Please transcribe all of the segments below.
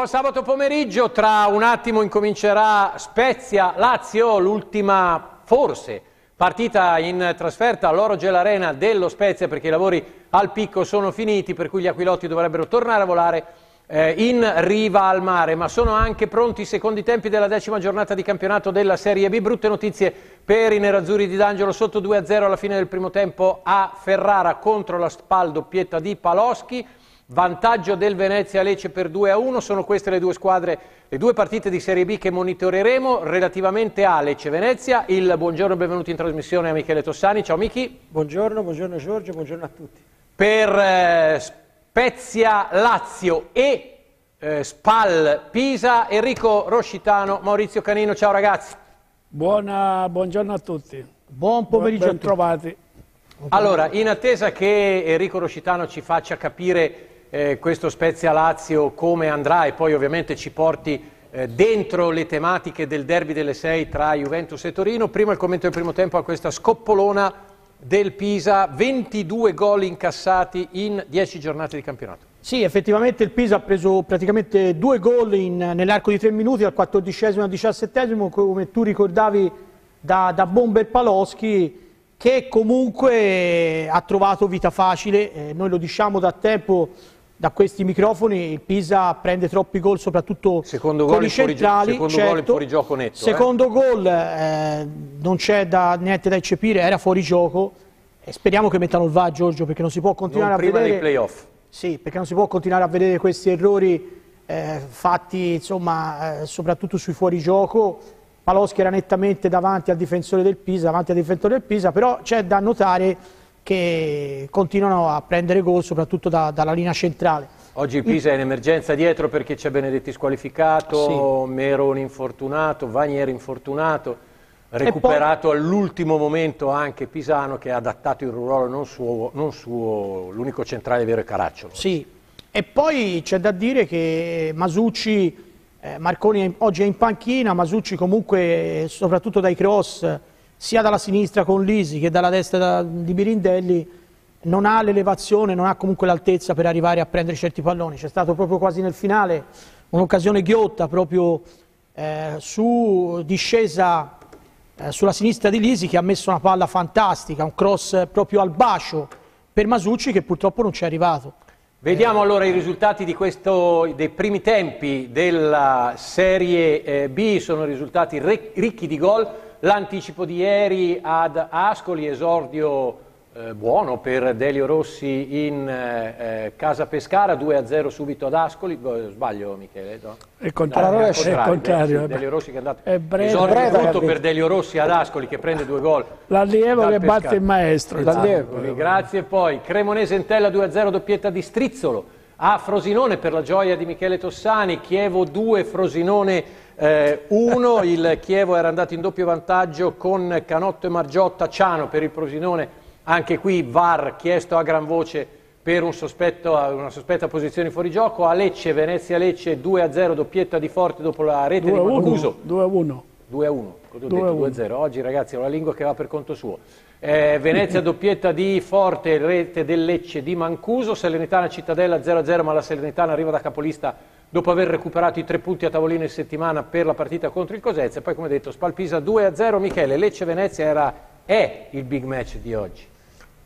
Buon sabato pomeriggio, tra un attimo incomincerà Spezia-Lazio, l'ultima forse partita in trasferta all'Orogel Arena dello Spezia perché i lavori al picco sono finiti per cui gli Aquilotti dovrebbero tornare a volare eh, in riva al mare, ma sono anche pronti i secondi tempi della decima giornata di campionato della Serie B. Brutte notizie per i nerazzurri di D'Angelo sotto 2-0 alla fine del primo tempo a Ferrara contro la Spal doppietta di Paloschi. Vantaggio del Venezia Lecce per 2 a 1, sono queste le due squadre, le due partite di Serie B che monitoreremo relativamente a Lecce Venezia. Il buongiorno e benvenuti in trasmissione a Michele Tossani. Ciao Michi. Buongiorno, buongiorno Giorgio, buongiorno a tutti. Per eh, Spezia Lazio e eh, Spal Pisa, Enrico Roscitano, Maurizio Canino. Ciao ragazzi. Buona, buongiorno a tutti. Buon pomeriggio ben a tutti. trovati. Allora, in attesa che Enrico Roscitano ci faccia capire eh, questo Spezia Lazio come andrà e poi ovviamente ci porti eh, dentro le tematiche del derby delle sei tra Juventus e Torino. Prima il commento del primo tempo a questa scoppolona del Pisa, 22 gol incassati in 10 giornate di campionato. Sì, effettivamente il Pisa ha preso praticamente due gol nell'arco di tre minuti, dal 14 al 17 come tu ricordavi da, da Bomber Paloschi, che comunque ha trovato vita facile, eh, noi lo diciamo da tempo, da questi microfoni il Pisa prende troppi gol soprattutto secondo con i centrali secondo certo. gol fuorigioco netto secondo eh? gol eh, non c'è niente da eccepire era fuori gioco e speriamo che mettano il va Giorgio perché non si può continuare non a vedere dei playoff sì perché non si può continuare a vedere questi errori eh, fatti insomma eh, soprattutto sui fuorigioco Paloschi era nettamente davanti al difensore del Pisa davanti al difensore del Pisa però c'è da notare che continuano a prendere gol soprattutto da, dalla linea centrale. Oggi Pisa è in emergenza dietro perché c'è Benedetti squalificato, sì. Meroni infortunato, Vanieri infortunato, recuperato poi... all'ultimo momento anche Pisano che ha adattato il ruolo non suo, non suo l'unico centrale vero è Caracciolo. Sì, e poi c'è da dire che Masucci, eh, Marconi oggi è in panchina, Masucci comunque soprattutto dai cross sia dalla sinistra con Lisi che dalla destra di Birindelli non ha l'elevazione, non ha comunque l'altezza per arrivare a prendere certi palloni. C'è stato proprio quasi nel finale un'occasione ghiotta proprio eh, su discesa eh, sulla sinistra di Lisi che ha messo una palla fantastica, un cross proprio al bacio per Masucci che purtroppo non ci è arrivato. Vediamo allora i risultati questo, dei primi tempi della Serie eh, B, sono risultati ricchi di gol l'anticipo di ieri ad Ascoli, esordio eh, buono per Delio Rossi in eh, eh Casa Pescara, 2-0 subito ad Ascoli, sbaglio Michele? No? Il contrario, no, è il contrario. contrario. Sì, Delio Rossi che è andato, è breve, esordio breve, brutto per Delio Rossi ad Ascoli che prende due gol. L'allievo che Pescara. batte il maestro. Esatto, grazie poi, Cremonese Entella 2-0 doppietta di Strizzolo a Frosinone per la gioia di Michele Tossani, Chievo 2, Frosinone eh, uno, il Chievo era andato in doppio vantaggio con Canotto e Margiotta, Ciano per il Prosinone, anche qui VAR chiesto a gran voce per un sospetto, una sospetta posizione fuori gioco, a Lecce, Venezia Lecce 2-0, doppietta di Forte dopo la rete 2 di Mancuso. 2-1. 2-1, 2-0, oggi ragazzi ho la lingua che va per conto suo. Eh, Venezia doppietta di Forte, rete del Lecce di Mancuso, Selenitana Cittadella 0-0 ma la Selenitana arriva da capolista dopo aver recuperato i tre punti a tavolino in settimana per la partita contro il Cosezza e poi come detto Spalpisa 2-0 Michele, Lecce-Venezia era, è il big match di oggi.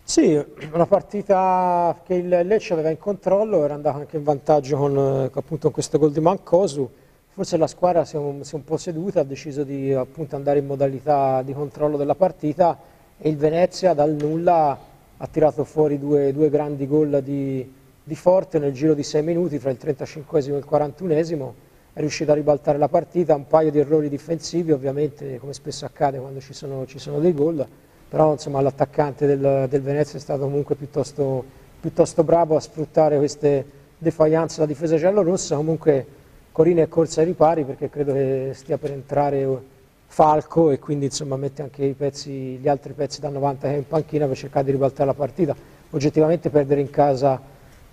Sì, una partita che il Lecce aveva in controllo, era andato anche in vantaggio con, appunto, questo gol di Mancosu, forse la squadra si è, un, si è un po' seduta, ha deciso di appunto, andare in modalità di controllo della partita e il Venezia dal nulla ha tirato fuori due, due grandi gol di, di forte nel giro di sei minuti fra il 35 e il 41 è riuscito a ribaltare la partita, un paio di errori difensivi ovviamente come spesso accade quando ci sono, ci sono dei gol, però l'attaccante del, del, Venezia è stato comunque piuttosto, piuttosto, bravo a sfruttare queste defianze della difesa giallorossa, comunque Corina è corsa ai ripari perché credo che stia per entrare Falco e quindi insomma mette anche pezzi, gli altri pezzi da 90 che è in panchina per cercare di ribaltare la partita. Oggettivamente perdere in casa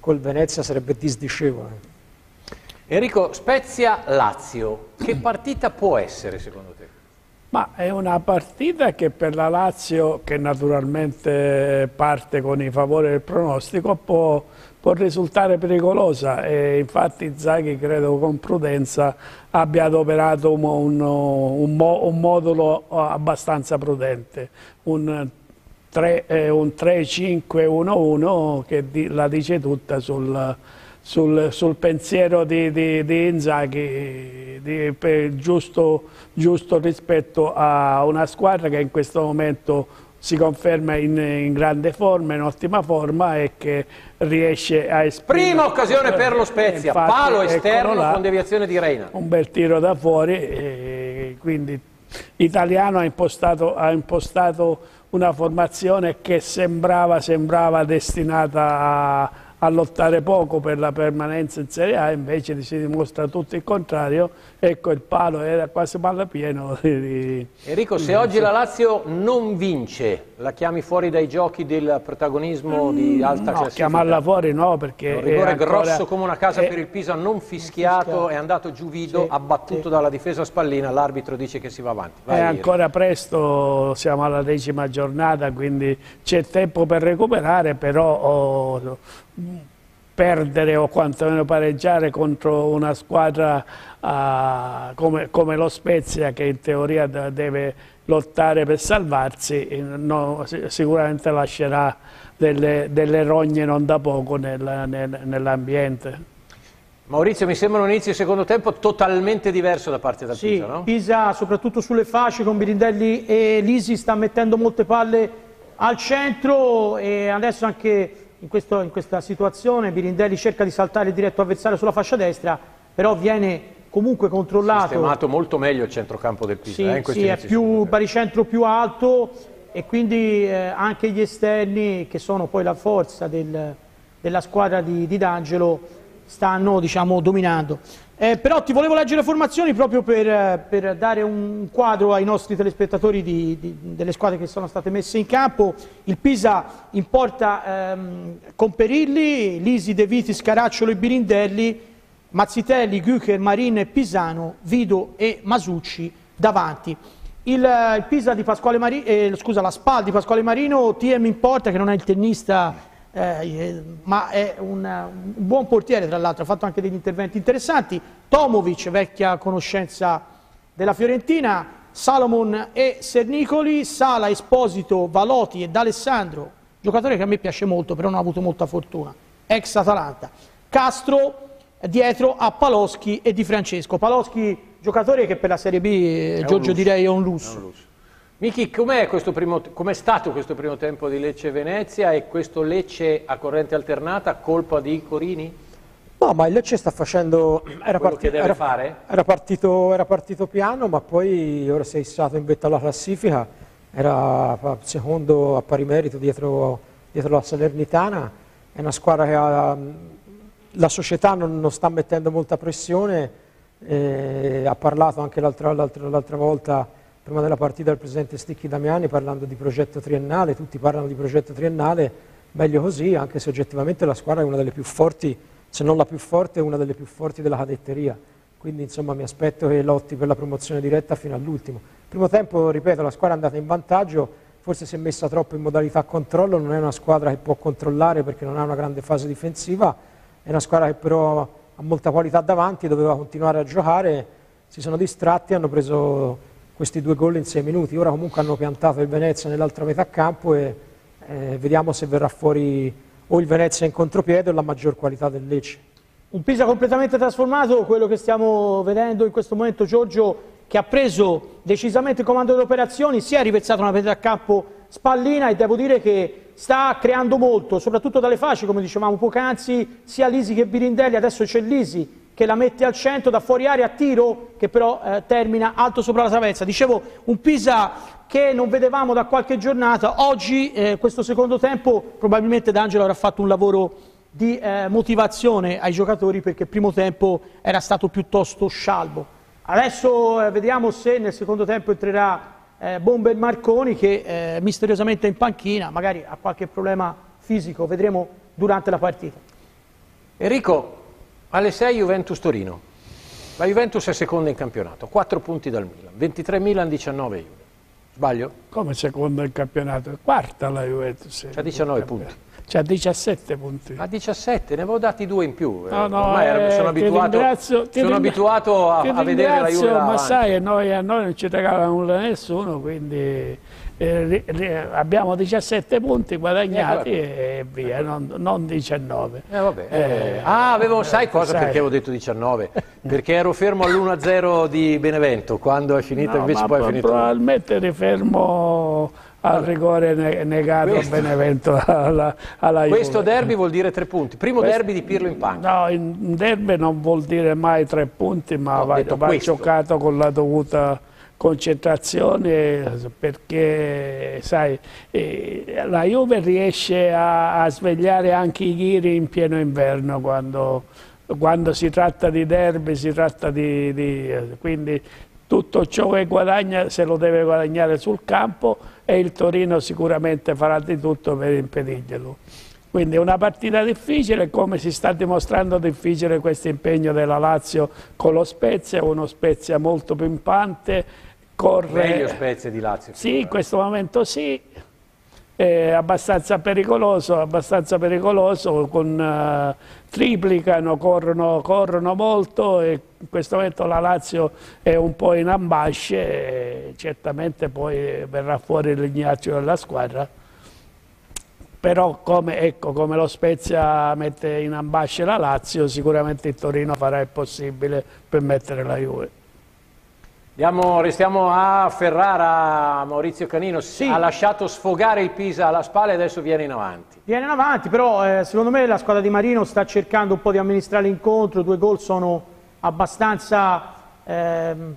col Venezia sarebbe disdicevole. Enrico, Spezia-Lazio, che partita può essere secondo te? Ma è una partita che per la Lazio, che naturalmente parte con i favori del pronostico, può, può risultare pericolosa e infatti Zaghi credo con prudenza abbia adoperato un, un, un, un modulo abbastanza prudente, un 3-5-1-1 eh, che di, la dice tutta sul, sul, sul pensiero di, di, di Inzaghi di, giusto, giusto rispetto a una squadra che in questo momento si conferma in, in, grande forma, in ottima forma e che riesce a esprimere... Prima occasione per lo Spezia, Infatti, palo esterno là, con deviazione di Reina. Un bel tiro da fuori, e quindi Italiano ha impostato, ha impostato una formazione che sembrava, sembrava destinata a a lottare poco per la permanenza in Serie A, invece si dimostra tutto il contrario, ecco il palo era quasi palla pieno. Di... Enrico, se oggi la Lazio non vince, la chiami fuori dai giochi del protagonismo di mm, alta no, classifica? chiamarla fuori no, perché... Un rigore ancora... grosso come una casa è... per il Pisa, non fischiato, è andato giù Vido, sì, abbattuto sì. dalla difesa spallina, l'arbitro dice che si va avanti. Vai è ancora presto, siamo alla decima giornata, quindi c'è tempo per recuperare, però... Oh, perdere o quantomeno pareggiare contro una squadra uh, come, come, lo Spezia che in teoria deve lottare per salvarsi, no, sicuramente lascerà delle, delle, rogne non da poco nel, nel, nell'ambiente. Maurizio, mi sembra un inizio secondo tempo totalmente diverso da parte da sì, Pisa, no? Pisa soprattutto sulle fasce con Birindelli e Lisi sta mettendo molte palle al centro e adesso anche in, questo, in, questa situazione Birindelli cerca di saltare il diretto avversario sulla fascia destra, però viene comunque controllato. Sistemato molto meglio il centrocampo del Pisa. Sì, eh, sì è più baricentro più alto e quindi eh, anche gli esterni che sono poi la forza del, della squadra di, di D'Angelo stanno diciamo, dominando. Eh, però ti volevo leggere le formazioni proprio per, per, dare un quadro ai nostri telespettatori di, di, delle squadre che sono state messe in campo. Il Pisa in porta ehm, con Perilli, Lisi, De Viti, Scaracciolo e Birindelli, Mazzitelli, Gücher, Marin e Pisano, Vido e Masucci davanti. Il, il Pisa di Pasquale Marino, eh, scusa, la SPAL di Pasquale Marino, TM in porta che non è il tennista eh, ma è un, un, buon portiere tra l'altro, ha fatto anche degli interventi interessanti. Tomovic, vecchia conoscenza della Fiorentina, Salomon e Sernicoli, Sala, Esposito, Valoti e D'Alessandro, giocatore che a me piace molto, però non ha avuto molta fortuna, ex Atalanta. Castro dietro a Paloschi e Di Francesco. Paloschi, giocatore che per la Serie B, eh, Giorgio direi è un lusso. È un lusso. Michi, com'è, com stato questo primo tempo di Lecce-Venezia e questo Lecce a corrente alternata colpa di Corini? No, ma il Lecce sta facendo... Era, parti era, era, partito, era, partito, piano, ma poi ora si è issato in vetta alla classifica, era secondo a pari merito dietro, dietro la Salernitana, è una squadra che ha, la società non, non, sta mettendo molta pressione, eh, ha parlato anche l'altra volta prima della partita il presidente Sticchi Damiani parlando di progetto triennale, tutti parlano di progetto triennale, meglio così, anche se oggettivamente la squadra è una delle più forti, se non la più forte, è una delle più forti della cadetteria. Quindi insomma mi aspetto che lotti per la promozione diretta fino all'ultimo. Primo tempo, ripeto, la squadra è andata in vantaggio, forse si è messa troppo in modalità controllo, non è una squadra che può controllare perché non ha una grande fase difensiva, è una squadra che però ha molta qualità davanti, doveva continuare a giocare, si sono distratti, hanno preso questi due gol in sei minuti. Ora comunque hanno piantato il Venezia nell'altra metà campo e eh, vediamo se verrà fuori o il Venezia in contropiede o la maggior qualità del Lecce. Un Pisa completamente trasformato, quello che stiamo vedendo in questo momento Giorgio che ha preso decisamente il comando delle operazioni, si è riversato una metà campo spallina e devo dire che sta creando molto, soprattutto dalle facce, come dicevamo poc'anzi, sia Lisi che Birindelli, adesso c'è Lisi che la mette al centro da fuori aria a tiro che però eh, termina alto sopra la traversa. Dicevo un Pisa che non vedevamo da qualche giornata, oggi eh, questo secondo tempo probabilmente D'Angelo avrà fatto un lavoro di eh, motivazione ai giocatori perché il primo tempo era stato piuttosto scialbo. Adesso eh, vediamo se nel secondo tempo entrerà eh, Bomber Marconi che eh, misteriosamente è in panchina, magari ha qualche problema fisico, vedremo durante la partita. Enrico, alle 6 Juventus Torino. La Juventus è seconda in campionato, 4 punti dal Milan, 23 Milan, 19 Juve. Sbaglio? Come seconda in campionato? Quarta la Juventus. C'ha 19 punti. C'ha 17 punti. A 17, ne avevo dati due in più. No, no, Ormai eh, sono abituato, ringrazio, sono abituato a, a vedere la Juve Ma sai, noi, a noi non ci regala nulla nessuno, quindi eh, abbiamo 17 punti guadagnati Eh, e via, non, non 19. Eh, vabbè. Eh, ah, avevo, sai cosa sai. perché avevo detto 19? Perché ero fermo all'1-0 di Benevento, quando è finito No, invece poi è finito. probabilmente rifermo al rigore ne- negato Questo- a Benevento alla, alla Questo derby vuol dire tre punti. Primo Questo- derby di Pirlo in panca. No, in derby non vuol dire mai tre punti, ma No, va, va giocato con la dovuta concentrazione perché sai, eh, la Juve riesce a, a svegliare anche i ghiri in pieno inverno quando, quando si tratta di derby, si tratta di, di- quindi tutto ciò che guadagna se lo deve guadagnare sul campo e il Torino sicuramente farà di tutto per impedirglielo. Quindi una partita difficile, come si sta dimostrando difficile questo impegno della Lazio con lo Spezia, uno Spezia molto pimpante, corre... Meglio Spezia di Lazio. Sì, in questo momento sì, è abbastanza pericoloso, abbastanza pericoloso, con, eh, triplicano, corrono, corrono molto e in questo momento la Lazio è un po' in ambasce certamente poi verrà fuori l'ignazio della squadra. Però come, ecco, come lo Spezia mette in ambasce la Lazio, sicuramente il Torino farà il possibile per mettere la Juve. Andiamo, restiamo a Ferrara, Maurizio Canino Sì. ha lasciato sfogare il Pisa alla spalla e adesso viene in avanti. Viene in avanti, però eh, secondo me la squadra di Marino sta cercando un po' di amministrare l'incontro, due gol sono abbastanza... ehm,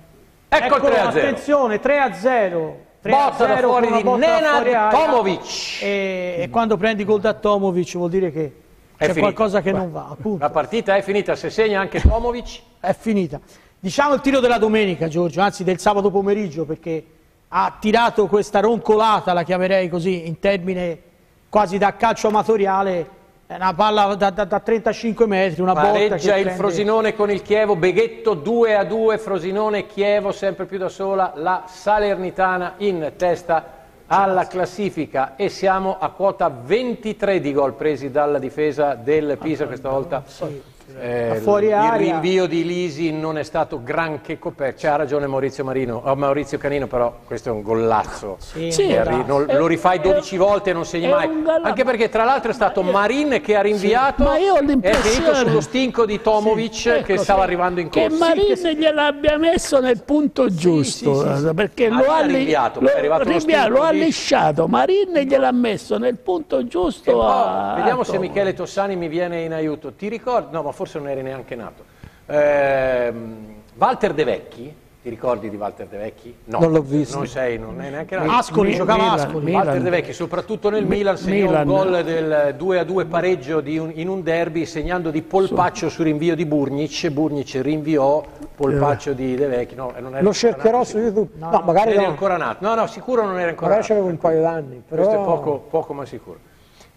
Ecco il 3 a 0. Attenzione, 3 a 0. 3 Botta da fuori di Nenad Tomovic. Tomovic. E, e quando prendi gol da Tomovic vuol dire che c'è qualcosa che non va, appunto. La partita è finita, se segna anche Tomovic. È finita. Diciamo il tiro della domenica, Giorgio, anzi del sabato pomeriggio, perché ha tirato questa roncolata, la chiamerei così, in termine quasi da calcio amatoriale, è una palla da, da- da 35 metri, una botta che Pareggia il prende- Frosinone con il Chievo, Beghetto 2 a 2, Frosinone Chievo sempre più da sola, la Salernitana in testa alla classifica e siamo a quota 23 di gol presi dalla difesa del Pisa questa volta. Eh, fuori il aria. rinvio di Lisi non è stato granché coperto, c'ha ragione Maurizio, Marino, oh, Maurizio Canino, però questo è un gollazzo. Sì, Sì, Che arri- non- È- lo rifai è- 12 volte e non segni è mai. Anche perché tra l'altro è stato Marin che ha rinviato Ma io ho e è finito sullo stinco di Tomovic Sì, che ecco, stava sì. arrivando in Che corsa. Marin gliel'abbia messo nel punto giusto, sì, sì. eh, perché lo ha, rinviato, lo- è arrivato lo ha lisciato, Marin gliel'ha messo nel punto giusto. vediamo a se. Michele Tossani mi viene in aiuto. Ti ricordi? No, ma forse non eri neanche nato. Ehm, Walter De Vecchi, ti ricordi di Walter De Vecchi? No, Non l'ho visto. Non sei, non è neanche nato. Ascoli, Mi- giocava Milan, Ascoli. Milan. Walter De Vecchi, soprattutto nel Mi- Milan, segnò Milan. un gol del 2 a 2 pareggio di un- in un derby, segnando di polpaccio su rinvio di Burnic. Burnic rinviò polpaccio di De Vecchi. No, non era Lo cercherò nato, su YouTube. No, magari Non no. ancora nato. No, no, sicuro non era ancora Magari nato. c'avevo un paio d'anni, però... Questo è poco, poco ma sicuro.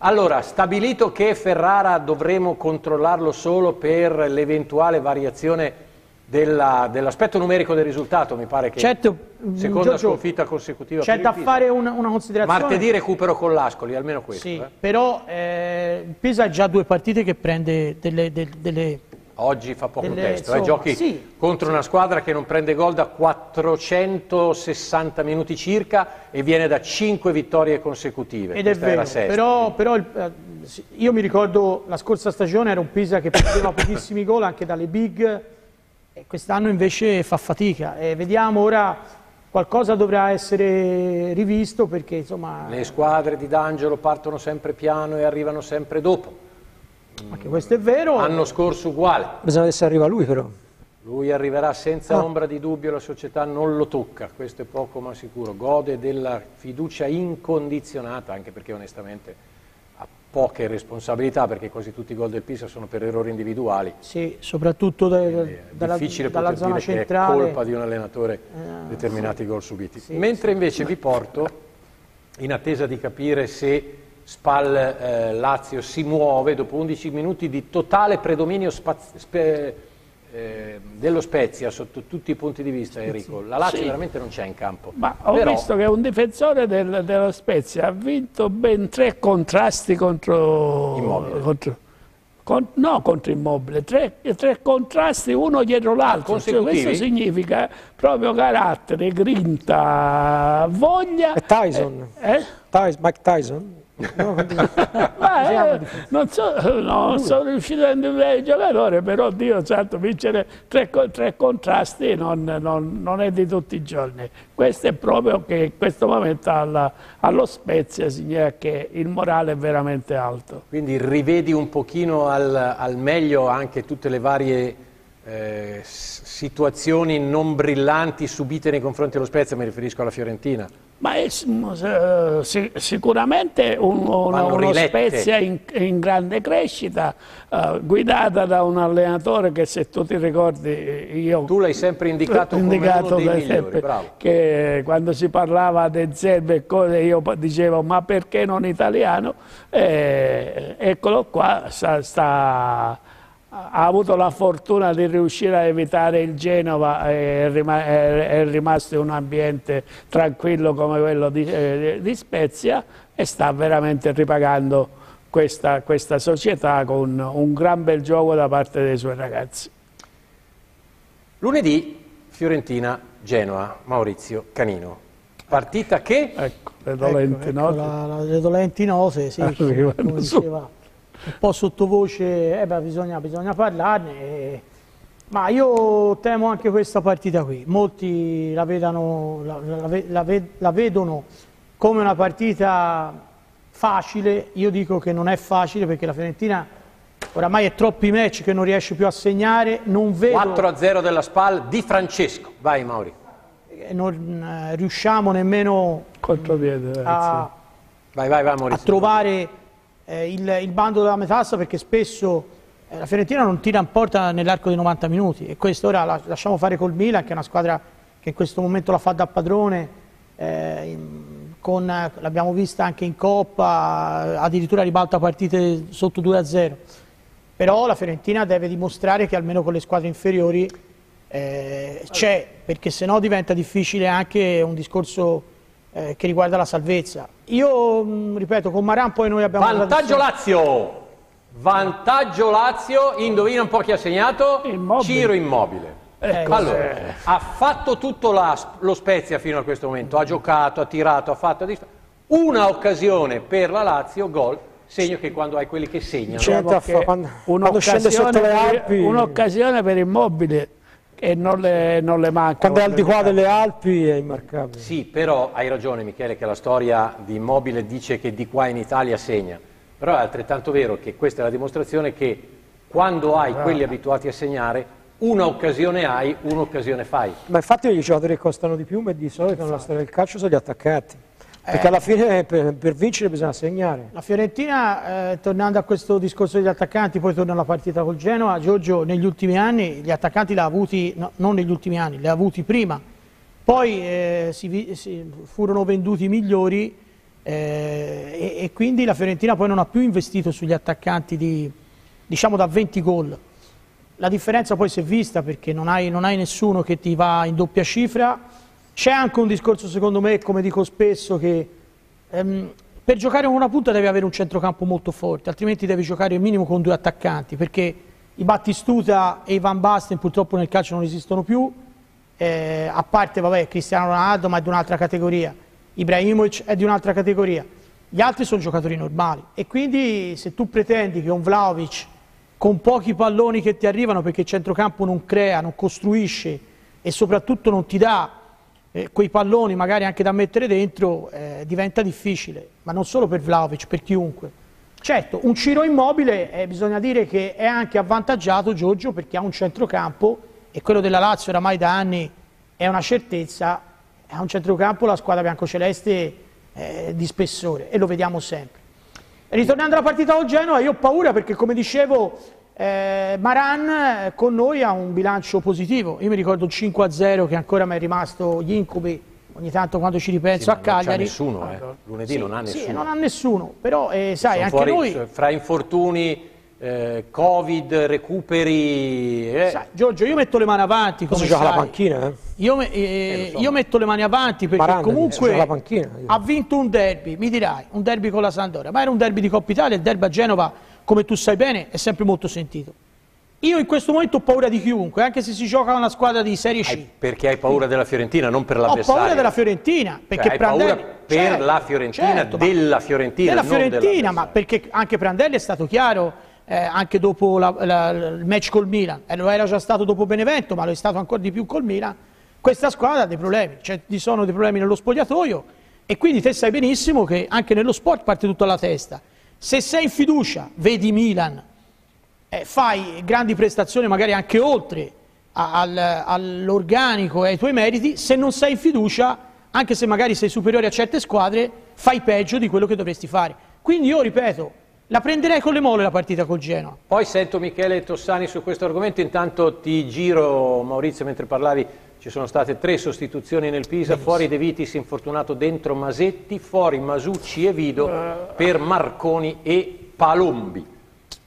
Allora, stabilito che Ferrara dovremo controllarlo solo per l'eventuale variazione della- dell'aspetto numerico del risultato, mi pare che Certo, seconda Giorgio, sconfitta consecutiva C'è da Pisa. fare una, una considerazione. Martedì recupero con l'Ascoli, almeno questo. Sì, eh. però eh, Pisa ha già due partite che prende delle, del- delle- Oggi fa poco Delle- testo, eh, insomma, giochi sì. contro una squadra che non prende gol da 460 minuti circa e viene da 5 vittorie consecutive. ed Questa è vero, però, però il- eh, sì, io mi ricordo la scorsa stagione era un Pisa che prendeva pochissimi gol anche dalle big e quest'anno invece fa fatica e vediamo ora qualcosa dovrà essere rivisto perché insomma Le squadre di D'Angelo partono sempre piano e arrivano sempre dopo. Anche questo è vero Anno scorso uguale. bisogna che se arriva lui però Lui arriverà senza Ah. ombra di dubbio, la società non lo tocca, questo è poco ma sicuro. Gode della fiducia incondizionata, anche perché onestamente ha poche responsabilità, perché quasi tutti i gol del Pisa sono per errori individuali. sì, soprattutto da- È dalla, difficile dalla poter zona dire che è centrale colpa di un allenatore Eh, determinati gol subiti. Sì, Mentre invece vi porto, in attesa di capire se Spal eh, Lazio si muove dopo 11 minuti di totale predominio spe- eh, dello Spezia sotto tutti i punti di vista, Enrico. La Lazio sì. veramente non c'è in campo. Ma ho Però... visto che un difensore del, dello Spezia ha vinto ben tre contrasti contro... Immobile. contro con, no, contro Immobile, tre, tre contrasti uno dietro l'altro. Cioè, questo significa proprio carattere, grinta, voglia. E Tyson. Eh? eh? Tyson Mike Tyson? No, Ma, eh, non so, no, sono riuscito a individuare il giocatore, però Dio santo, vincere tre, tre contrasti non, non, non, è di tutti i giorni. Questo è proprio che in questo momento alla, allo Spezia significa che il morale è veramente alto. Quindi rivedi un pochino al, al meglio anche tutte le varie eh, situazioni non brillanti subite nei confronti dello Spezia, mi riferisco alla Fiorentina. Ma è, sicuramente un, uno, uno Spezia in, in, grande crescita, uh, guidata da un allenatore che se tu ti ricordi io... Tu l'hai sempre indicato, indicato come uno dei migliori, Che quando si parlava del Zerbe e cose io dicevo ma perché non italiano? Eh, eccolo qua, sta, sta ha avuto la fortuna di riuscire a evitare il Genova e è rimasto in un ambiente tranquillo come quello di, eh, di Spezia e sta veramente ripagando questa, questa, società con un gran bel gioco da parte dei suoi ragazzi. Lunedì Fiorentina-Genoa, Maurizio Canino. Partita che? Ecco, le dolenti ecco, ecco, la, la, le dolenti nose, sì, come diceva un po' sottovoce, eh beh, bisogna, bisogna parlarne. E... Ma io temo anche questa partita qui. Molti la, vedano, la, la, la, vedono come una partita facile. Io dico che non è facile perché la Fiorentina oramai è troppi match che non riesce più a segnare. Non vedo... 4-0 della SPAL di Francesco. Vai Mauri. Eh, non eh, riusciamo nemmeno a, vai, vai, vai, a trovare eh, il, il, bando della metassa perché spesso eh, la Fiorentina non tira in porta nell'arco di 90 minuti e questo ora la, lasciamo fare col Milan che è una squadra che in questo momento la fa da padrone, eh, l'abbiamo vista anche in Coppa, addirittura ribalta partite sotto 2-0. Però la Fiorentina deve dimostrare che almeno con le squadre inferiori eh, c'è, perché sennò diventa difficile anche un discorso eh, che riguarda la salvezza. Io, mh, mm, ripeto, con Maran poi noi abbiamo... Vantaggio Lazio! Vantaggio Lazio, indovina un po' chi ha segnato? Immobile. Ciro Immobile. Ecco, allora, eh. ha fatto tutto la, lo Spezia fino a questo momento, ha giocato, ha tirato, ha fatto una occasione per la Lazio, gol, segno che quando hai quelli che segnano un'occasione per Immobile e non le, non le manca. Quando è al di qua delle Alpi è immarcabile. Sì, però hai ragione Michele che la storia di Immobile dice che di qua in Italia segna, però è altrettanto vero che questa è la dimostrazione che quando hai ah. quelli abituati a segnare una occasione hai, un'occasione fai. Ma infatti i giocatori che costano di più, ma di solito nella storia del calcio sono gli attaccati. Perché alla fine per, per, vincere bisogna segnare. La Fiorentina, eh, tornando a questo discorso degli attaccanti, poi torna alla partita col Genoa, Giorgio negli ultimi anni gli attaccanti li ha avuti, no, non negli ultimi anni, li ha avuti prima, poi eh, si, si, furono venduti i migliori eh, e, e, quindi la Fiorentina poi non ha più investito sugli attaccanti di, diciamo da 20 gol. La differenza poi si è vista perché non hai, non hai nessuno che ti va in doppia cifra, c'è anche un discorso, secondo me, come dico spesso, che ehm, per giocare con una punta devi avere un centrocampo molto forte, altrimenti devi giocare al minimo con due attaccanti, perché i Battistuta e i Van Basten purtroppo nel calcio non esistono più, eh, a parte vabbè, Cristiano Ronaldo, ma è di un'altra categoria, Ibrahimovic è di un'altra categoria, gli altri sono giocatori normali. E quindi se tu pretendi che un Vlaovic con pochi palloni che ti arrivano perché il centrocampo non crea, non costruisce e soprattutto non ti dà eh, quei palloni magari anche da mettere dentro eh, diventa difficile, ma non solo per Vlaovic, per chiunque. Certo, un Ciro immobile eh, bisogna dire che è anche avvantaggiato Giorgio perché ha un centrocampo e quello della Lazio oramai da anni è una certezza, ha un centrocampo la squadra biancoceleste eh, di spessore e lo vediamo sempre. Ritornando alla partita col Genoa, io ho paura perché come dicevo eh, Maran eh, con noi ha un bilancio positivo, io mi ricordo il 5-0 che ancora mi è rimasto gli incubi ogni tanto quando ci ripenso sì, a Cagliari. Non nessuno, eh. lunedì sì, non ha nessuno. Sì, non ha nessuno, però eh, sai, Sono anche fuori, noi... Fra infortuni eh, Covid, recuperi. Eh. Sai, Giorgio, io metto le mani avanti. Come gioca la panchina? Eh? Io, eh, eh io, metto le mani avanti perché Maranda, comunque panchina, ha vinto un derby. Mi dirai, un derby con la Sandoria, ma era un derby di Coppa Italia. Il derby a Genova, come tu sai bene, è sempre molto sentito. Io in questo momento ho paura di chiunque, anche se si gioca una squadra di Serie C. Hai, perché hai paura della Fiorentina, non per l'avversario? Ho paura della Fiorentina, perché cioè, hai Prandelli... paura per certo, la Fiorentina, certo, della Fiorentina, della Fiorentina, ma perché anche Prandelli è stato chiaro eh, anche dopo la, la, il match col Milan, eh, lo era già stato dopo Benevento, ma lo è stato ancora di più col Milan. Questa squadra ha dei problemi, cioè, ci sono dei problemi nello spogliatoio e quindi te sai benissimo che anche nello sport parte tutto alla testa. Se sei in fiducia, vedi Milan, eh, fai grandi prestazioni magari anche oltre al, all'organico e ai tuoi meriti, se non sei in fiducia, anche se magari sei superiore a certe squadre, fai peggio di quello che dovresti fare. Quindi io ripeto, la prenderei con le mole la partita col Genoa. Poi sento Michele Tossani su questo argomento, intanto ti giro Maurizio mentre parlavi ci sono state tre sostituzioni nel Pisa, Benissimo. fuori De Vitis infortunato dentro Masetti, fuori Masucci e Vido uh. per Marconi e Palombi.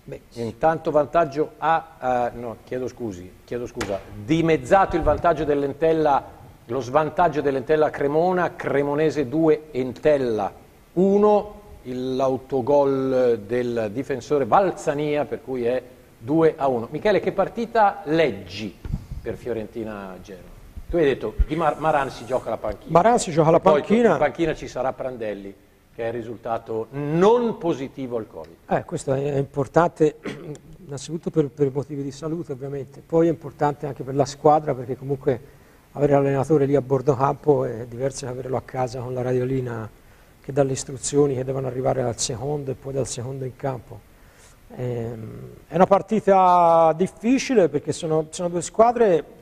Beh, intanto vantaggio a, uh, no, chiedo, scusi, chiedo scusa, dimezzato il vantaggio dell'Entella, lo svantaggio dell'Entella Cremona, Cremonese 2, Entella 1, l'autogol del difensore Valzania per cui è 2 a 1. Michele, che partita leggi per Fiorentina Genova? Tu hai detto di Mar- Maran si gioca la panchina. Maran si gioca la panchina. Poi in panchina ci sarà Prandelli che è il risultato non positivo al Covid. Eh, questo è importante innanzitutto per, per, motivi di salute ovviamente, poi è importante anche per la squadra perché comunque avere l'allenatore lì a bordo campo è diverso da averlo a casa con la radiolina che dà le istruzioni che devono arrivare dal secondo e poi dal secondo in campo. Ehm, è una partita difficile perché sono, sono due squadre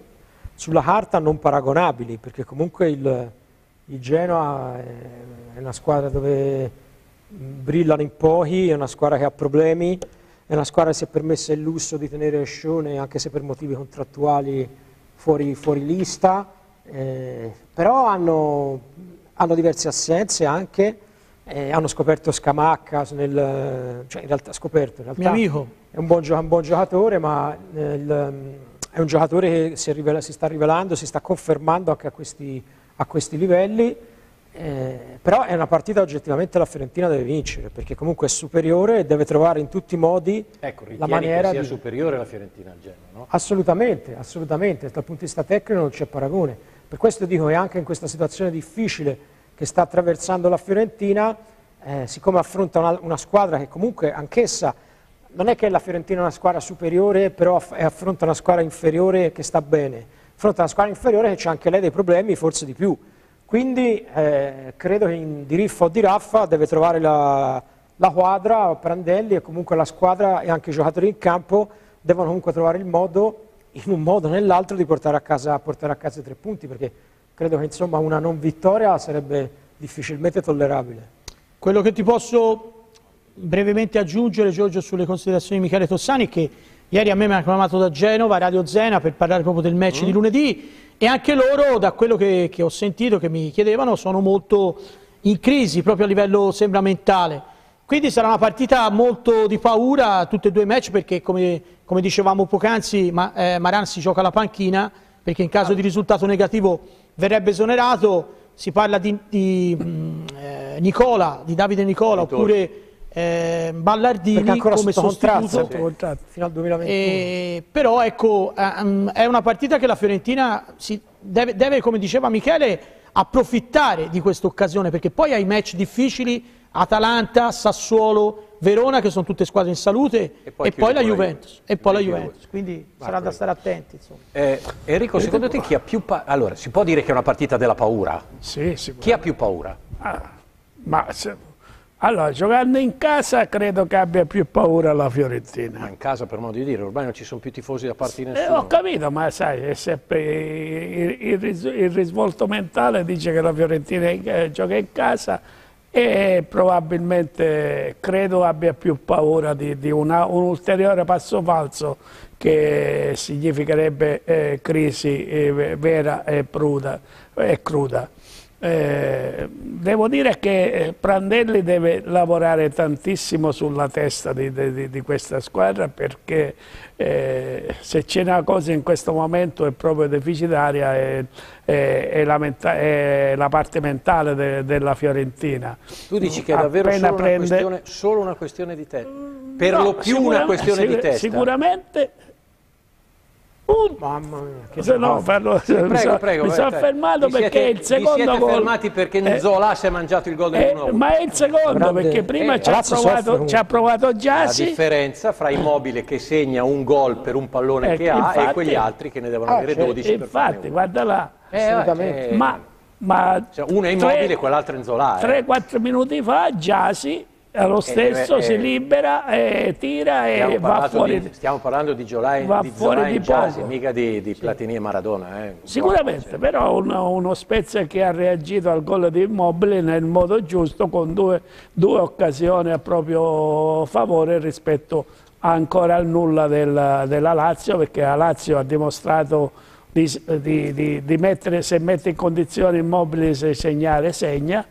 sulla carta non paragonabili perché comunque il, il Genoa è una squadra dove brillano in pochi, è una squadra che ha problemi, è una squadra che si è permessa il lusso di tenere Scione anche se per motivi contrattuali fuori, fuori lista, eh, però hanno, hanno, diverse assenze anche, eh, hanno scoperto Scamacca, nel, cioè in realtà scoperto, in realtà. È un buon, un buon giocatore, ma il, è un giocatore che si, rivela, si sta rivelando, si sta confermando anche a questi a questi livelli, eh, però è una partita oggettivamente la Fiorentina deve vincere, perché comunque è superiore e deve trovare in tutti i modi ecco, la maniera che sia di... superiore la Fiorentina al Genoa, no? Assolutamente, assolutamente, dal punto di vista tecnico non c'è paragone. Per questo dico che anche in questa situazione difficile che sta attraversando la Fiorentina, eh, siccome affronta una, una squadra che comunque anch'essa non è che la Fiorentina è una squadra superiore, però affronta una squadra inferiore che sta bene fronte a una squadra inferiore che ha anche lei dei problemi, forse di più. Quindi eh, credo che in di Riffa o di Raffa deve trovare la, la quadra, Prandelli e comunque la squadra e anche i giocatori in campo devono comunque trovare il modo, in un modo o nell'altro, di portare a casa, portare a casa i tre punti, perché credo che insomma, una non vittoria sarebbe difficilmente tollerabile. Quello che ti posso brevemente aggiungere, Giorgio, sulle considerazioni di Michele Tossani che Ieri a me mi hanno chiamato da Genova, Radio Zena, per parlare proprio del match mm. di lunedì e anche loro, da quello che, che, ho sentito, che mi chiedevano, sono molto in crisi proprio a livello, sembra, mentale. Quindi sarà una partita molto di paura, tutti e due i match, perché come, come dicevamo poc'anzi, ma, eh, Maran si gioca alla panchina, perché in caso di risultato negativo verrebbe esonerato. Si parla di, di mm, eh, Nicola, di Davide Nicola, oppure eh, Ballardini come sostituto contratto, fino al 2021. Eh, però ecco, um, è una partita che la Fiorentina deve, deve, come diceva Michele, approfittare di questa occasione perché poi hai match difficili, Atalanta, Sassuolo, Verona che sono tutte squadre in salute e poi, e poi la Juventus. E poi la Juventus, quindi Va, sarà da stare attenti. Eh, Enrico, secondo te chi ha più paura? Allora, si può dire che è una partita della paura? Sì, Chi ha più paura? Ah, ma se allora, giocando in casa credo che abbia più paura la Fiorentina. Ma in casa per modo di dire, ormai non ci sono più tifosi da parte di nessuno. Eh, ho capito, ma sai, è sempre il, il, il risvolto mentale dice che la Fiorentina eh, gioca in casa e probabilmente credo abbia più paura di, di una, un ulteriore passo falso che significherebbe eh, crisi eh, vera e, pruda, e cruda. Eh, devo dire che eh, Prandelli deve lavorare tantissimo sulla testa di, di, di questa squadra perché eh, se c'è una cosa in questo momento è proprio deficitaria è, è, è, la, è la, parte mentale de, della Fiorentina. Tu dici che è davvero solo, prende... una questione, solo, una questione, di testa? Per no, lo più una questione di testa? Sicuramente Uh, Mamma mia, che se no, parlo, sì, prego, mi, so, prego, mi sono fermato vi perché siete, il secondo vi siete gol, fermati perché eh, Zola si è mangiato il gol del eh, 1 Ma è il secondo Grande, perché prima eh, ci, ha provato, ci ha provato Giassi. La differenza fra Immobile che segna un gol per un pallone eh, che infatti, ha e quegli altri che ne devono ah, avere cioè, 12 per Infatti, guarda là. Eh, Assolutamente. ma, ma cioè, uno è Immobile e quell'altro è Inzola. 3-4 eh. minuti fa Giassi lo stesso eh, si libera e tira e va fuori. Di, stiamo parlando di Giolai, va di fuori di Giasi, mica di, di Platini e Maradona. Eh. Sicuramente, Buono, però uno, uno, Spezia che ha reagito al gol di Immobile nel modo giusto con due, due occasioni a proprio favore rispetto ancora al nulla del, della Lazio perché la Lazio ha dimostrato di, di, di mettere, se mette in condizione Immobile di segnare segna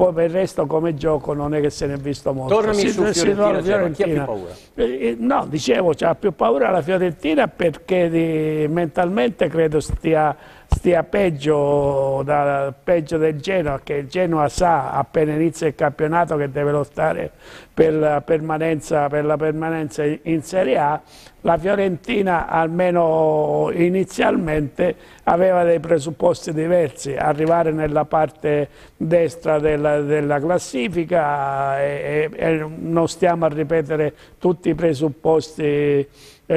poi per il resto come gioco non è che se ne è visto molto. Tornami si, su Fiorentina, Fiorentina. chi ha più paura? Eh, eh no, dicevo, c'ha più paura la Fiorentina perché di, mentalmente credo stia stia peggio, da, peggio, del Genoa, che il Genoa sa appena inizia il campionato che deve lottare per la permanenza, per la permanenza in Serie A, la Fiorentina almeno inizialmente aveva dei presupposti diversi, arrivare nella parte destra della, della classifica e, e, non stiamo a ripetere tutti i presupposti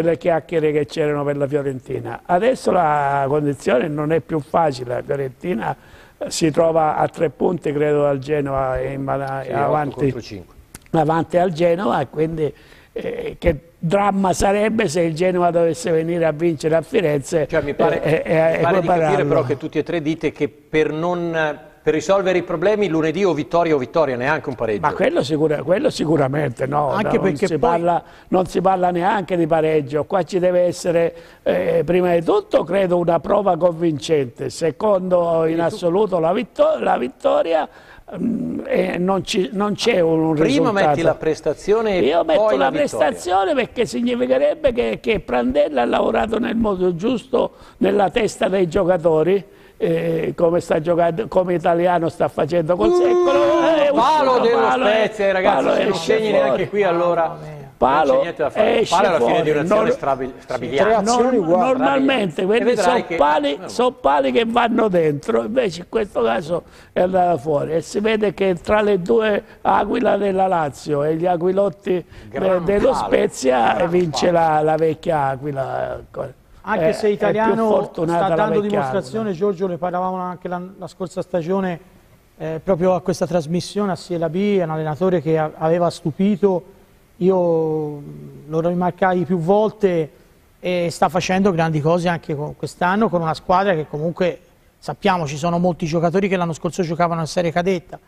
le chiacchiere che c'erano per la Fiorentina. Adesso la condizione non è più facile, la Fiorentina si trova a tre punti credo dal Genoa in, sì, avanti, avanti, al Genoa e quindi eh, che dramma sarebbe se il Genoa dovesse venire a vincere a Firenze cioè, mi pare, eh, eh, mi pare di capire però che tutti e tre dite che per non per risolvere i problemi lunedì o vittoria o vittoria, neanche un pareggio. Ma quello, sicura, quello sicuramente no, Anche no non, si poi... parla, non, si parla, neanche di pareggio, qua ci deve essere eh, prima di tutto credo una prova convincente, secondo in assoluto la, vittor la vittoria mm, e non, c'è un Prima risultato. metti la prestazione e Io metto la, la prestazione perché significherebbe che, che Prandelli ha lavorato nel modo giusto nella testa dei giocatori eh, come sta giocando, come italiano sta facendo col secolo. Uh, eh, palo dello palo, Spezia, ragazzi, se non segni neanche qui allora... Palo esce palo alla fine di un'azione strabi, strabiliante. Non, normalmente quelli sono che... pali, so pali, che vanno dentro, invece in questo caso è andata fuori. E si vede che tra le due Aquila della Lazio e gli Aquilotti de, dello Spezia Gran vince la, la, vecchia Aquila anche eh, se italiano sta dando dimostrazione? Giorgio, ne parlavamo anche la, la scorsa stagione, eh, proprio a questa trasmissione a Siela B, un allenatore che a, aveva stupito, io lo rimarcai più volte e sta facendo grandi cose anche quest'anno con una squadra che comunque sappiamo ci sono molti giocatori che l'anno scorso giocavano in serie cadetta.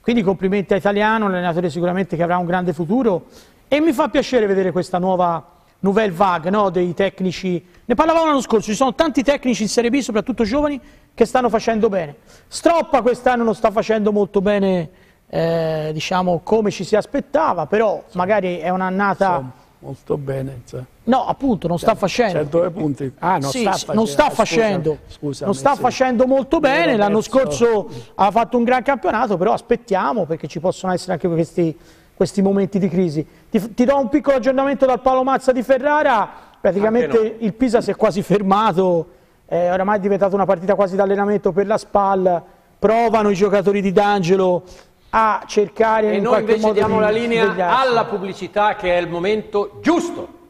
Quindi complimenti a Italiano, un allenatore sicuramente che avrà un grande futuro e mi fa piacere vedere questa nuova nouvelle vague no? dei tecnici. Ne parlavamo l'anno scorso, ci sono tanti tecnici in Serie B, soprattutto giovani, che stanno facendo bene. Stroppa quest'anno non sta facendo molto bene, eh, diciamo, come ci si aspettava, però sì. magari è un'annata... Sì, molto bene. Cioè. No, appunto, non sta cioè, facendo. C'è due punti. Ah, non sì, sta facendo. Non sta facendo, scusami, non sta facendo molto bene. L'anno scorso ha fatto un gran campionato, però aspettiamo perché ci possono essere anche questi questi momenti di crisi. Ti, ti, do un piccolo aggiornamento dal Paolo Mazza di Ferrara, praticamente no. il Pisa si è quasi fermato, eh, oramai è diventata una partita quasi d'allenamento per la SPAL, provano i giocatori di D'Angelo a cercare e in noi invece modo diamo di la linea alla pubblicità che è il momento giusto.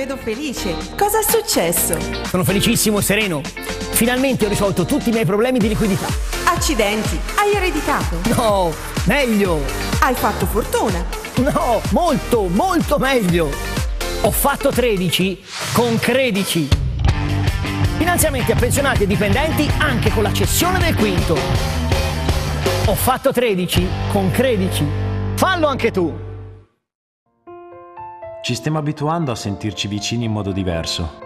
Vedo felice. Cosa è successo? Sono felicissimo e sereno. Finalmente ho risolto tutti i miei problemi di liquidità. Accidenti, hai ereditato? No, meglio. Hai fatto fortuna? No, molto, molto meglio. Ho fatto 13 con credici. Finanziamenti a pensionati e dipendenti anche con la cessione del quinto. Ho fatto 13 con Credici. Fallo anche tu! Ci stiamo abituando a sentirci vicini in modo diverso.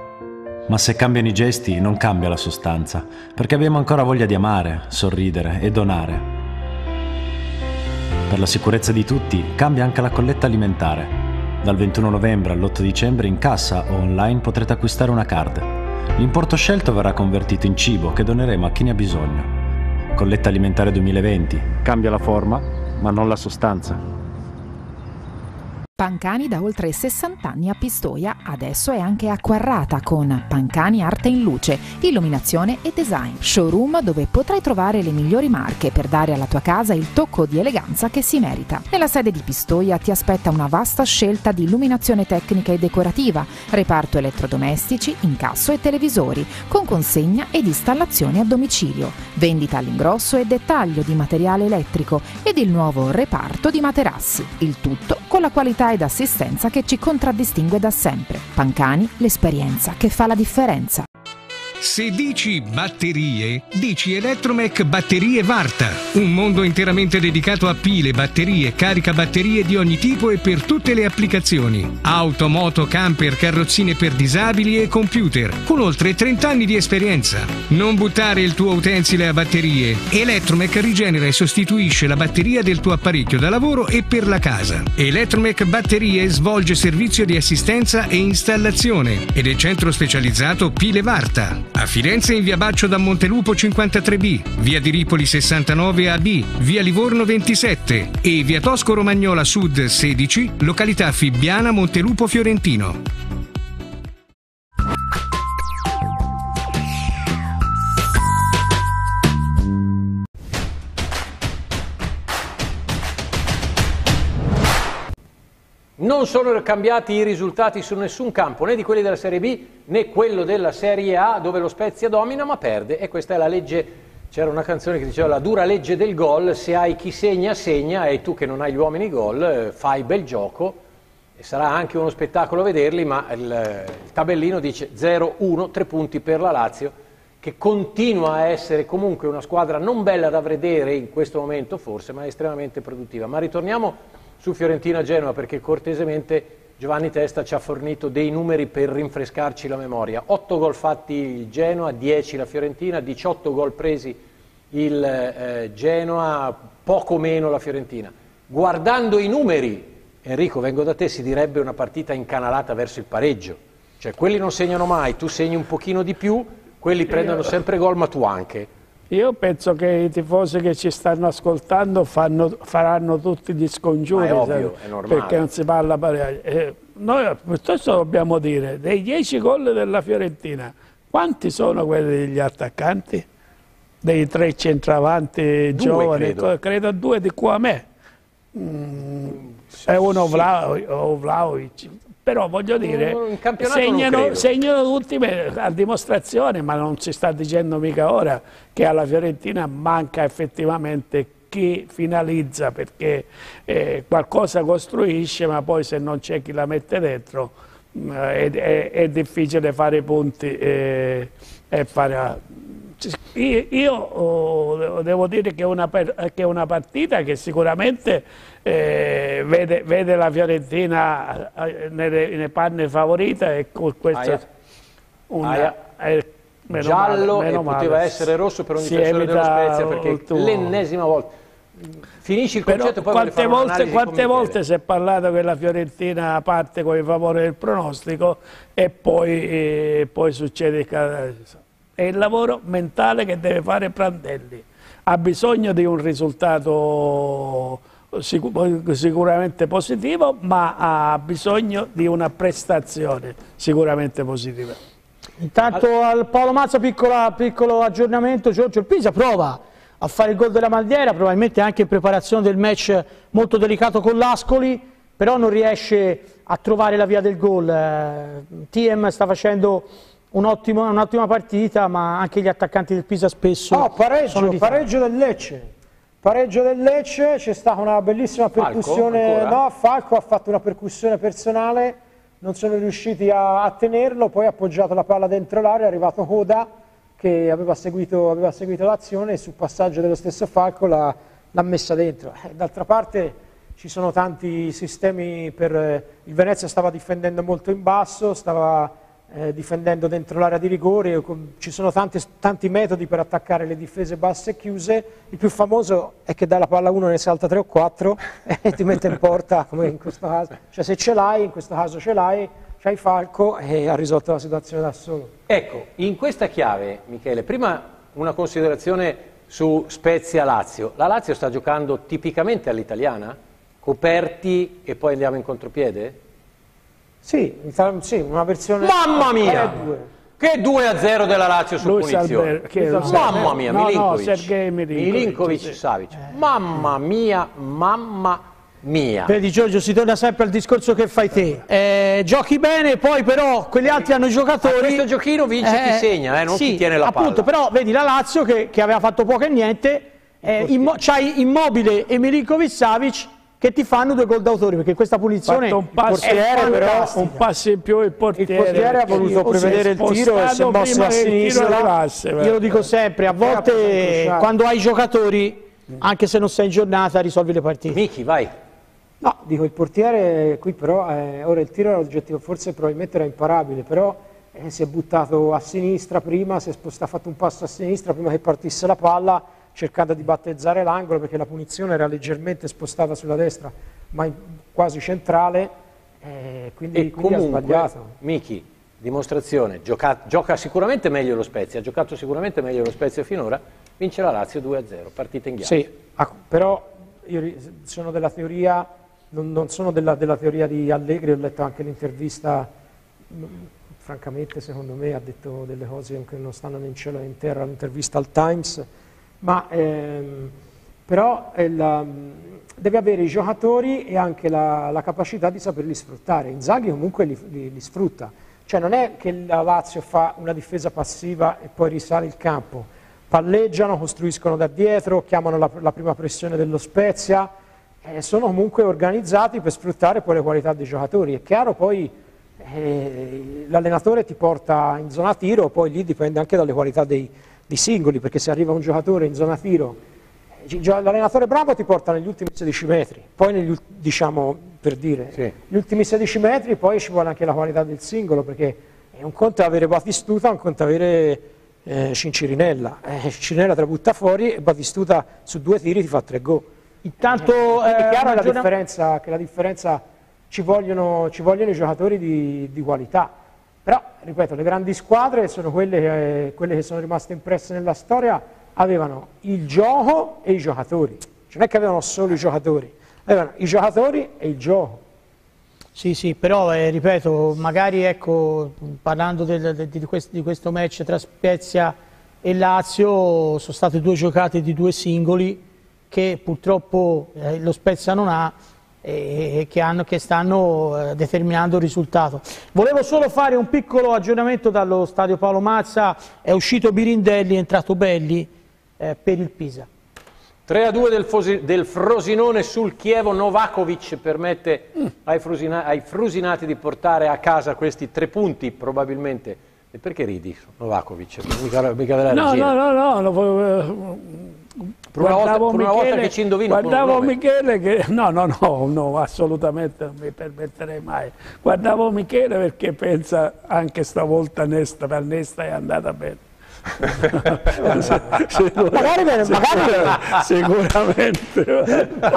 Ma se cambiano i gesti non cambia la sostanza, perché abbiamo ancora voglia di amare, sorridere e donare. Per la sicurezza di tutti cambia anche la colletta alimentare. Dal 21 novembre all'8 dicembre in cassa o online potrete acquistare una card. L'importo scelto verrà convertito in cibo che doneremo a chi ne ha bisogno. Colletta alimentare 2020. Cambia la forma, ma non la sostanza. Pancani da oltre 60 anni a Pistoia, adesso è anche acquarrata con Pancani Arte in Luce, illuminazione e design. Showroom dove potrai trovare le migliori marche per dare alla tua casa il tocco di eleganza che si merita. Nella sede di Pistoia ti aspetta una vasta scelta di illuminazione tecnica e decorativa, reparto elettrodomestici, incasso e televisori, con consegna ed installazione a domicilio, vendita all'ingrosso e dettaglio di materiale elettrico ed il nuovo reparto di materassi. Il tutto con la qualità ed assistenza che ci contraddistingue da sempre. Pancani, l'esperienza che fa la differenza. Se dici batterie, dici Electromech Batterie Varta, un mondo interamente dedicato a pile, batterie, carica batterie di ogni tipo e per tutte le applicazioni. Auto, moto, camper, carrozzine per disabili e computer, con oltre 30 anni di esperienza. Non buttare il tuo utensile a batterie. Electromech rigenera e sostituisce la batteria del tuo apparecchio da lavoro e per la casa. Electromech Batterie svolge servizio di assistenza e installazione ed è centro specializzato Pile Varta. A Firenze in via Baccio da Montelupo 53B, via di Ripoli 69AB, via Livorno 27 e via Tosco Romagnola Sud 16, località Fibbiana Montelupo Fiorentino. Non sono cambiati i risultati su nessun campo, né di quelli della Serie B né quello della Serie A, dove lo Spezia domina ma perde. E questa è la legge. C'era una canzone che diceva la dura legge del gol: se hai chi segna, segna, e tu che non hai gli uomini gol, fai bel gioco. E sarà anche uno spettacolo vederli, ma il, il tabellino dice 0-1, 3 punti per la Lazio, che continua a essere comunque una squadra non bella da vedere in questo momento, forse, ma estremamente produttiva. Ma ritorniamo su Fiorentina-Genova perché cortesemente Giovanni Testa ci ha fornito dei numeri per rinfrescarci la memoria. 8 gol fatti il Genoa, 10 la Fiorentina, 18 gol presi il eh, Genoa, poco meno la Fiorentina. Guardando i numeri, Enrico, vengo da te, si direbbe una partita incanalata verso il pareggio. Cioè quelli non segnano mai, tu segni un pochino di più, quelli prendono sempre gol, ma tu anche. Io penso che i tifosi che ci stanno ascoltando fanno, faranno tutti gli scongiuri, è ovvio, è perché non si parla. Eh, noi piuttosto dobbiamo dire, dei 10 gol della Fiorentina, quanti sono quelli degli attaccanti? Dei tre centravanti giovani? credo. credo due di qua a me. Mm, e uno Vlaovic. Però voglio dire, segnano, segnano tutti a dimostrazione, ma non si sta dicendo mica ora che alla Fiorentina manca effettivamente chi finalizza perché eh, qualcosa costruisce, ma poi se non c'è chi la mette dentro è, è- è difficile fare i punti eh, e fare... Io, oh, devo dire che è una, per- che è una partita che sicuramente eh, vede, vede la Fiorentina eh, nelle, nelle panne favorite e con questa una- eh, Giallo male, e poteva male. essere rosso per un Si difensore dello Spezia perché l'ennesima volta. Finisci il Però concetto e poi quante, volte, quante volte si è parlato che la Fiorentina parte con il favore del pronostico e poi, eh, poi succede il ca- È il lavoro mentale che deve fare Prandelli. Ha bisogno di un risultato sicu- sicuramente positivo, ma ha bisogno di una prestazione sicuramente positiva. Intanto al Paolo Mazza, piccola- piccolo aggiornamento, Giorgio il Pisa prova a fare il gol della Maldiera, probabilmente anche in preparazione del match molto delicato con l'Ascoli, però non riesce a trovare la via del gol. Eh, Tiem sta facendo un ottimo- un'ottima partita, ma anche gli attaccanti del Pisa spesso Oh, pareggio, pareggio del Lecce. Pareggio del Lecce, c'è stata una bellissima Falco, percussione. ancora? No, Falco ha fatto una percussione personale, non sono riusciti a, a tenerlo, poi ha appoggiato la palla dentro l'area, è arrivato Coda che aveva seguito, aveva seguito l'azione e sul passaggio dello stesso Falco l'ha messa dentro. Eh, d'altra parte ci sono tanti sistemi per... Eh, il Venezia stava difendendo molto in basso, stava eh, difendendo dentro l'area di rigore, ci sono tanti, tanti, metodi per attaccare le difese basse e chiuse, il più famoso è che dai la palla 1 ne salta 3 o 4 e ti mette in porta, come in questo caso, cioè se ce l'hai, in questo caso ce l'hai, c'hai Falco e ha risolto la situazione da solo. Ecco, in questa chiave, Michele, prima una considerazione su Spezia-Lazio. La Lazio sta giocando tipicamente all'italiana? Coperti e poi andiamo in contropiede? Sì, sì, una versione... Mamma mia! Che 2 a 0 della Lazio su Luis punizione. Alber, Mamma mia, no, Milinkovic. No, Milinkovic. Milinkovic sì. Savic. Eh. Mamma mia, mamma mia. Vedi Giorgio, si torna sempre al discorso che fai te. Eh, giochi bene, poi però quelli altri hanno giocatori... A questo giochino vince eh, chi segna, eh, non sì, chi tiene la appunto, palla. però vedi la Lazio che, che aveva fatto poco e niente, eh, immo c'hai Immobile e Milinkovic Savic che ti fanno due gol d'autore perché questa punizione un passo, però, un passo in più il portiere, il portiere. ha voluto prevedere il tiro e si è mosso a sinistra. arrivasse, io lo dico sempre a volte quando hai giocatori anche se non sei in giornata risolvi le partite. Michi vai. No dico il portiere qui però eh, ora il tiro era l'oggettivo forse probabilmente era imparabile però eh, si è buttato a sinistra prima si è spostato ha fatto un passo a sinistra prima che partisse la palla cercando di battezzare l'angolo perché la punizione era leggermente spostata sulla destra, ma quasi centrale, eh, quindi, e quindi comunque, ha sbagliato. Michi, dimostrazione, gioca, gioca, sicuramente meglio lo Spezia, ha giocato sicuramente meglio lo Spezia finora, vince la Lazio 2-0, partita in ghiaccio. Sì, però io sono della teoria, non, non sono della, della, teoria di Allegri, ho letto anche l'intervista, francamente secondo me ha detto delle cose che non stanno né in cielo né in terra, l'intervista al Times, ma ehm, però la, deve avere i giocatori e anche la, la, capacità di saperli sfruttare. Inzaghi comunque li, li, li, sfrutta, cioè non è che la Lazio fa una difesa passiva e poi risale il campo, palleggiano, costruiscono da dietro, chiamano la, la prima pressione dello Spezia, eh, sono comunque organizzati per sfruttare poi le qualità dei giocatori. È chiaro poi eh, l'allenatore ti porta in zona tiro, poi lì dipende anche dalle qualità dei giocatori di singoli, perché se arriva un giocatore in zona tiro, l'allenatore bravo ti porta negli ultimi 16 metri, poi negli, diciamo, per dire, sì. gli ultimi 16 metri poi ci vuole anche la qualità del singolo, perché è un conto avere Batistuta, un conto avere eh, Cincirinella. Eh, Cincirinella te la butta fuori e Batistuta su due tiri ti fa tre gol. Intanto eh, è chiaro la differenza, che la differenza ci vogliono, ci vogliono i giocatori di, di qualità però, ripeto, le grandi squadre sono quelle che, quelle che sono rimaste impresse nella storia, avevano il gioco e i giocatori. Cioè, non è che avevano solo i giocatori, avevano i giocatori e il gioco. Sì, sì, però eh, ripeto, magari ecco, parlando del, de, di, questo, di, questo, match tra Spezia e Lazio, sono state due giocate di due singoli che purtroppo eh, lo Spezia non ha e che, hanno, che stanno eh, determinando il risultato. Volevo solo fare un piccolo aggiornamento dallo stadio Paolo Mazza, è uscito Birindelli, è entrato Belli eh, per il Pisa. 3 a 2 del, Fosi, del, Frosinone sul Chievo, Novakovic permette mm. ai, frusina, ai, frusinati di portare a casa questi tre punti probabilmente. E perché ridi Novakovic? Mica, mica no, no, no, no, no, per una, volta, per una Michele, volta, che ci indovino guardavo Michele che no no no no assolutamente non mi permetterei mai. Guardavo Michele perché pensa anche stavolta Nesta per Nesta è andata bene. Magari viene, magari, sicuramente.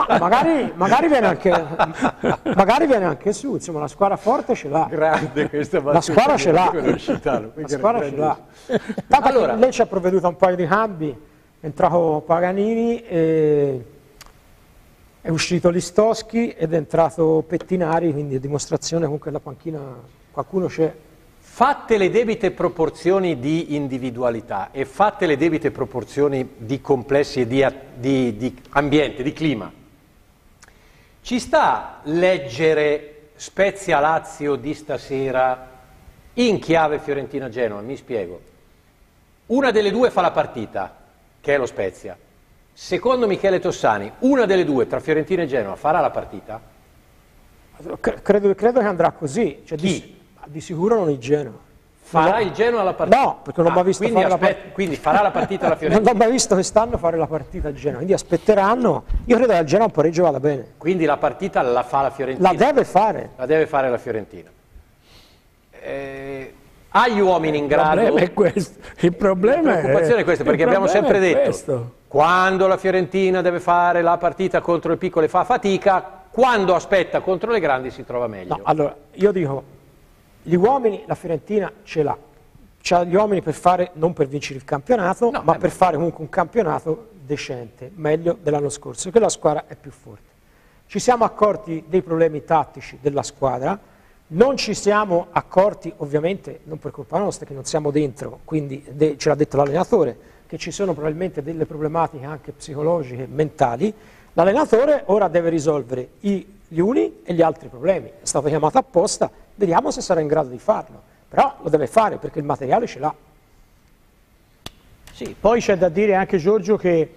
Magari, magari, viene anche, magari viene anche su insomma la squadra forte ce l'ha. Grande questa la squadra ce l'ha. la squadra ce l'ha. allora, lei ci ha provveduto un paio di cambi entrato Paganini, e è uscito Listoschi ed è entrato Pettinari, quindi a dimostrazione comunque la panchina qualcuno c'è. Fatte le debite proporzioni di individualità e fatte le debite proporzioni di complessi e di, di, di ambiente, di clima, ci sta leggere Spezia Lazio di stasera in chiave Fiorentina-Genoa? Mi spiego. Una delle due fa la partita, che è lo Spezia. Secondo Michele Tossani, una delle due tra Fiorentina e Genova farà la partita? Credo, credo che andrà così. Cioè, di, di, sicuro non il Genoa. Farà il Genoa la partita? No, perché non Ah, visto quindi, fare la aspetta- partita. quindi farà la partita la Non Fiorentina. ho mai visto quest'anno fare la partita a Genoa, quindi aspetteranno. Io credo che al Genoa un pareggio vada bene. Quindi la partita la fa la Fiorentina. La deve fare. La deve fare la Fiorentina. Eh, ha gli uomini in Il grado... problema è questo. Il problema La preoccupazione è questa, perché il abbiamo sempre è detto, questo. quando la Fiorentina deve fare la partita contro le piccole fa fatica, quando aspetta contro le grandi si trova meglio. No, allora, io dico, gli uomini la Fiorentina ce l'ha. C'ha gli uomini per fare, non per vincere il campionato, No, ma eh, per fare comunque un campionato decente, meglio dell'anno scorso, che la squadra è più forte. Ci siamo accorti dei problemi tattici della squadra, non ci siamo accorti, ovviamente, non per colpa nostra, che non siamo dentro, quindi de- ce l'ha detto l'allenatore, che ci sono probabilmente delle problematiche anche psicologiche, mentali. L'allenatore ora deve risolvere i- gli uni e gli altri problemi. È stato chiamato apposta, vediamo se sarà in grado di farlo. Però lo deve fare perché il materiale ce l'ha. Sì, poi c'è da dire anche Giorgio che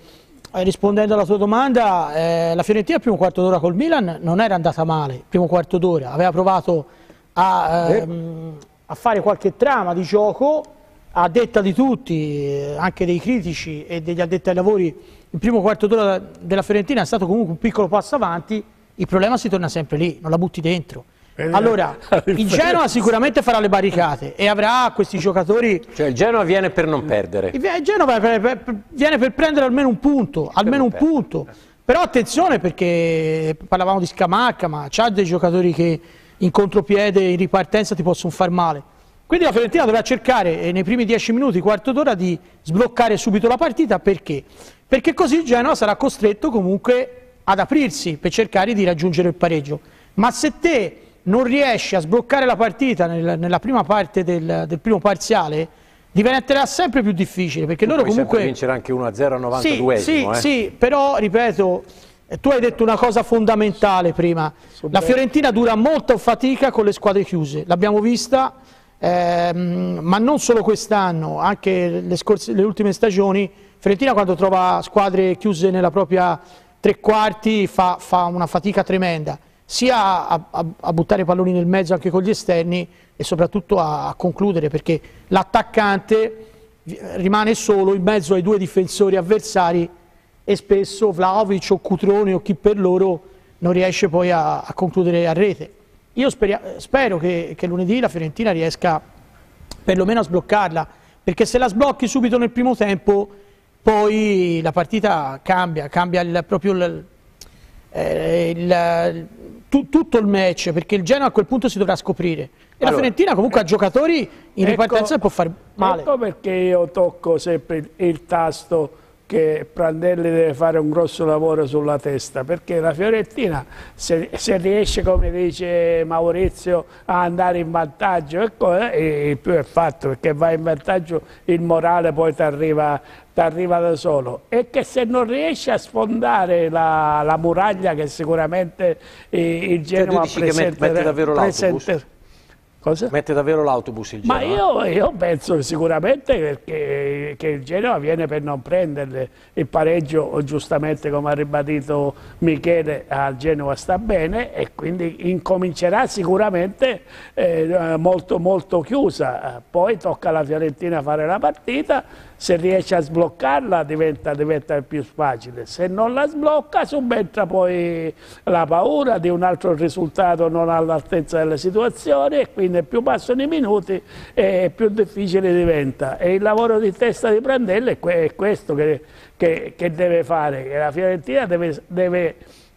eh, rispondendo alla tua domanda, eh, la Fiorentina il primo quarto d'ora col Milan non era andata male, primo quarto d'ora, aveva provato a, ehm, a fare qualche trama di gioco, a detta di tutti, eh, anche dei critici e degli addetti ai lavori, il primo quarto d'ora della Fiorentina è stato comunque un piccolo passo avanti, il problema si torna sempre lì, non la butti dentro. Allora, il Genoa sicuramente farà le barricate e avrà questi giocatori Cioè il Genoa viene per non perdere. il per- viene per prendere almeno un punto, almeno un punto. Però attenzione perché parlavamo di Scamacca, ma c'ha dei giocatori che in contropiede, in ripartenza ti possono far male. Quindi la Fiorentina dovrà cercare eh, nei primi dieci minuti, quarto d'ora, di sbloccare subito la partita. Perché? Perché così il Genoa sarà costretto comunque ad aprirsi per cercare di raggiungere il pareggio. Ma se te non riesci a sbloccare la partita nel- nella prima parte del, del primo parziale, diventerà sempre più difficile perché loro Puoi sempre comunque vincere anche 1-0 al sì, 92 sì, eh. sì, però ripeto, tu hai detto una cosa fondamentale prima. La Fiorentina dura molta fatica con le squadre chiuse, l'abbiamo vista, ehm, ma non solo quest'anno, anche le, scorse, le ultime stagioni. Fiorentina quando trova squadre chiuse nella propria tre quarti fa, fa una fatica tremenda, sia a, a- a buttare palloni nel mezzo anche con gli esterni e soprattutto a, a concludere perché l'attaccante rimane solo in mezzo ai due difensori avversari e spesso Vlaovic o Cutrone o chi per loro non riesce poi a, a concludere a rete. Io speria- spero che, che lunedì la Fiorentina riesca perlomeno a sbloccarla, perché se la sblocchi subito nel primo tempo, poi la partita cambia, cambia il- proprio il, eh, il- tu- tutto il match, perché il Genoa a quel punto si dovrà scoprire. E la Allora, Fiorentina comunque ha giocatori in ecco- ripartenza che può fare male. Ecco perché io tocco sempre il tasto che Prandelli deve fare un grosso lavoro sulla testa, perché la Fiorentina se, se riesce, come dice Maurizio, a andare in vantaggio, ecco, eh, il più è fatto, perché va in vantaggio il morale poi ti arriva, t'arriva da solo. E che se non riesce a sfondare la, la muraglia che sicuramente eh, il Cioè, Genoa met- presente- mette davvero l'autobus? presente- Cosa? Mette davvero l'autobus il Ma Genoa? io, io penso sicuramente perché, che il Genoa viene per non prenderle il pareggio, giustamente come ha ribadito Michele, al Genoa sta bene e quindi incomincerà sicuramente eh, molto, molto chiusa. Eh, Poi tocca alla Fiorentina fare la partita, se riesce a sbloccarla diventa, diventa più facile, se non la sblocca subentra poi la paura di un altro risultato non all'altezza delle situazioni e quindi più passano i minuti e più difficile diventa. E il lavoro di testa di Prandelli è, que- è questo che, che- che deve fare, che la Fiorentina deve, deve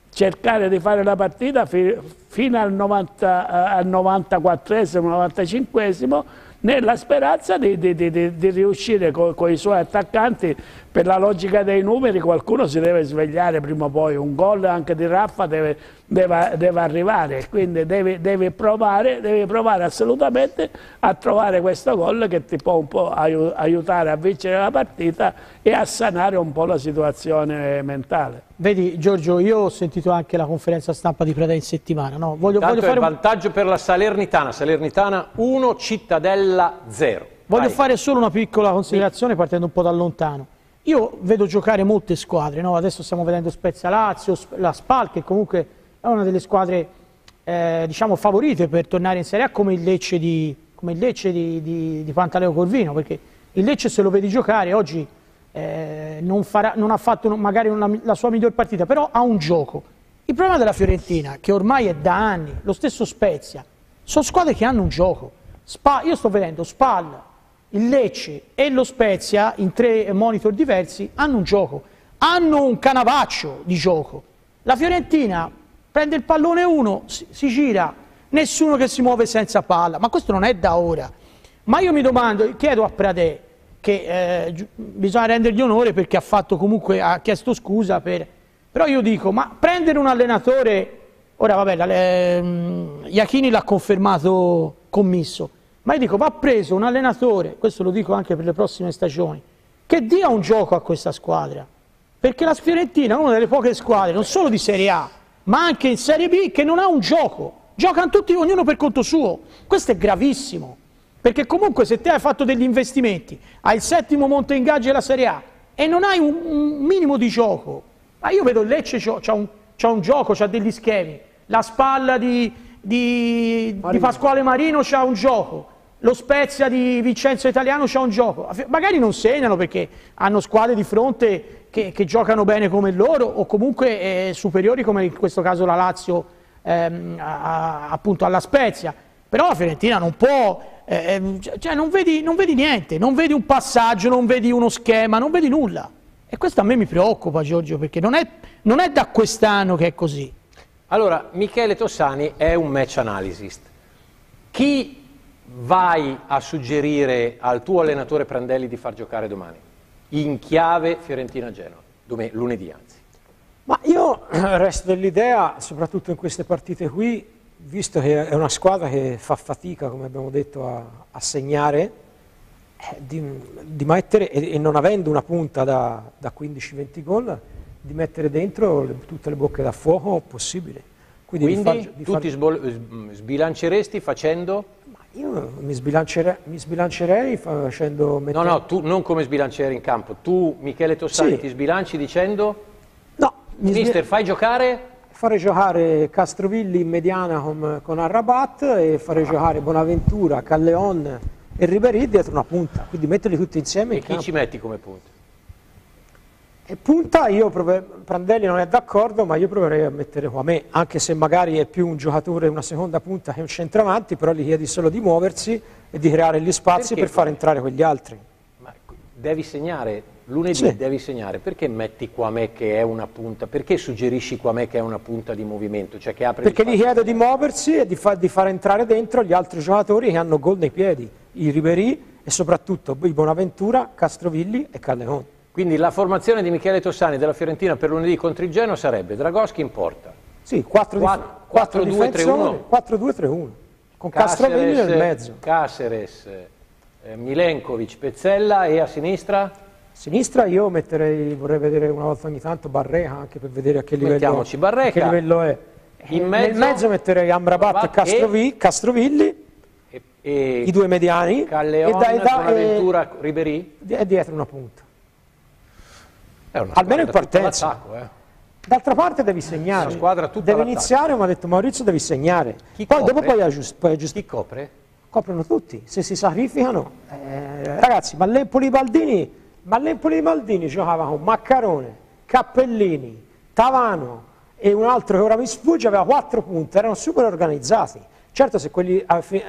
cercare di fare la partita fi- fino al, 90, eh, al 94esimo, 95esimo nella speranza di, di- di- di- riuscire con i suoi attaccanti per la logica dei numeri qualcuno si deve svegliare prima o poi un gol anche di Raffa deve, deve- deve arrivare quindi deve, deve provare, deve provare assolutamente a trovare questo gol che ti può un po' aiu- aiutare a vincere la partita e a sanare un po' la situazione mentale Vedi Giorgio, io ho sentito anche la conferenza stampa di Preda in settimana, no? voglio, voglio fare un- vantaggio per la Salernitana. Salernitana 1, Cittadella 0. Voglio Vai. fare solo una piccola considerazione partendo un po' da lontano. Io vedo giocare molte squadre, no? adesso stiamo vedendo Spezia Lazio, la Spal che comunque è una delle squadre eh, diciamo favorite per tornare in Serie A come il Lecce di, come il Lecce di, di, di Pantaleo Corvino, perché il Lecce se lo vedi giocare oggi eh, non, farà, non, ha fatto magari una, la sua miglior partita, però ha un gioco. Il problema della Fiorentina, che ormai è da anni, lo stesso Spezia, sono squadre che hanno un gioco. Spa, io sto vedendo Spal, il Lecce e lo Spezia, in tre monitor diversi, hanno un gioco, hanno un canavaccio di gioco. La Fiorentina prende il pallone uno, si, si gira, nessuno che si muove senza palla, ma questo non è da ora. Ma io mi domando, chiedo a Pradè, che eh, bisogna rendergli onore perché ha fatto comunque, ha chiesto scusa per... Però io dico, ma prendere un allenatore, ora vabbè, la, eh, Iachini l'ha confermato commisso, ma io dico, va preso un allenatore, questo lo dico anche per le prossime stagioni, che dia un gioco a questa squadra, perché la Fiorentina è una delle poche squadre, non solo di Serie A, ma anche in Serie B, che non ha un gioco, giocano tutti ognuno per conto suo, questo è gravissimo. Perché comunque se te hai fatto degli investimenti, hai il settimo monte ingaggi della Serie A e non hai un, un minimo di gioco, ma io vedo Lecce c'ha un, un, gioco, c'ha degli schemi, la spalla di, di, di Pasquale Marino c'ha un gioco, lo Spezia di Vincenzo Italiano c'ha un gioco, magari non segnano perché hanno squadre di fronte che, che giocano bene come loro o comunque eh, superiori come in questo caso la Lazio ehm, a, appunto alla Spezia, però la Fiorentina non può eh, ehm, cioè non vedi, non vedi niente, non vedi un passaggio, non vedi uno schema, non vedi nulla. E questo a me mi preoccupa Giorgio perché non è, non è da quest'anno che è così. Allora, Michele Tossani è un match analyst. Chi vai a suggerire al tuo allenatore Prandelli di far giocare domani? In chiave Fiorentina-Genoa, lunedì anzi. Ma io resto dell'idea, soprattutto in queste partite qui, visto che è una squadra che fa fatica, come abbiamo detto, a, a segnare, eh, di, di, mettere, e, e, non avendo una punta da, da 15-20 gol, di mettere dentro le, tutte le bocche da fuoco possibile. Quindi, Quindi di far, tu far... ti sbilanceresti facendo? Io mi, sbilancere, mi sbilancerei facendo... Mettere... No, no, tu non come sbilanciere in campo. Tu, Michele Tossani, sì. ti sbilanci dicendo... No. Mister, fai giocare fare giocare Castrovilli in mediana con, con Arrabat e fare giocare Bonaventura, Calleon e Ribéry dietro una punta, quindi metterli tutti insieme. E in chi campo. ci metti come punta? E punta io, Prandelli non è d'accordo, ma io proverei a mettere qua me, anche se magari è più un giocatore, una seconda punta che un centravanti, però gli chiedi solo di muoversi e di creare gli spazi Perché? per far entrare quegli altri. Ma devi segnare lunedì sì. devi segnare, perché metti Quame che è una punta, perché suggerisci Quame che è una punta di movimento? Cioè perché gli chiedo di muoversi e di, fa, di, far entrare dentro gli altri giocatori che hanno gol nei piedi, i Ribery e soprattutto i Bonaventura, Castrovilli e Calleon. Quindi la formazione di Michele Tossani della Fiorentina per lunedì contro il Genoa sarebbe Dragoschi in porta. Sì, 4-2-3-1. 4-2-3-1. Con Castrovilli nel mezzo. Caceres, eh, Milenkovic, Pezzella e a sinistra? sinistra io metterei, vorrei vedere una volta ogni tanto Barreca anche per vedere a che livello, Mettiamoci Barreca. A che livello è. In mezzo, Nel mezzo metterei Amrabat e, Castrovi, Castrovilli, e, e, i due mediani, Calleon, e, da, e Ribery e dietro una punta. Almeno in partenza. Eh. D'altra parte devi segnare, sì. devi iniziare, mi ha detto Maurizio, devi segnare. Chi poi copre? dopo puoi aggiustare. Chi copre? Coprono tutti, se si sacrificano. Eh, ragazzi, ma l'Empoli Baldini ma l'Empoli di Maldini giocava con Maccarone, Cappellini, Tavano e un altro che ora mi sfugge, aveva quattro punti, erano super organizzati. Certo, se quelli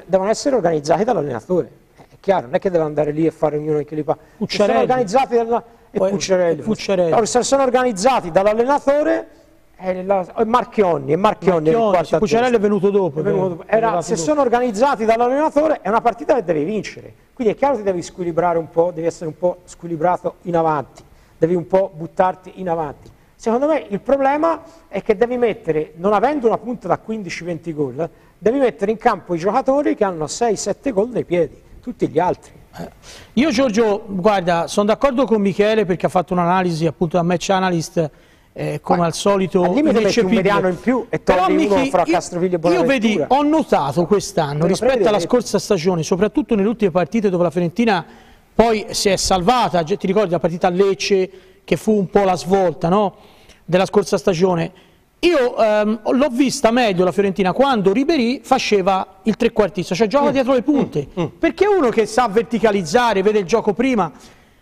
devono essere organizzati dall'allenatore, è chiaro, non è che devono andare lì e fare ognuno che li fa. Sono organizzati dalla, e Pucciarelli. Pucciarelli. Allora, se sono organizzati dall'allenatore è, la, è Marchionni, è Marchionni, Marchionni sì, Pucciarelli è venuto dopo. È venuto dopo. Era, se dopo. sono organizzati dall'allenatore è una partita che devi vincere, quindi è chiaro che devi squilibrare un po', devi essere un po' squilibrato in avanti, devi un po' buttarti in avanti. Secondo me il problema è che devi mettere, non avendo una punta da 15-20 gol, devi mettere in campo i giocatori che hanno 6-7 gol nei piedi, tutti gli altri. Eh, io Giorgio, guarda, sono d'accordo con Michele perché ha fatto un'analisi appunto da match analyst eh, come Ma, al solito al limite metti un in più e togli uno fra Castrovilli e io vedi, ho notato quest'anno rispetto alla scorsa stagione soprattutto nelle ultime partite dove la Fiorentina poi si è salvata ti ricordi la partita a Lecce che fu un po' la svolta no? della scorsa stagione io ehm, l'ho vista meglio la Fiorentina quando Ribery faceva il trequartista, cioè gioca mm. dietro le punte, mm. Mm. perché uno che sa verticalizzare, vede il gioco prima,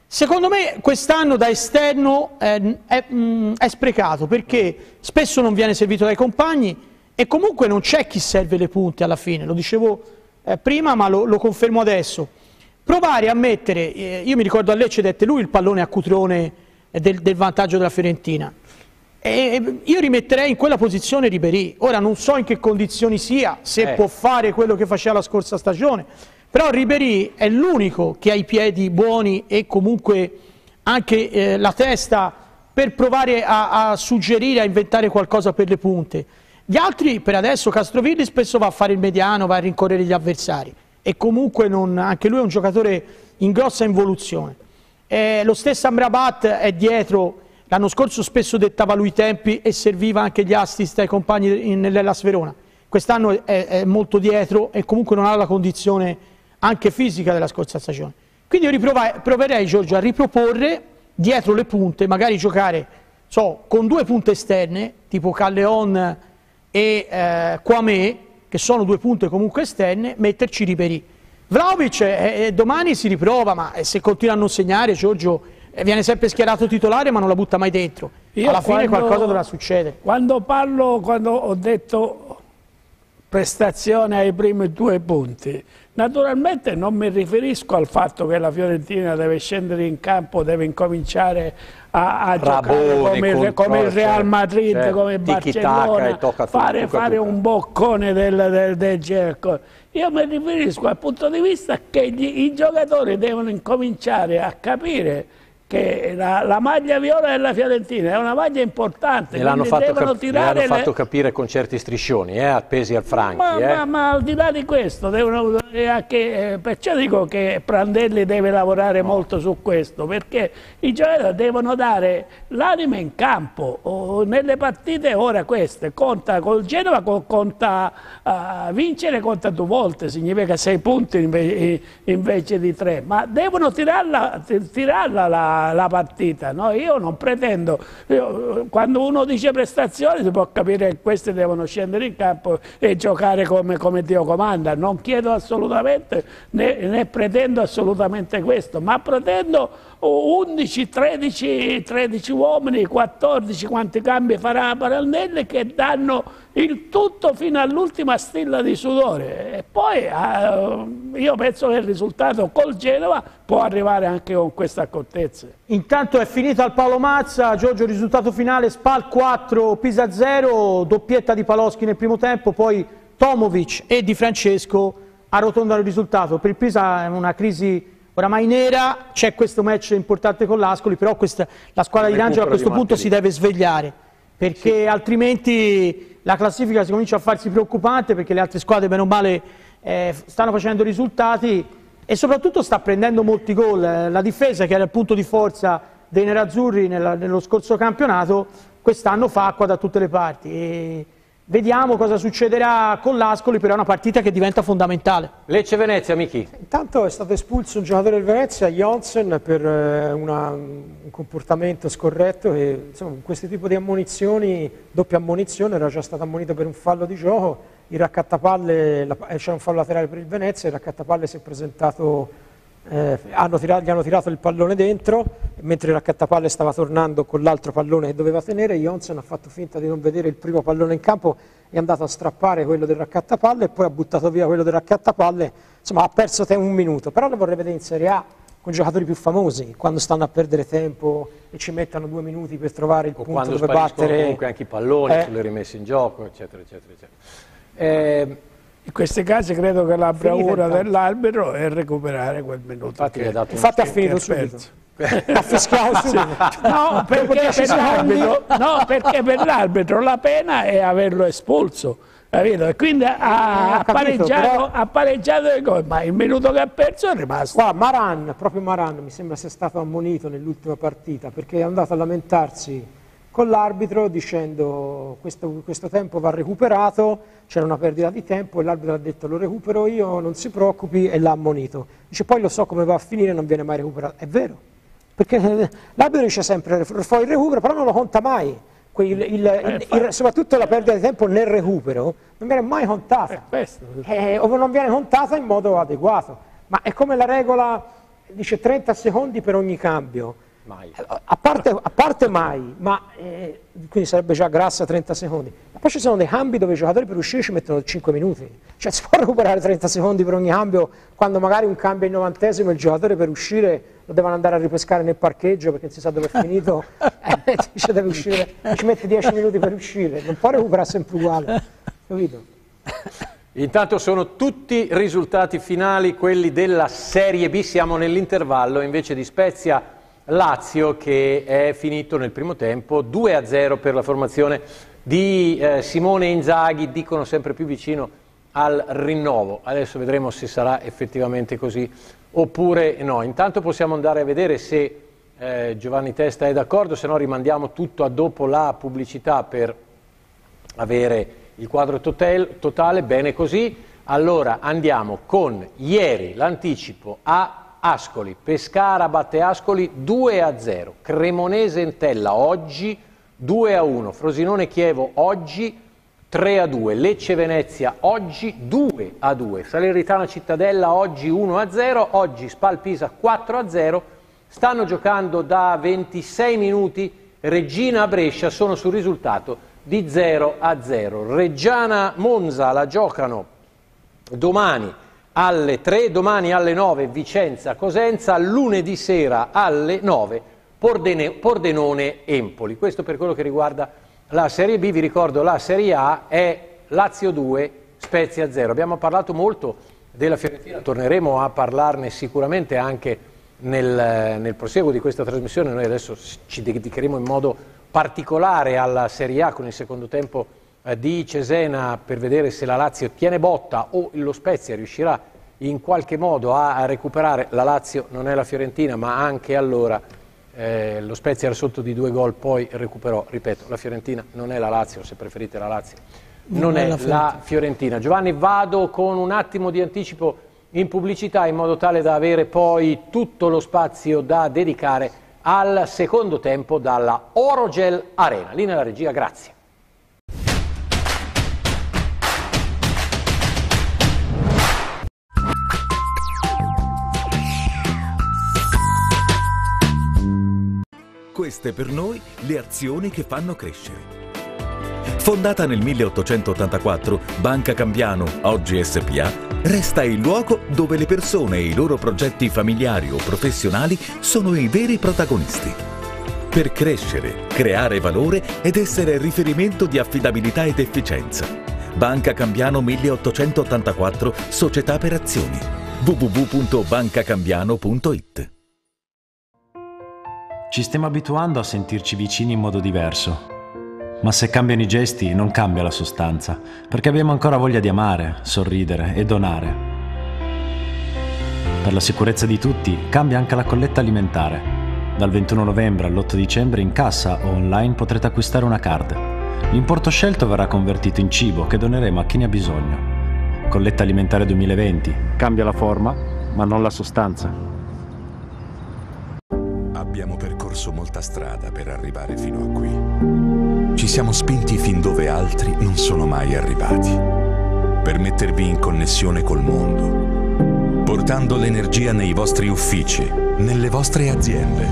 secondo me quest'anno da esterno eh, è, mm, è sprecato, perché spesso non viene servito dai compagni e comunque non c'è chi serve le punte alla fine, lo dicevo eh, prima ma lo, lo, confermo adesso. Provare a mettere, eh, io mi ricordo a Lecce dette lui il pallone a Cutrone del, del vantaggio della Fiorentina, e io rimetterei in quella posizione Ribery. Ora non so in che condizioni sia, se eh. può fare quello che faceva la scorsa stagione, però Ribery è l'unico che ha i piedi buoni e comunque anche eh, la testa per provare a, a, suggerire, a inventare qualcosa per le punte. Gli altri, per adesso, Castrovilli spesso va a fare il mediano, va a rincorrere gli avversari e comunque non, anche lui è un giocatore in grossa involuzione. Eh, lo stesso Amrabat è dietro L'anno scorso spesso dettava lui i tempi e serviva anche gli assist ai compagni nell'Ellas Verona. Quest'anno è, è, molto dietro e comunque non ha la condizione anche fisica della scorsa stagione. Quindi io proverei Giorgio a riproporre dietro le punte, magari giocare so, con due punte esterne, tipo Calleon e eh, Quame, che sono due punte comunque esterne, metterci Riperi. Vlaovic eh, eh, domani si riprova, ma eh, se continua a non segnare Giorgio viene sempre schierato titolare ma non la butta mai dentro. Io Alla fine quando, qualcosa dovrà succedere. Quando parlo, quando ho detto prestazione ai primi due punti, naturalmente non mi riferisco al fatto che la Fiorentina deve scendere in campo, deve incominciare a, a giocare come, il, come il Real Madrid, cioè, come il Barcellona, fare, fare un boccone del, del, del Gerco. Io mi riferisco al punto di vista che gli, i giocatori devono incominciare a capire che la, la, maglia viola della Fiorentina è una maglia importante. Me l'hanno fatto, cap le... fatto, capire con certi striscioni, eh, appesi al Franchi. Ma, eh. ma, ma, al di là di questo, devono, anche, eh, perciò dico che Prandelli deve lavorare molto su questo, perché i giocatori devono dare l'anima in campo. Oh, nelle partite ora queste, conta col Genova, conta uh, vincere conta due volte, significa sei punti invece, invece di tre, ma devono tirarla, tirarla la la, partita. No? Io non pretendo, io, quando uno dice prestazioni si può capire che questi devono scendere in campo e giocare come, come Dio comanda. Non chiedo assolutamente né, né pretendo assolutamente questo, ma pretendo 11, 13, 13 uomini, 14 quanti cambi farà Parannelli che danno il tutto fino all'ultima stilla di sudore e poi eh, io penso che il risultato col Genova può arrivare anche con queste accortezze. Intanto è finita al Paolo Mazza, Giorgio risultato finale Spal 4, Pisa 0, doppietta di Paloschi nel primo tempo, poi Tomovic e Di Francesco arrotondano il risultato. Per il Pisa è una crisi oramai nera, c'è questo match importante con l'Ascoli, però questa, la squadra di D'Angelo a questo punto si deve svegliare, perché sì. altrimenti la classifica si comincia a farsi preoccupante, perché le altre squadre, meno male, eh, stanno facendo risultati e soprattutto sta prendendo molti gol. La difesa, che era il punto di forza dei nerazzurri nello scorso campionato, quest'anno fa acqua da tutte le parti. E Vediamo cosa succederà con l'Ascoli, però è una partita che diventa fondamentale. Lecce-Venezia, Michi. Intanto è stato espulso un giocatore del Venezia, Jonsen, per eh, una, un comportamento scorretto e insomma, con questo tipo di ammonizioni, doppia ammonizione, era già stato ammonito per un fallo di gioco, il raccattapalle, eh, c'è un fallo laterale per il Venezia, il raccattapalle si è presentato eh, hanno tirato, gli hanno tirato il pallone dentro, mentre il raccattapalle stava tornando con l'altro pallone che doveva tenere, Jonsen ha fatto finta di non vedere il primo pallone in campo, è andato a strappare quello del raccattapalle e poi ha buttato via quello del raccattapalle, insomma ha perso un minuto, però lo vorrei vedere in Serie A con giocatori più famosi, quando stanno a perdere tempo e ci mettono due minuti per trovare il o punto dove battere. comunque anche i palloni, eh. sulle rimesse in gioco, eccetera, eccetera, eccetera. Eh, in questi casi credo che la bravura dell'arbitro è recuperare quel minuto. Infatti, che, dato infatti ha finito subito. ha fischiato subito. No, perché per, no, perché per l'arbitro la pena è averlo espulso. Capito? E quindi ha, ha, capito, pareggiato, però... ha pareggiato le cose, ma il minuto che ha perso è rimasto. Qua, Maran, proprio Maran, mi sembra sia stato ammonito nell'ultima partita perché è andato a lamentarsi con l'arbitro dicendo questo, questo tempo va recuperato, c'era una perdita di tempo e l'arbitro ha detto lo recupero io, non si preoccupi e l'ha ammonito. Dice poi lo so come va a finire, non viene mai recuperato. È vero, perché l'arbitro dice sempre fuori il recupero, però non lo conta mai, il, il, il, soprattutto la perdita di tempo nel recupero, non viene mai contata. Eh, o non viene contata in modo adeguato. Ma è come la regola, dice 30 secondi per ogni cambio. Mai. A parte, a parte mai, ma eh, quindi sarebbe già grassa 30 secondi. Ma poi ci sono dei cambi dove i giocatori per uscire ci mettono 5 minuti. Cioè si può recuperare 30 secondi per ogni cambio quando magari un cambio è il novantesimo e il giocatore per uscire lo devono andare a ripescare nel parcheggio perché non si sa dove è finito. eh, deve uscire, ci mette 10 minuti per uscire. Non può recuperare sempre uguale. Capito? Intanto sono tutti risultati finali quelli della Serie B, siamo nell'intervallo invece di Spezia Lazio che è finito nel primo tempo 2-0 per la formazione di eh, Simone Inzaghi, dicono sempre più vicino al rinnovo. Adesso vedremo se sarà effettivamente così oppure no. Intanto possiamo andare a vedere se eh, Giovanni Testa è d'accordo, se no rimandiamo tutto a dopo la pubblicità per avere il quadro total, totale, bene così. Allora andiamo con ieri l'anticipo a Ascoli, Pescara batte Ascoli 2 a 0, Cremonese Entella oggi 2 a 1, Frosinone Chievo oggi 3 a 2, Lecce Venezia oggi 2 a 2, Salernitana Cittadella oggi 1 a 0, oggi Spal Pisa 4 a 0, stanno giocando da 26 minuti. Regina Brescia, sono sul risultato di 0 a 0. Reggiana Monza la giocano domani alle 3, domani alle 9 Vicenza Cosenza, lunedì sera alle 9 Pordene, Pordenone Empoli. Questo per quello che riguarda la Serie B, vi ricordo la Serie A è Lazio 2, Spezia 0. Abbiamo parlato molto della Fiorentina, torneremo a parlarne sicuramente anche nel, nel proseguo di questa trasmissione. Noi adesso ci dedicheremo in modo particolare alla Serie A con il secondo tempo di Cesena per vedere se la Lazio tiene botta o lo Spezia riuscirà in qualche modo a, recuperare. La Lazio non è la Fiorentina, ma anche allora eh, lo Spezia era sotto di due gol, poi recuperò. Ripeto, la Fiorentina non è la Lazio, se preferite la Lazio, non, non è, è la Fiorentina. Giovanni, vado con un attimo di anticipo in pubblicità in modo tale da avere poi tutto lo spazio da dedicare al secondo tempo dalla Orogel Arena. Lì nella regia, grazie. Queste per noi le azioni che fanno crescere. Fondata nel 1884, Banca Cambiano, oggi SPA, resta il luogo dove le persone e i loro progetti familiari o professionali sono i veri protagonisti. Per crescere, creare valore ed essere riferimento di affidabilità ed efficienza. Banca Cambiano 1884, Società per Azioni. www.bancacambiano.it ci stiamo abituando a sentirci vicini in modo diverso. Ma se cambiano i gesti non cambia la sostanza, perché abbiamo ancora voglia di amare, sorridere e donare. Per la sicurezza di tutti cambia anche la colletta alimentare. Dal 21 novembre all'8 dicembre in cassa o online potrete acquistare una card. L'importo scelto verrà convertito in cibo che doneremo a chi ne ha bisogno. Colletta alimentare 2020. Cambia la forma, ma non la sostanza. Abbiamo percorso molta strada per arrivare fino a qui. Ci siamo spinti fin dove altri non sono mai arrivati. Per mettervi in connessione col mondo. Portando l'energia nei vostri uffici, nelle vostre aziende.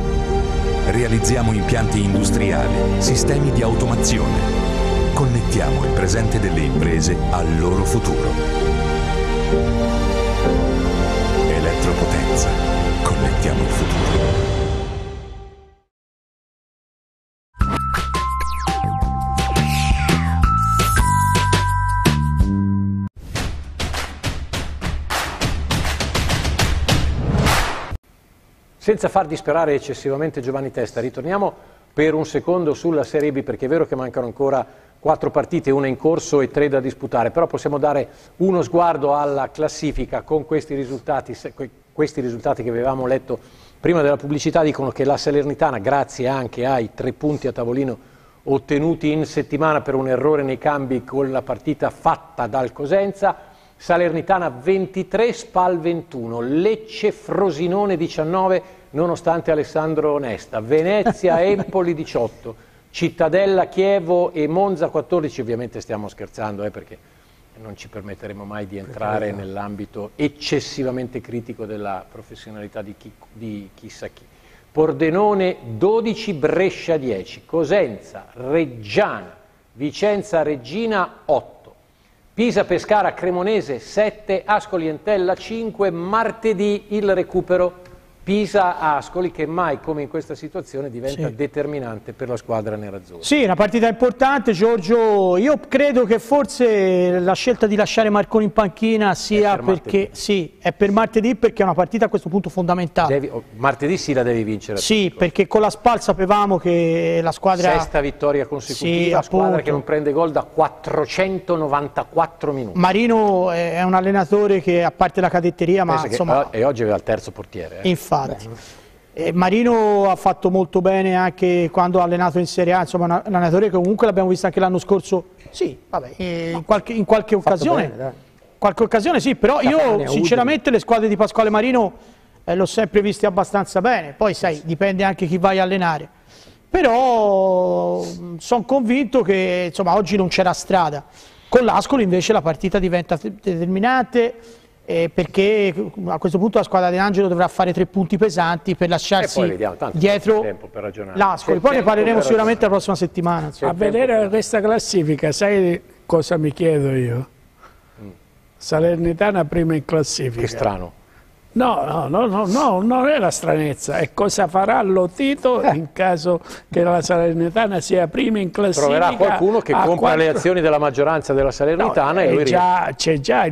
Realizziamo impianti industriali, sistemi di automazione. Connettiamo il presente delle imprese al loro futuro. Elettropotenza. Connettiamo il futuro. Senza far disperare eccessivamente Giovanni Testa, ritorniamo per un secondo sulla Serie B perché è vero che mancano ancora quattro partite, una in corso e tre da disputare, però possiamo dare uno sguardo alla classifica con questi risultati, questi risultati che avevamo letto prima della pubblicità dicono che la Salernitana, grazie anche ai tre punti a tavolino ottenuti in settimana per un errore nei cambi con la partita fatta dal Cosenza, Salernitana 23, Spal 21, Lecce Frosinone 19, nonostante Alessandro Onesta, Venezia Empoli 18, Cittadella, Chievo e Monza 14, ovviamente stiamo scherzando eh, perché non ci permetteremo mai di entrare nell'ambito eccessivamente critico della professionalità di, chi, di chissà chi. Pordenone 12, Brescia 10, Cosenza, Reggiana, Vicenza, Regina 8. Pisa, Pescara, Cremonese 7, Ascoli, Entella 5, martedì il recupero Pisa-Ascoli che mai come in questa situazione diventa Sì. determinante per la squadra nerazzurra. Sì, una partita importante, Giorgio. Io credo che forse la scelta di lasciare Marconi in panchina sia per perché sì, è per martedì perché è una partita a questo punto fondamentale. Devi- oh, martedì sì la devi vincere. Sì, perché con la Spal sapevamo che la squadra Sesta vittoria consecutiva, Sì, squadra appunto. che non prende gol da 494 minuti. Marino è è un allenatore che a parte la cadetteria, ma Pensa che- insomma e oggi aveva il terzo portiere. eh. Infatti. E Marino ha fatto molto bene anche quando ha allenato in Serie A, insomma un allenatore che comunque l'abbiamo visto anche l'anno scorso, sì, vabbè, eh, in qualche, in qualche occasione, bene, qualche occasione sì, però io sinceramente le squadre di Pasquale Marino eh, l'ho sempre viste abbastanza bene, poi sai, dipende anche chi vai a allenare, però sono convinto che insomma, oggi non c'era strada, con l'Ascoli invece la partita diventa te- determinante, eh, perché a questo punto la squadra di Angelo dovrà fare tre punti pesanti per lasciarsi vediamo, dietro l'Ascoli. Poi ne parleremo sicuramente la prossima settimana. A vedere questa classifica, sai cosa mi chiedo io? Salernitana prima in classifica. Che strano. No, no, no, no, no, non è la stranezza, è cosa farà Lotito Eh. in caso che la Salernitana sia prima in classifica. Troverà qualcuno che compra le quattro- azioni della maggioranza della Salernitana No, e lui è già- c'è, già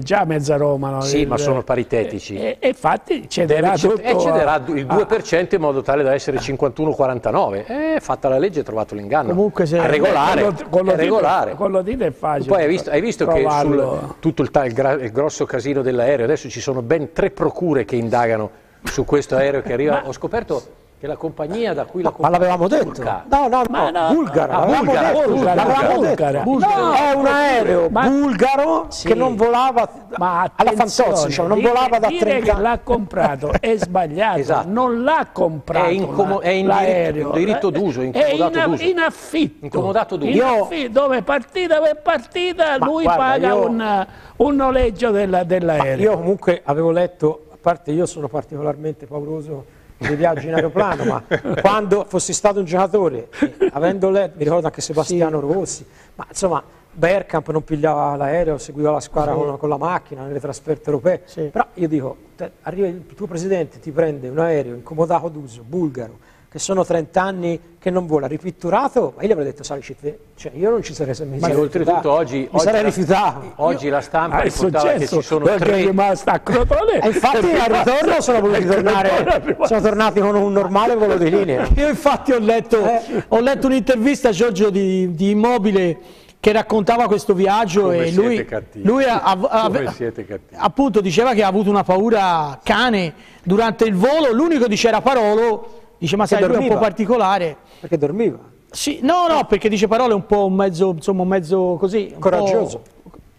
già mezza Roma. no? Sì, Il- ma sono paritetici. E, e infatti cederà Deve- tutto. e cederà il 2% in modo tale da essere 51-49. Eh, fatta la legge, hai trovato l'inganno. Comunque se- è regolare. Con lo- con lo è dito- regolare. Con lo dito è facile. Poi hai visto, hai visto che sul tutto il, il il grosso casino dell'aereo, adesso ci sono ben tre procure che indagano su questo aereo che arriva. Ho scoperto che la compagnia da cui la Ma l'avevamo detto? No, no, no, no, bulgara. ah, bulgara, detto, bulgara, bulgara, bulgara. No, è un aereo Ma- bulgaro Sì. che non volava Ma alla Fantozzi, diciamo, non dire- volava da dire 30 che anni. l'ha comprato è sbagliato, Esatto. non l'ha comprato È incomo- è in diritto- diritto d'uso, è incomodato in, d'uso. in affitto, Incomodato d'uso. In affitto, dove partita per partita Ma lui guarda, paga io- un, un noleggio della- dell'aereo. io comunque avevo letto, a parte io sono particolarmente pauroso dei viaggi in aeroplano, ma quando fossi stato un giocatore, avendo letto, mi ricordo anche Sebastiano Rossi, ma insomma Bergkamp non pigliava l'aereo, seguiva la squadra con, con la macchina nelle trasferte europee, Sì. però io dico, te- arriva il tuo presidente, ti prende un aereo incomodato d'uso, bulgaro, che sono 30 anni che non vola, ripitturato, ma io gli avrei detto te, cioè io non ci sarei mi Ma oltretutto oggi, mi oggi sarei la- rifiutato. Oggi la stampa Ah, è riportava che successo ci sono perché è tre rimasto a Crotone E infatti al ritorno sono voluti è tornare, sono tornati con un normale volo di linea. Io infatti ho letto, Eh. ho letto un'intervista a Giorgio di, di Immobile che raccontava questo viaggio Come e lui, lui ha- ha- ha- siete cattivi. appunto diceva che ha avuto una paura cane durante il volo, l'unico dice era Parolo, dice ma sai lui è un po' dormiva. particolare. Perché dormiva. Sì, no, no, perché dice Parolo è un po' un mezzo, insomma, un mezzo così. un Coraggioso.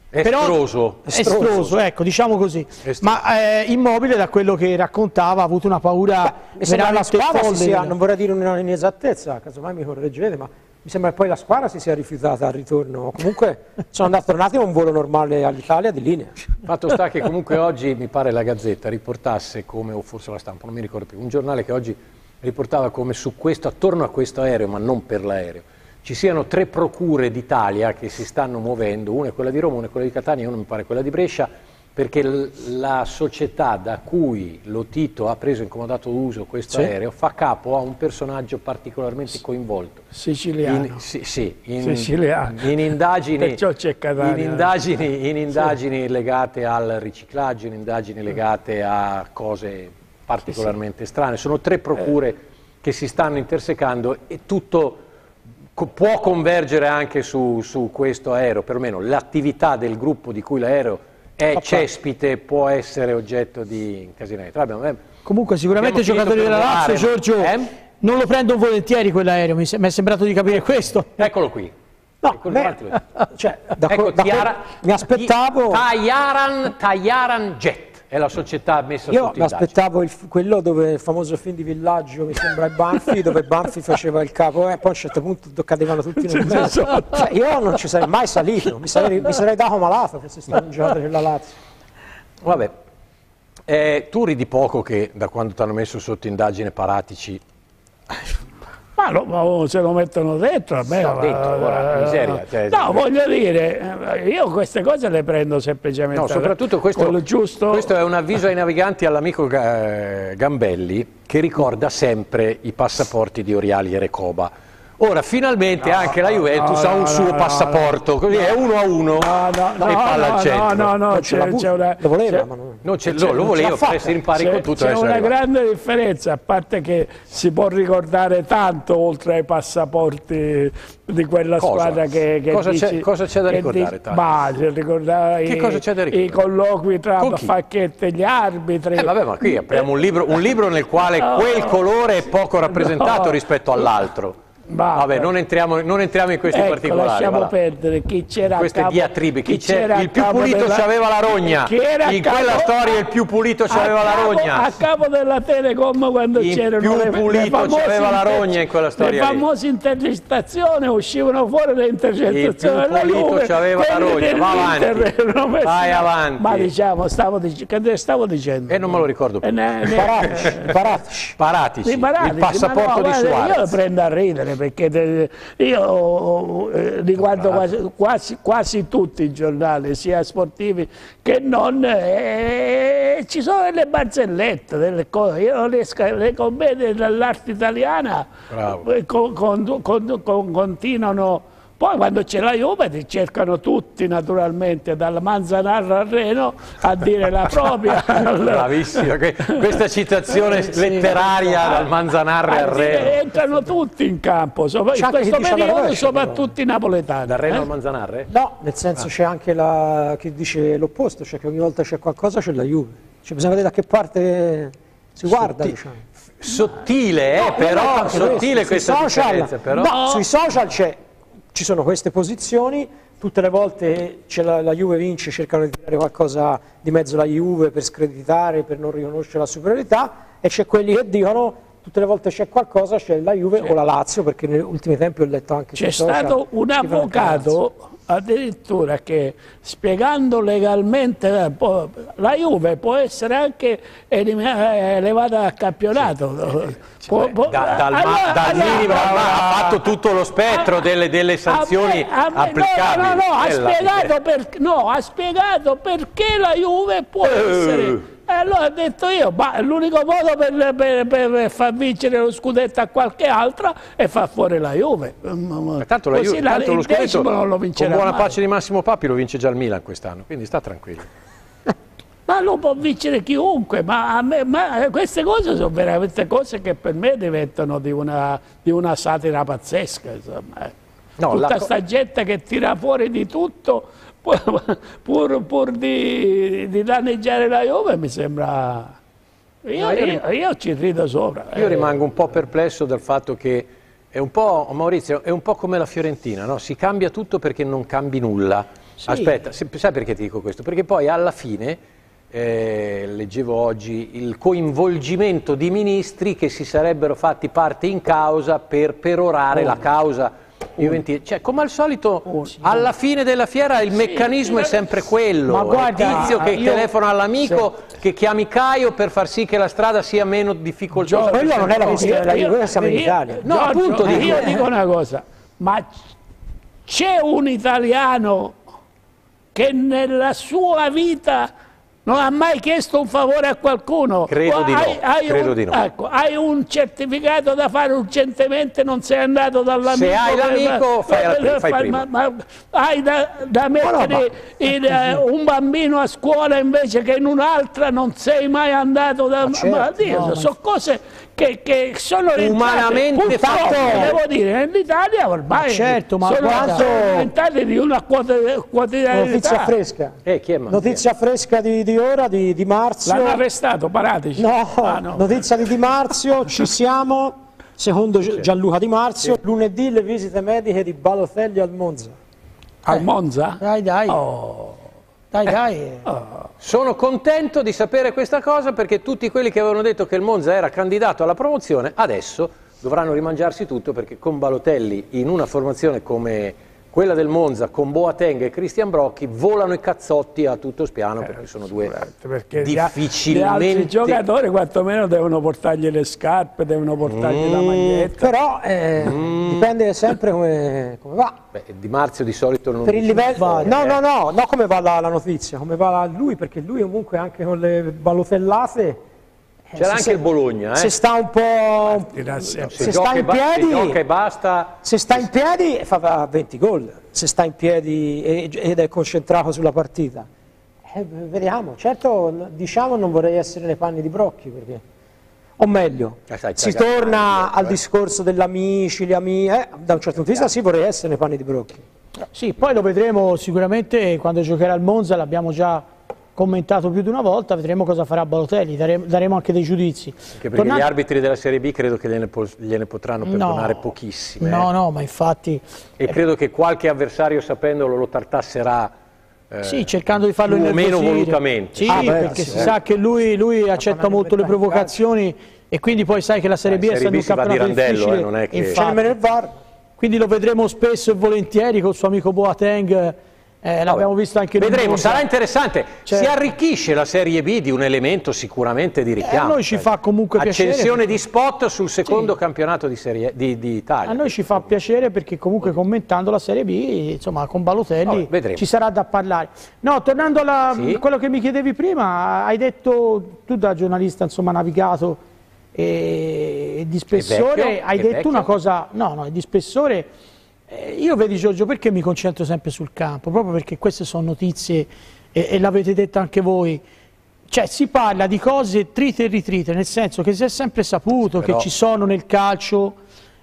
però- Estroso. Estroso, ecco, diciamo così. Estroso. Ma eh, Immobile, da quello che raccontava, ha avuto una paura Mi sembra la veramente squadra si folle. sia, non vorrei dire una inesattezza, casomai mi correggete, ma mi sembra che poi la squadra si sia rifiutata al ritorno. Comunque sono andati tornati con un volo normale all'Italia di linea. Fatto sta che comunque oggi mi pare la Gazzetta riportasse come, o forse la stampa, non mi ricordo più, un giornale che oggi riportava come su questo, attorno a questo aereo, ma non per l'aereo, ci siano tre procure d'Italia che si stanno muovendo, una è quella di Roma, una è quella di Catania e una mi pare quella di Brescia, perché la società da cui lo Tito ha preso in comodato uso questo Sì. aereo fa capo a un personaggio particolarmente coinvolto. siciliano. In, sì, sì, in, Siciliano. in indagini, in indagini, in indagini legate al riciclaggio, in indagini legate a cose particolarmente strane. Sono tre procure che si stanno intersecando e tutto può convergere anche su, su questo aereo, perlomeno l'attività del gruppo di cui l'aereo è cespite può essere oggetto di incasinamento. Abbiamo- eh, Comunque sicuramente i giocatori della Lazio. Giorgio, Eh? non lo prendono volentieri quell'aereo, mi, mi è sembrato di capire questo. Eccolo qui. No, beh, cioè, da Ecco, da Tiara- mi aspettavo... Tayaran, Tayaran Jet. È la società messa Io sotto mi indagine. aspettavo il- quello dove il famoso film di Villaggio, mi sembra Banfi, dove Banfi faceva il capo, e poi a un certo punto cadevano tutti nel mezzo. Cioè, io non ci sarei mai salito, mi sarei, mi sarei dato malato fosse stato un giocatore della Lazio. Vabbè, Eh, tu ridi poco che da quando ti hanno messo sotto indagine Paratici, Ma, lo- ma se lo mettono dentro, a me No, dentro, ora, miseria, cioè- no, voglio dire, eh, io queste cose le prendo semplicemente. no, soprattutto questo, giusto. questo è un avviso ai naviganti all'amico Ga- Gambelli che ricorda sempre i passaporti di Oriali e Recoba. Ora, finalmente anche la Juventus no, ha un no, suo no, passaporto, così è uno a uno No, no, e no, palla al no, centro. no, no, Non ce c'è, c'è una, Lo voleva, c'è- ma non... Non C'è- lo, lo fatta. presi in pari c'è- con tutto. c'è una arrivato. grande differenza, a parte che si può ricordare tanto oltre ai passaporti di quella Cosa? squadra che, che Cosa c'è- dici- cosa c'è da ricordare, dici- tanto? Ma c'è ricordare Che i, cosa c'è da i ricordare? colloqui tra? Facchetti e gli arbitri. Eh, vabbè, ma qui apriamo un libro, un libro nel quale quel colore è poco rappresentato No. rispetto all'altro. Ma- Vabbè, non entriamo, non entriamo in questi Ecco, particolari. lasciamo va là. perdere chi c'era Queste capo- diatribe, chi c'è- c'era il più pulito della- c'aveva la rogna. chi In capo- quella storia il più pulito c'aveva la rogna. A capo della Telecom quando Il c'erano più le, le pulito famose c'aveva la rogna in quella storia Le famose intercettazioni, uscivano fuori le intercettazioni. Il più pulito Juve, c'aveva la rogna, va avanti. Vai avanti. Ma diciamo, stavo, dic- che stavo dicendo? E non me lo ricordo più. Eh, ne- ne- Paratici, Paratici. Il passaporto di guarda, Io lo Suarez. prendo a ridere perché te- io eh, riguardo quasi, quasi- quasi tutti i giornali, sia sportivi che non, eh, ci sono delle barzellette, delle cose. Io le, sca- le commedie dell'arte italiana eh, con- con- con- continuano. Poi quando c'è la Juve ti cercano tutti naturalmente, dalla Manzanarra al Reno, a dire la propria. Bravissimo, que- questa citazione letteraria dal Manzanarre al A dire, Reno. Entrano tutti in campo, in questo periodo rovescia, soprattutto i napoletani. Dal Reno eh? al Manzanarre? No, nel senso c'è anche la chi dice l'opposto, cioè che ogni volta c'è qualcosa c'è la Juve. Cioè bisogna vedere da che parte si guarda, Sotti- diciamo. Sottile, eh, No, però sottile questo. questa social- differenza, però. no, sui social c'è- ci sono queste posizioni, tutte le volte c'è la, la Juve vince, cercano di tirare qualcosa di mezzo alla Juve per screditare, per non riconoscere la superiorità, e c'è quelli che dicono tutte le volte c'è qualcosa, c'è la Juve o la Lazio, perché negli ultimi tempi ho letto anche C'è stato un avvocato addirittura che spiegando legalmente eh, può- la Juve può essere anche eh, elevata a campionato. Può- può- Da- dal, ma- allora- dal allora- minimo ha fatto tutto lo spettro delle, delle sanzioni A me- a me- applicabili. No, no, no, ha spiegato, per- no, ha spiegato perché la Juve può Eh. essere. E allora ho detto io, ma l'unico modo per, per- per far vincere lo scudetto a qualche altra è far fuori la Juve. Ma Tanto, la Così Juve, la- tanto lo scudetto non lo con vincerà buona mai. pace di Massimo Papi lo vince già il Milan quest'anno, quindi sta tranquillo. Ma lo può vincere chiunque, ma, a me- ma queste cose sono veramente cose che per me diventano di una, di una satira pazzesca. Insomma. No, Tutta la sta gente che tira fuori di tutto pur, pur- pur di, di danneggiare la Juve mi sembra... Io, No, io io- ci rido sopra. Io eh. rimango un po' perplesso dal fatto che è un po', Maurizio, è un po' come la Fiorentina, no? si cambia tutto perché non cambi nulla. Aspetta, se- sai perché ti dico questo? Perché poi alla fine, eh, leggevo oggi, il coinvolgimento di ministri che si sarebbero fatti parte in causa per perorare la causa Juventina. Cioè, come al solito, alla fine della fiera il meccanismo è sempre quello. Ma il guarda, tizio che io- telefona all'amico, che chiami Caio per far sì che la strada sia meno difficoltosa. Quello non è la questione della Io- Juve, noi siamo in Italia. No, Giorgio, appunto, dico- io dico una cosa, ma c'è un italiano che nella sua vita non ha mai chiesto un favore a qualcuno? Credo di no, credo un, di no. ecco, hai un certificato da fare urgentemente, non sei andato dall'amico. Se hai l'amico, fai la- fai ma- prima. ma- hai da, da mettere il, eh, un bambino a scuola invece che in un'altra non sei mai andato da... Ma certo, ma Dio, no, ma- sono cose che, che sono. Umanamente Purtroppo, fatto. devo dire, nell'Italia ormai Ma certo, ma sono guarda- diventate di una quotidianità. Notizia fresca. Eh, chi è Manzini? Notizia fresca di, di ora, di, di Marzio. L'hanno arrestato, Paratici. No, Ah, no. notizia di Di Marzio, ci siamo, secondo Gi- Gianluca Di Marzio, lunedì le visite mediche di Balotelli al Monza. Al Monza? Dai, dai. Oh. Dai, dai. Sono contento di sapere questa cosa perché tutti quelli che avevano detto che il Monza era candidato alla promozione adesso dovranno rimangiarsi tutto perché con Balotelli in una formazione come quella del Monza con Boateng e Cristian Brocchi volano i cazzotti a tutto spiano perché sono due Perché difficilmente gli altri giocatori quantomeno devono portargli le scarpe, devono portargli la Mm. maglietta. Però eh, dipende sempre come, come va. Beh, Di Marzio di solito non Per il livello, no, eh. no, no, no, come va la, la notizia, come va la- lui, perché lui comunque anche con le ballotellate. Eh, C'era se- anche se- il Bologna, eh. Se sta un po'. Se, Se sta in se piedi. gioca e basta. Se sta in piedi fa- fa 20 gol, se sta in piedi ed è concentrato sulla partita. Eh, vediamo, certo diciamo non vorrei essere nei panni di Brocchi perché... O meglio, Eh, sai, si torna eh. al discorso dell'amici, gli amici, eh, da un certo punto di vista sì vorrei essere nei panni di Brocchi. Sì, poi lo vedremo sicuramente quando giocherà al Monza, l'abbiamo già commentato più di una volta, vedremo cosa farà Balotelli, daremo, daremo anche dei giudizi. Anche perché Tornando- gli arbitri della Serie B credo che gliene, po- gliene potranno perdonare No. pochissime. No, eh. no, ma infatti E credo che qualche avversario sapendolo lo tartasserà eh, Sì, cercando di farlo più o meno volutamente. Sì, Ah, beh, perché sì, si eh. sa che lui, lui accetta molto le provocazioni e quindi poi sai che la Serie B Eh, è B un si va di campionato randello, difficile. eh, non è che- infatti. Quindi lo vedremo spesso e volentieri col suo amico Boateng, eh, l'abbiamo visto anche nel Vedremo, sarà interessante. Cioè- Si arricchisce la Serie B di un elemento sicuramente di richiamo. a noi ci fa comunque piacere Accensione perché- di spot sul secondo campionato di, serie, di, di Italia. A noi ci fa piacere perché comunque commentando la Serie B, insomma, con Balotelli vedremo. ci sarà da parlare. No, tornando a Sì. quello che mi chiedevi prima, hai detto, tu da giornalista insomma navigato e, e di spessore, vecchio, hai detto vecchio. una cosa, no, no, di spessore, eh, io vedi Giorgio perché mi concentro sempre sul campo, proprio perché queste sono notizie e, e l'avete detto anche voi. Cioè si parla di cose trite e ritrite, nel senso che si è sempre saputo Però- che ci sono nel calcio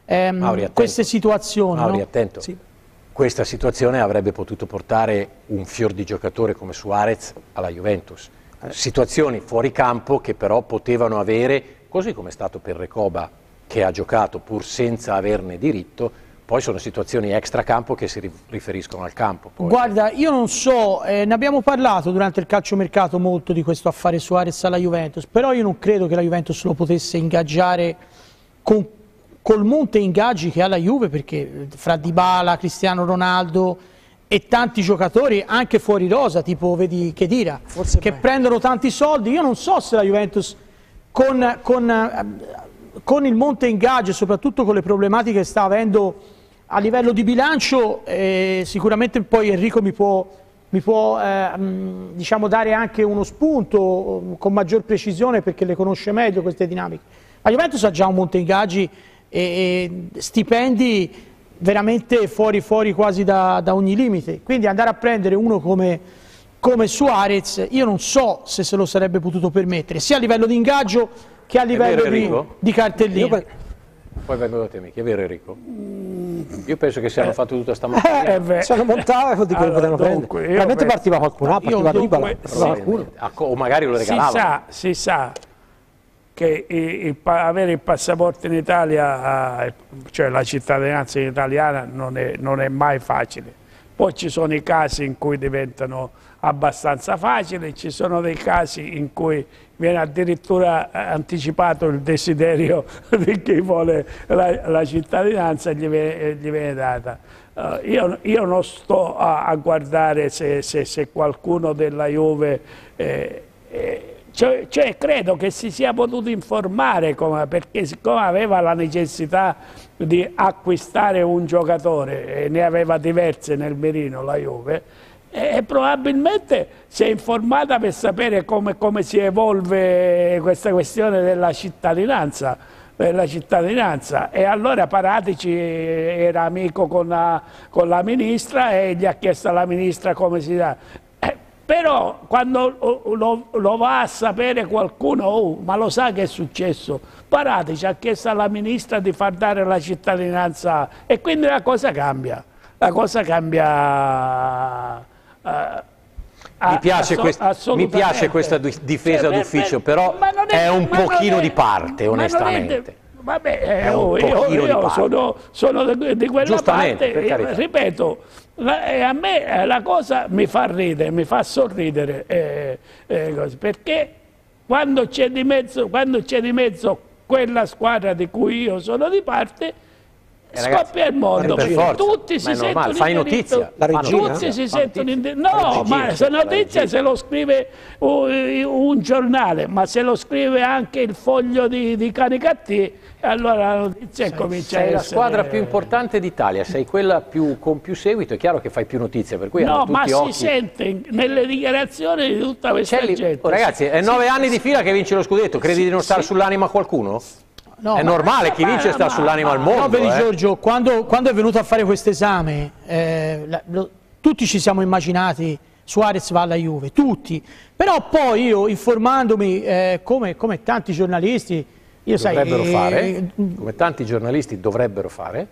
ehm, Mauri, queste situazioni. Mauri, no? attento. Sì. Questa situazione avrebbe potuto portare un fior di giocatore come Suarez alla Juventus. Eh. Situazioni fuori campo che però potevano avere, così come è stato per Recoba che ha giocato pur senza averne diritto, poi sono situazioni extracampo che si ri- riferiscono al campo. poi. Guarda, io non so, eh, ne abbiamo parlato durante il calciomercato molto di questo affare Suarez alla Juventus, però io non credo che la Juventus lo potesse ingaggiare con, col monte ingaggi che ha la Juve, perché eh, fra Dybala, Cristiano Ronaldo e tanti giocatori anche fuori rosa, tipo vedi Chedira, Forse che beh. prendono tanti soldi, io non so se la Juventus con, con, eh, con il monte ingaggio e soprattutto con le problematiche che sta avendo a livello di bilancio, eh, sicuramente poi Enrico mi può, mi può eh, mh, diciamo dare anche uno spunto eh, con maggior precisione perché le conosce meglio queste dinamiche. La Juventus ha già un monte ingaggi e, e stipendi veramente fuori, fuori quasi da, da ogni limite, quindi andare a prendere uno come, come Suarez io non so se se lo sarebbe potuto permettere, sia a livello di ingaggio che a livello vero, di, di cartellino. Poi vengo da te, Michi, è vero Enrico? Io penso che se hanno fatto tutta stamattina. Eh, beh. se lo montava di quello Allora, potevano dunque, prendere. penso- partiva qualcun altro, Io partiva dunque, qualcuno. O magari lo Si regalavano. sa, si sa che il pa- avere il passaporto in Italia, eh, cioè la cittadinanza italiana, non è, non è mai facile. Poi ci sono i casi in cui diventano abbastanza facili, ci sono dei casi in cui viene addirittura eh, anticipato il desiderio di chi vuole la, la cittadinanza e gli viene, e gli viene data. Eh, io, io non sto a, a guardare se, se- se qualcuno della Juve eh, eh, cioè, cioè, credo che si sia potuto informare come- perché siccome aveva la necessità di acquistare un giocatore e ne aveva diverse nel mirino la Juve e probabilmente si è informata per sapere come, come si evolve questa questione della cittadinanza della cittadinanza e allora Paratici era amico con la, con la ministra e gli ha chiesto alla ministra come si dà eh, però quando lo- lo va a sapere qualcuno, oh, ma lo sa che è successo? Paratici ha chiesto alla ministra di far dare la cittadinanza e quindi la cosa cambia. La cosa cambia. Eh, Mi piace, asso- quest- mi piace questa di- difesa Cioè, d'ufficio, per- però non è un pochino è- di parte, ma è- onestamente. Vabbè, È un oh, io, pochino di io parte. sono, sono di, quella Giustamente, parte, eh, carità. ripeto, la- eh, a me eh, la cosa mi fa ridere, mi fa sorridere, eh, eh, perché quando c'è di mezzo, quando c'è di mezzo quella squadra di cui io sono di parte, Eh, scoppia il mondo, per forza. tutti si sentono fai inderito- notizia. La regina? tutti si sentono notizia. La no, ma se la notizia se lo scrive un, un giornale, ma se lo scrive anche il foglio di, di Canicattì, allora la notizia comincia a Sei la essere... squadra più importante d'Italia, sei quella più, con più seguito, è chiaro che fai più notizie, per cui No, tutti ma si occhi. sente in- nelle dichiarazioni di tutta questa Celli- gente. oh, ragazzi, è Sì, nove sì, anni di fila che vinci lo scudetto, credi di non stare sull'anima a qualcuno? No, è ma- normale, chi vince sta sull'anima al mondo. No, vedi eh. Giorgio, quando, quando è venuto a fare questo esame, eh, tutti ci siamo immaginati Suarez va alla Juve, tutti. Però poi io, informandomi, eh, come, come tanti giornalisti, io sai, Dovrebbero eh, fare, come tanti giornalisti dovrebbero fare.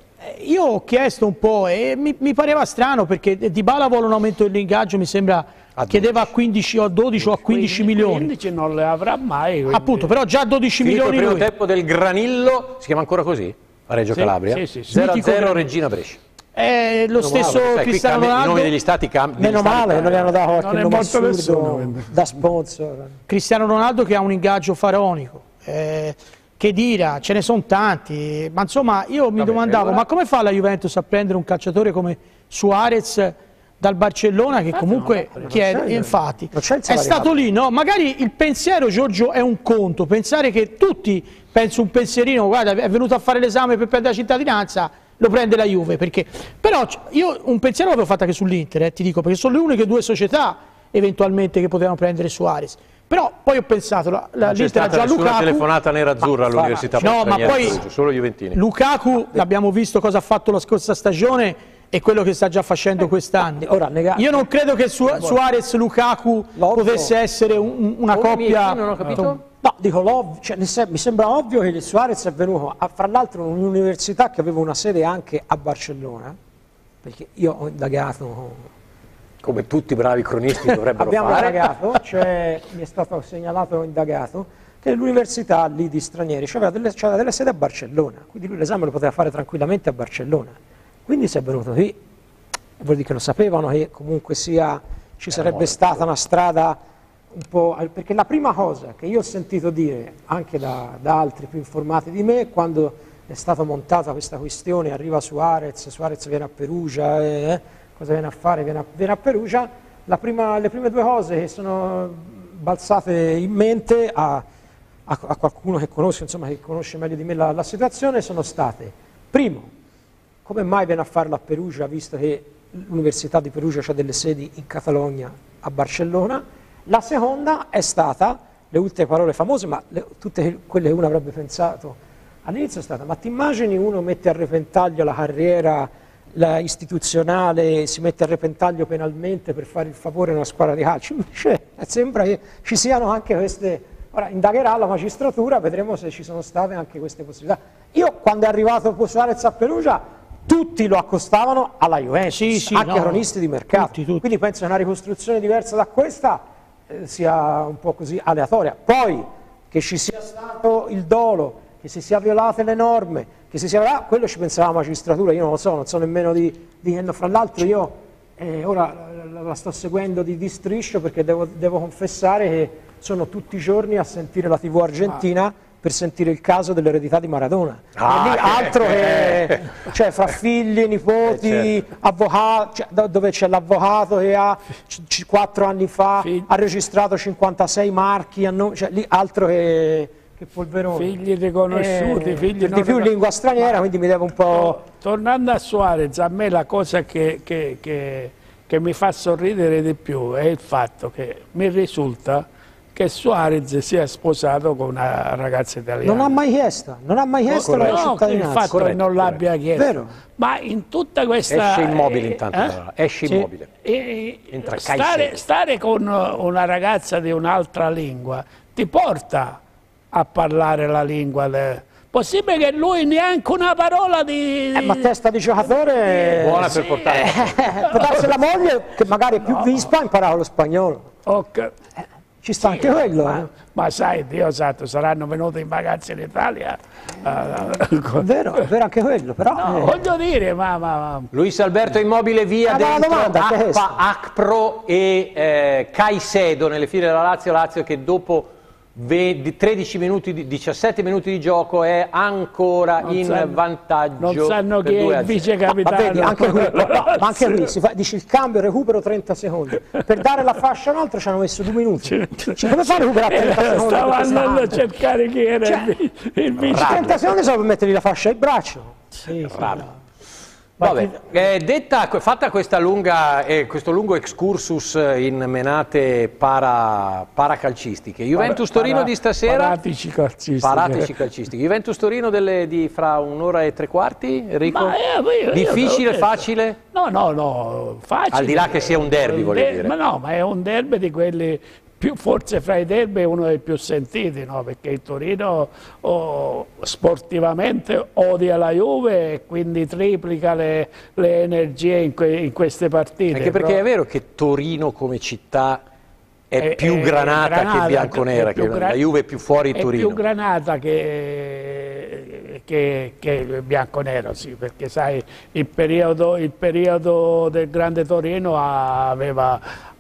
io ho chiesto un po' e mi, mi pareva strano perché Di Bala vuole un aumento dell'ingaggio, mi sembra, chiedeva a 15 o a 12 o a 15 milioni. 15 non le avrà mai. quindi- Appunto, però già 12 Finito il milioni primo lui. tempo del Granillo, si chiama ancora così? A Reggio Sì, Calabria? sì, sì, sì. 0 Mitico 0 Granillo. Regina Brescia. Eh, lo Meno stesso male, Cristiano cambi- I Ronaldo. nomi degli stati cambiano. Meno male non gli hanno dato qualche Non è nome assurdo nessuno, quindi. da sponsor. Cristiano Ronaldo che ha un ingaggio faraonico. Eh, che dira, ce ne sono tanti, ma insomma io mi Vabbè, domandavo, allora- ma come fa la Juventus a prendere un calciatore come Suarez dal Barcellona che comunque chiede, c'è- infatti, non è stato lì, no? Magari il pensiero Giorgio è un conto, pensare che tutti, penso un pensierino, guarda è venuto a fare l'esame per prendere la cittadinanza, lo prende la Juve, perché però io un pensiero l'avevo fatto anche sull'Inter, eh, ti dico, perché sono le uniche due società eventualmente che potevano prendere Suarez. Però poi ho pensato, Non l'Inter ha già Lukaku, telefonata nera-azzurra all'Università no, ma poi. Lukaku l'abbiamo visto cosa ha fatto la scorsa stagione e quello che sta già facendo quest'anno. ora, nega- Io non credo che Su- Suarez Lukaku L'ovvio- potesse essere un- una Come coppia. mi- non ho capito? No, dico, l'ov- cioè, mi sembra ovvio che Suarez è venuto, a, fra l'altro, in un'università che aveva una sede anche a Barcellona, perché io ho indagato, Come tutti i bravi cronisti dovrebbero abbiamo fare. indagato, cioè, mi è stato segnalato, ho indagato, che l'università lì di stranieri c'aveva delle, c'aveva delle sedi a Barcellona, quindi lui l'esame lo poteva fare tranquillamente a Barcellona. Quindi si è venuto qui, vuol dire che lo sapevano che comunque sia, ci sarebbe stata una strada un po'... perché la prima cosa che io ho sentito dire anche da, da altri più informati di me, quando è stata montata questa questione, arriva Suarez, Suarez viene a Perugia, eh, cosa viene a fare? Viene a, viene a Perugia, la prima- le prime due cose che sono balzate in mente a, a- a qualcuno che conosce, insomma, che conosce meglio di me la, la situazione sono state, primo, come mai viene a farlo a Perugia, visto che l'Università di Perugia ha delle sedi in Catalogna, a Barcellona? La seconda è stata, le ultime parole famose, ma le- tutte quelle che uno avrebbe pensato all'inizio è stata, ma ti immagini uno mette a repentaglio la carriera la istituzionale, si mette a repentaglio penalmente per fare il favore a una squadra di calcio? Invece eh, sembra che ci siano anche queste... Ora, indagherà la magistratura, vedremo se ci sono state anche queste possibilità. Io, quando è arrivato Suarez a Perugia, tutti lo accostavano alla Juventus, Sì, sì, anche no. cronisti di mercato. Tutti, tutti. Quindi penso che una ricostruzione diversa da questa eh, sia un po' così aleatoria. Poi che ci sia stato il dolo, che si sia violate le norme, che si sia... ah, quello ci pensava la magistratura, io non lo so, non so nemmeno di... di fra l'altro io eh, ora la, sto seguendo di, di striscio perché devo, devo confessare che sono tutti i giorni a sentire la TV argentina per sentire il caso dell'eredità di Maradona. Ah, lì che- altro che, cioè, fra figli, nipoti, Eh, avvocati, cioè, do- dove c'è l'avvocato che ha quattro anni fa Figli- ha registrato 56 marchi, cioè, lì altro che, che polverone. Figli riconosciuti, Eh, figli non di più lingua straniera, quindi mi devo un po'... Tornando a Suarez, a me la cosa che, che- che- che mi fa sorridere di più è il fatto che mi risulta che Suarez sia sposato con una ragazza italiana. Non ha mai chiesto, non ha mai chiesto la no, il fatto che non l'abbia chiesto, Vero. ma in tutta questa... Esce immobile eh, intanto, eh? esce Sì. immobile. E Entra stare, stare con una ragazza di un'altra lingua ti porta a parlare la lingua. de- Possibile che lui neanche una parola di... Eh, ma testa di giocatore... Buona per portare. Eh, darsi la moglie che magari è più vispa ha imparato lo spagnolo. Ok. Ci sta anche quello. Ma, eh. ma sai, Dio santo, saranno venuti in vacanza in Italia. È vero, è vero anche quello, però... No, eh, voglio dire, ma, ma- ma- Luis Alberto Immobile via Ah, dentro domanda. Acqua, Acpro e eh, Caicedo nelle file della Lazio, Lazio che dopo 13 minuti, di- 17 minuti di gioco è ancora Non in sanno- vantaggio. non sanno chi è 2 a il 0. vice Ma capitano. vedi, anche no, ma anche si fa, dici il cambio, recupero 30 secondi. Per dare la fascia a un altro ci hanno messo due minuti. Cioè, come fai a recuperare 30 secondi? Stavo andando a mano? cercare chi era Cioè, il, vi- il vice. 30 secondi solo per mettergli la fascia al braccio. Sì. Vabbè, eh, detta, fatta questa lunga, eh, questo lungo excursus in menate para, paracalcistiche, Juventus Torino Para- di stasera, Paratici calcistici. paratici calcistiche, Juventus Torino delle- di fra un'ora e tre quarti, Enrico? Ma, eh, io- Difficile, facile? No, no, no, facile. Al di là che sia un derby, Un voglio dire. Ma no, ma è un derby di quelli più, forse fra i derby è uno dei più sentiti, no? Perché il Torino oh, sportivamente odia la Juve e quindi triplica le, le energie in, que- in queste partite. Anche perché Però- è vero che Torino come città è, È- più è granata, granata, che bianconera, è che la Juve è più fuori È Torino. più granata che, che, che bianconero, sì, perché sai, il periodo, il periodo del Grande Torino aveva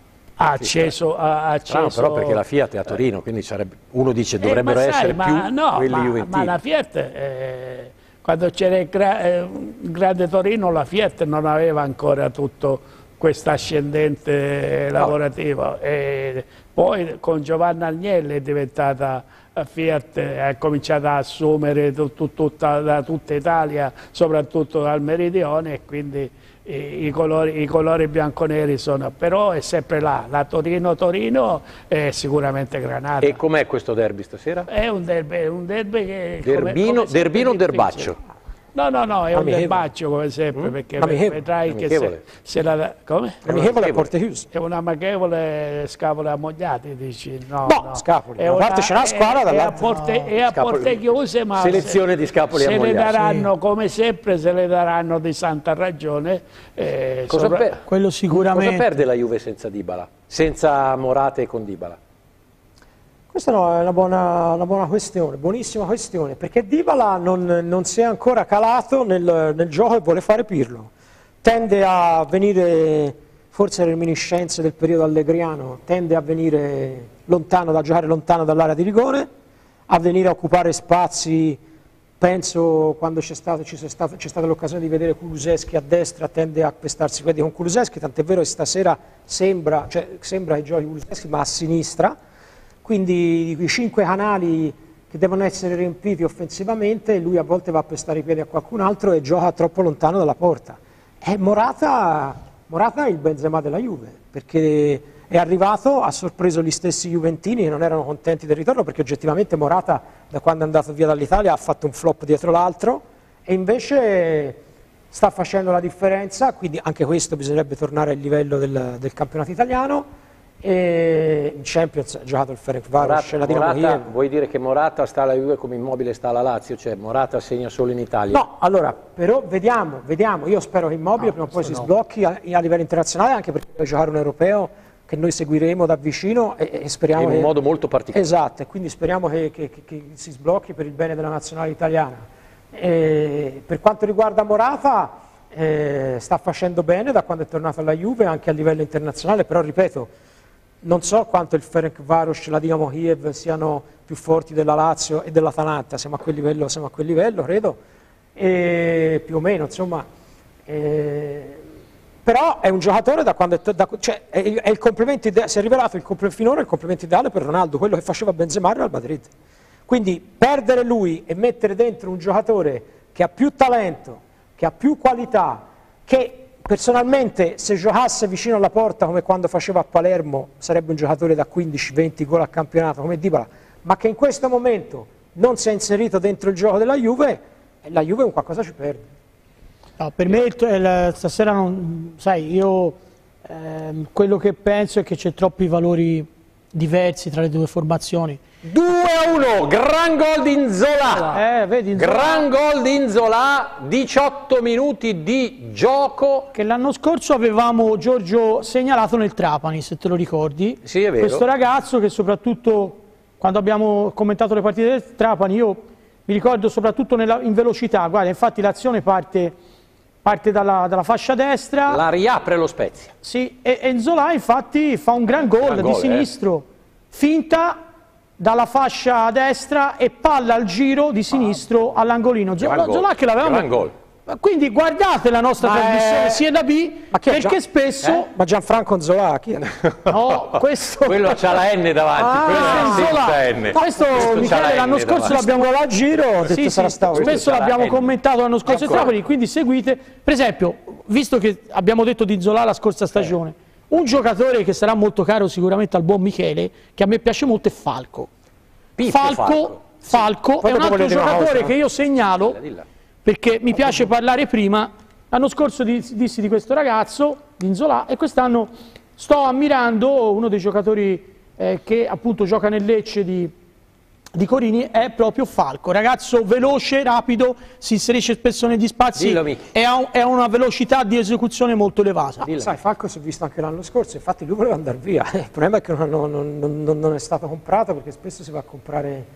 ha acceso, ha Strano acceso però perché la Fiat è a Torino, quindi sarebbe- uno dice Eh, dovrebbero ma sai, essere ma più no, quelli ma, juventini. ma la Fiat, eh, quando c'era il, gra- eh, Grande Torino, la Fiat non aveva ancora tutto questo ascendente lavorativo. E poi con Giovanna Agnelli è diventata la Fiat, eh, ha cominciato a assumere tu- tu- tutta, da tutta Italia, soprattutto dal meridione, e quindi i, i colori, i colori bianconeri sono, però è sempre là, la Torino-Torino è sicuramente Granata. E com'è questo derby stasera? È un derby, è un derby che... come- Derbino, come derbino o derbaccio? No, no, no, è un Amichevole. derbaccio come sempre, perché Amichevole. vedrai che se, se la... Come? Amichevole a porte chiuse. È un amichevole scapole ammogliate, dici? No, No, no. scapoli. È una una- parte c'è una squadra, è- è a dall'altra porte, è a porte chiuse, ma Selezione di scapoli se le daranno, come sempre, se le daranno di santa ragione. eh, Cosa, sopra- per- Quello cosa sicuramente. perde la Juve senza Dybala? Senza Morate e con Dybala? Questa no, è una buona, una buona questione, buonissima questione, perché Dybala non, non si è ancora calato nel, nel gioco e vuole fare Pirlo. Tende a venire, forse reminiscenze del periodo allegriano, tende a venire lontano, da giocare lontano dall'area di rigore, a venire a occupare spazi, penso quando c'è, c'è stata l'occasione di vedere Kuluseschi a destra, tende a pestarsi i piedi con Kuluseschi, tant'è vero che stasera sembra, cioè, sembra che giochi Kuluseschi, ma a sinistra, quindi di quei cinque canali che devono essere riempiti offensivamente, lui a volte va a pestare i piedi a qualcun altro e gioca troppo lontano dalla porta. E Morata, Morata è il Benzema della Juve, perché è arrivato, ha sorpreso gli stessi Juventini che non erano contenti del ritorno, perché oggettivamente Morata da quando è andato via dall'Italia ha fatto un flop dietro l'altro e invece sta facendo la differenza, quindi anche questo bisognerebbe tornare al livello del, del campionato italiano. E in Champions ha giocato il Ferencváros e la Dinamo Morata- Kiev. vuoi dire che Morata sta alla Juve come immobile sta alla Lazio? Cioè Morata segna solo in Italia? No, allora, però vediamo, vediamo. Io spero che Immobile prima o poi si sblocchi a, a livello internazionale, anche perché deve giocare un europeo che noi seguiremo da vicino e, e speriamo in un che... modo molto particolare. Esatto, e quindi speriamo che, che- che- che si sblocchi per il bene della nazionale italiana. E per quanto riguarda Morata, eh, sta facendo bene da quando è tornato alla Juve, anche a livello internazionale, però ripeto, non so quanto il Ferencváros e la Dinamo Kiev siano più forti della Lazio e dell'Atalanta, siamo a quel livello, siamo a quel livello credo, e più o meno, insomma. eh, però è un giocatore da quando è, da- cioè, è, è il complemento ide- si è rivelato il finora il complemento ideale per Ronaldo, quello che faceva Benzema al Madrid. Quindi perdere lui e mettere dentro un giocatore che ha più talento, che ha più qualità, che personalmente se giocasse vicino alla porta come quando faceva a Palermo sarebbe un giocatore da 15-20 gol a campionato come Dybala, ma che in questo momento non si è inserito dentro il gioco della Juve, la Juve un qualcosa ci perde. No, per me il- stasera non, sai, io ehm, quello che penso è che c'è troppi valori diversi tra le due formazioni. 2 a 1, gran gol di Inzola. Eh, vedi, Inzola- Gran gol di Inzola, 18 minuti di gioco. Che l'anno scorso avevamo Giorgio segnalato nel Trapani, se te lo ricordi. Sì, è vero. Questo ragazzo che soprattutto quando abbiamo commentato le partite del Trapani, io mi ricordo soprattutto nella- in velocità, guarda, infatti l'azione parte, parte dalla, dalla fascia destra. La riapre lo Spezia. Sì, e e Nzola infatti fa un gran gol Gran di gol, eh. sinistro, finta dalla fascia destra e palla al giro di sinistro all'angolino. Gran Zola, che l'avevamo... Quindi guardate la nostra Ma è- trasmissione sia da B, è perché Gian- spesso... Eh? Ma Gianfranco Zola chi è? No, questo... Quello c'ha la N davanti, Ah, quello è Zola. N. Questo, c'ha Michele, la l'anno scorso l'abbiamo là a giro, Sì, sì, spesso l'abbiamo commentato l'anno scorso a quindi seguite. Per esempio, visto che abbiamo detto di Zola la scorsa stagione, un giocatore che sarà molto caro sicuramente al buon Michele, che a me piace molto, è Falco. Piffo Falco, Falco. Falco Poi è un altro giocatore cosa. che io segnalo Dilla. perché mi piace parlare prima. L'anno scorso dis- dissi di questo ragazzo, di Nzola, e quest'anno sto ammirando uno dei giocatori eh, che appunto gioca nel Lecce di, di Corini, è proprio Falco. Ragazzo veloce, rapido, si inserisce spesso negli spazi Dillo, e ha, un- ha una velocità di esecuzione molto elevata. Dillo. Sai, Falco si è visto anche l'anno scorso, infatti lui voleva andare via. Il problema è che non, non- non- non- non è stato comprato perché spesso si va a comprare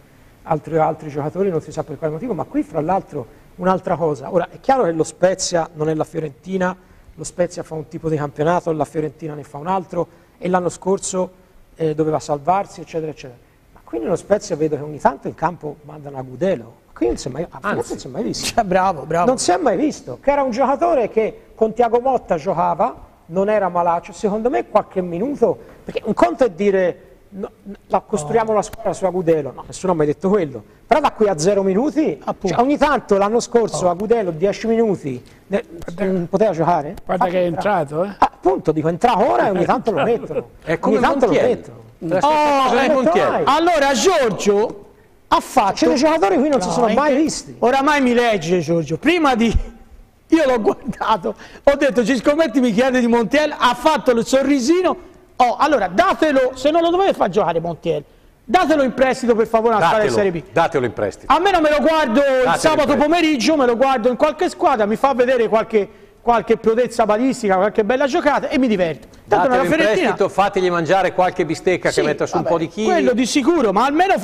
altri, altri giocatori, non si sa per quale motivo, ma qui fra l'altro un'altra cosa. Ora, è chiaro che lo Spezia non è la Fiorentina, lo Spezia fa un tipo di campionato, la Fiorentina ne fa un altro e l'anno scorso eh, doveva salvarsi, eccetera, eccetera. Qui nello Spezia vedo che ogni tanto in campo mandano Agudelo. Qui non si è mai, a Firenze non si è mai visto. Cioè, bravo, bravo. Non si è mai visto, che era un giocatore che con Tiago Motta giocava, non era malaccio, secondo me qualche minuto, perché un conto è dire no, la costruiamo la squadra su Agudelo, no, nessuno ha mai detto quello, però da qui a zero minuti, cioè, ogni tanto l'anno scorso Agudelo 10 minuti ne- non poteva giocare? Guarda Fatti che è entrato, eh. Ah, appunto, dico entra ora e ogni tanto lo mettono. È come ogni tanto lo Montiel. mettono. La stessa Oh, di eh. Allora, Giorgio ha fatto... C'è dei giocatori qui non si No, sono mai che- visti. Oramai mi legge Giorgio. Prima di... Io l'ho guardato, ho detto ci scommetti mi chiede di Montiel, ha fatto il sorrisino. Oh, allora datelo, se non lo dovete far giocare Montiel, datelo in prestito per favore alla squadra di Serie B. Datelo, datelo in prestito. Almeno me lo guardo il Datelo sabato in prestito. pomeriggio, me lo guardo in qualche squadra, mi fa vedere qualche, qualche prodezza balistica, qualche bella giocata e mi diverto. Tanto Datelo nella in Fiorentina prestito, fategli mangiare qualche bistecca sì, che metta su vabbè, un po' di chili. Quello di sicuro, ma almeno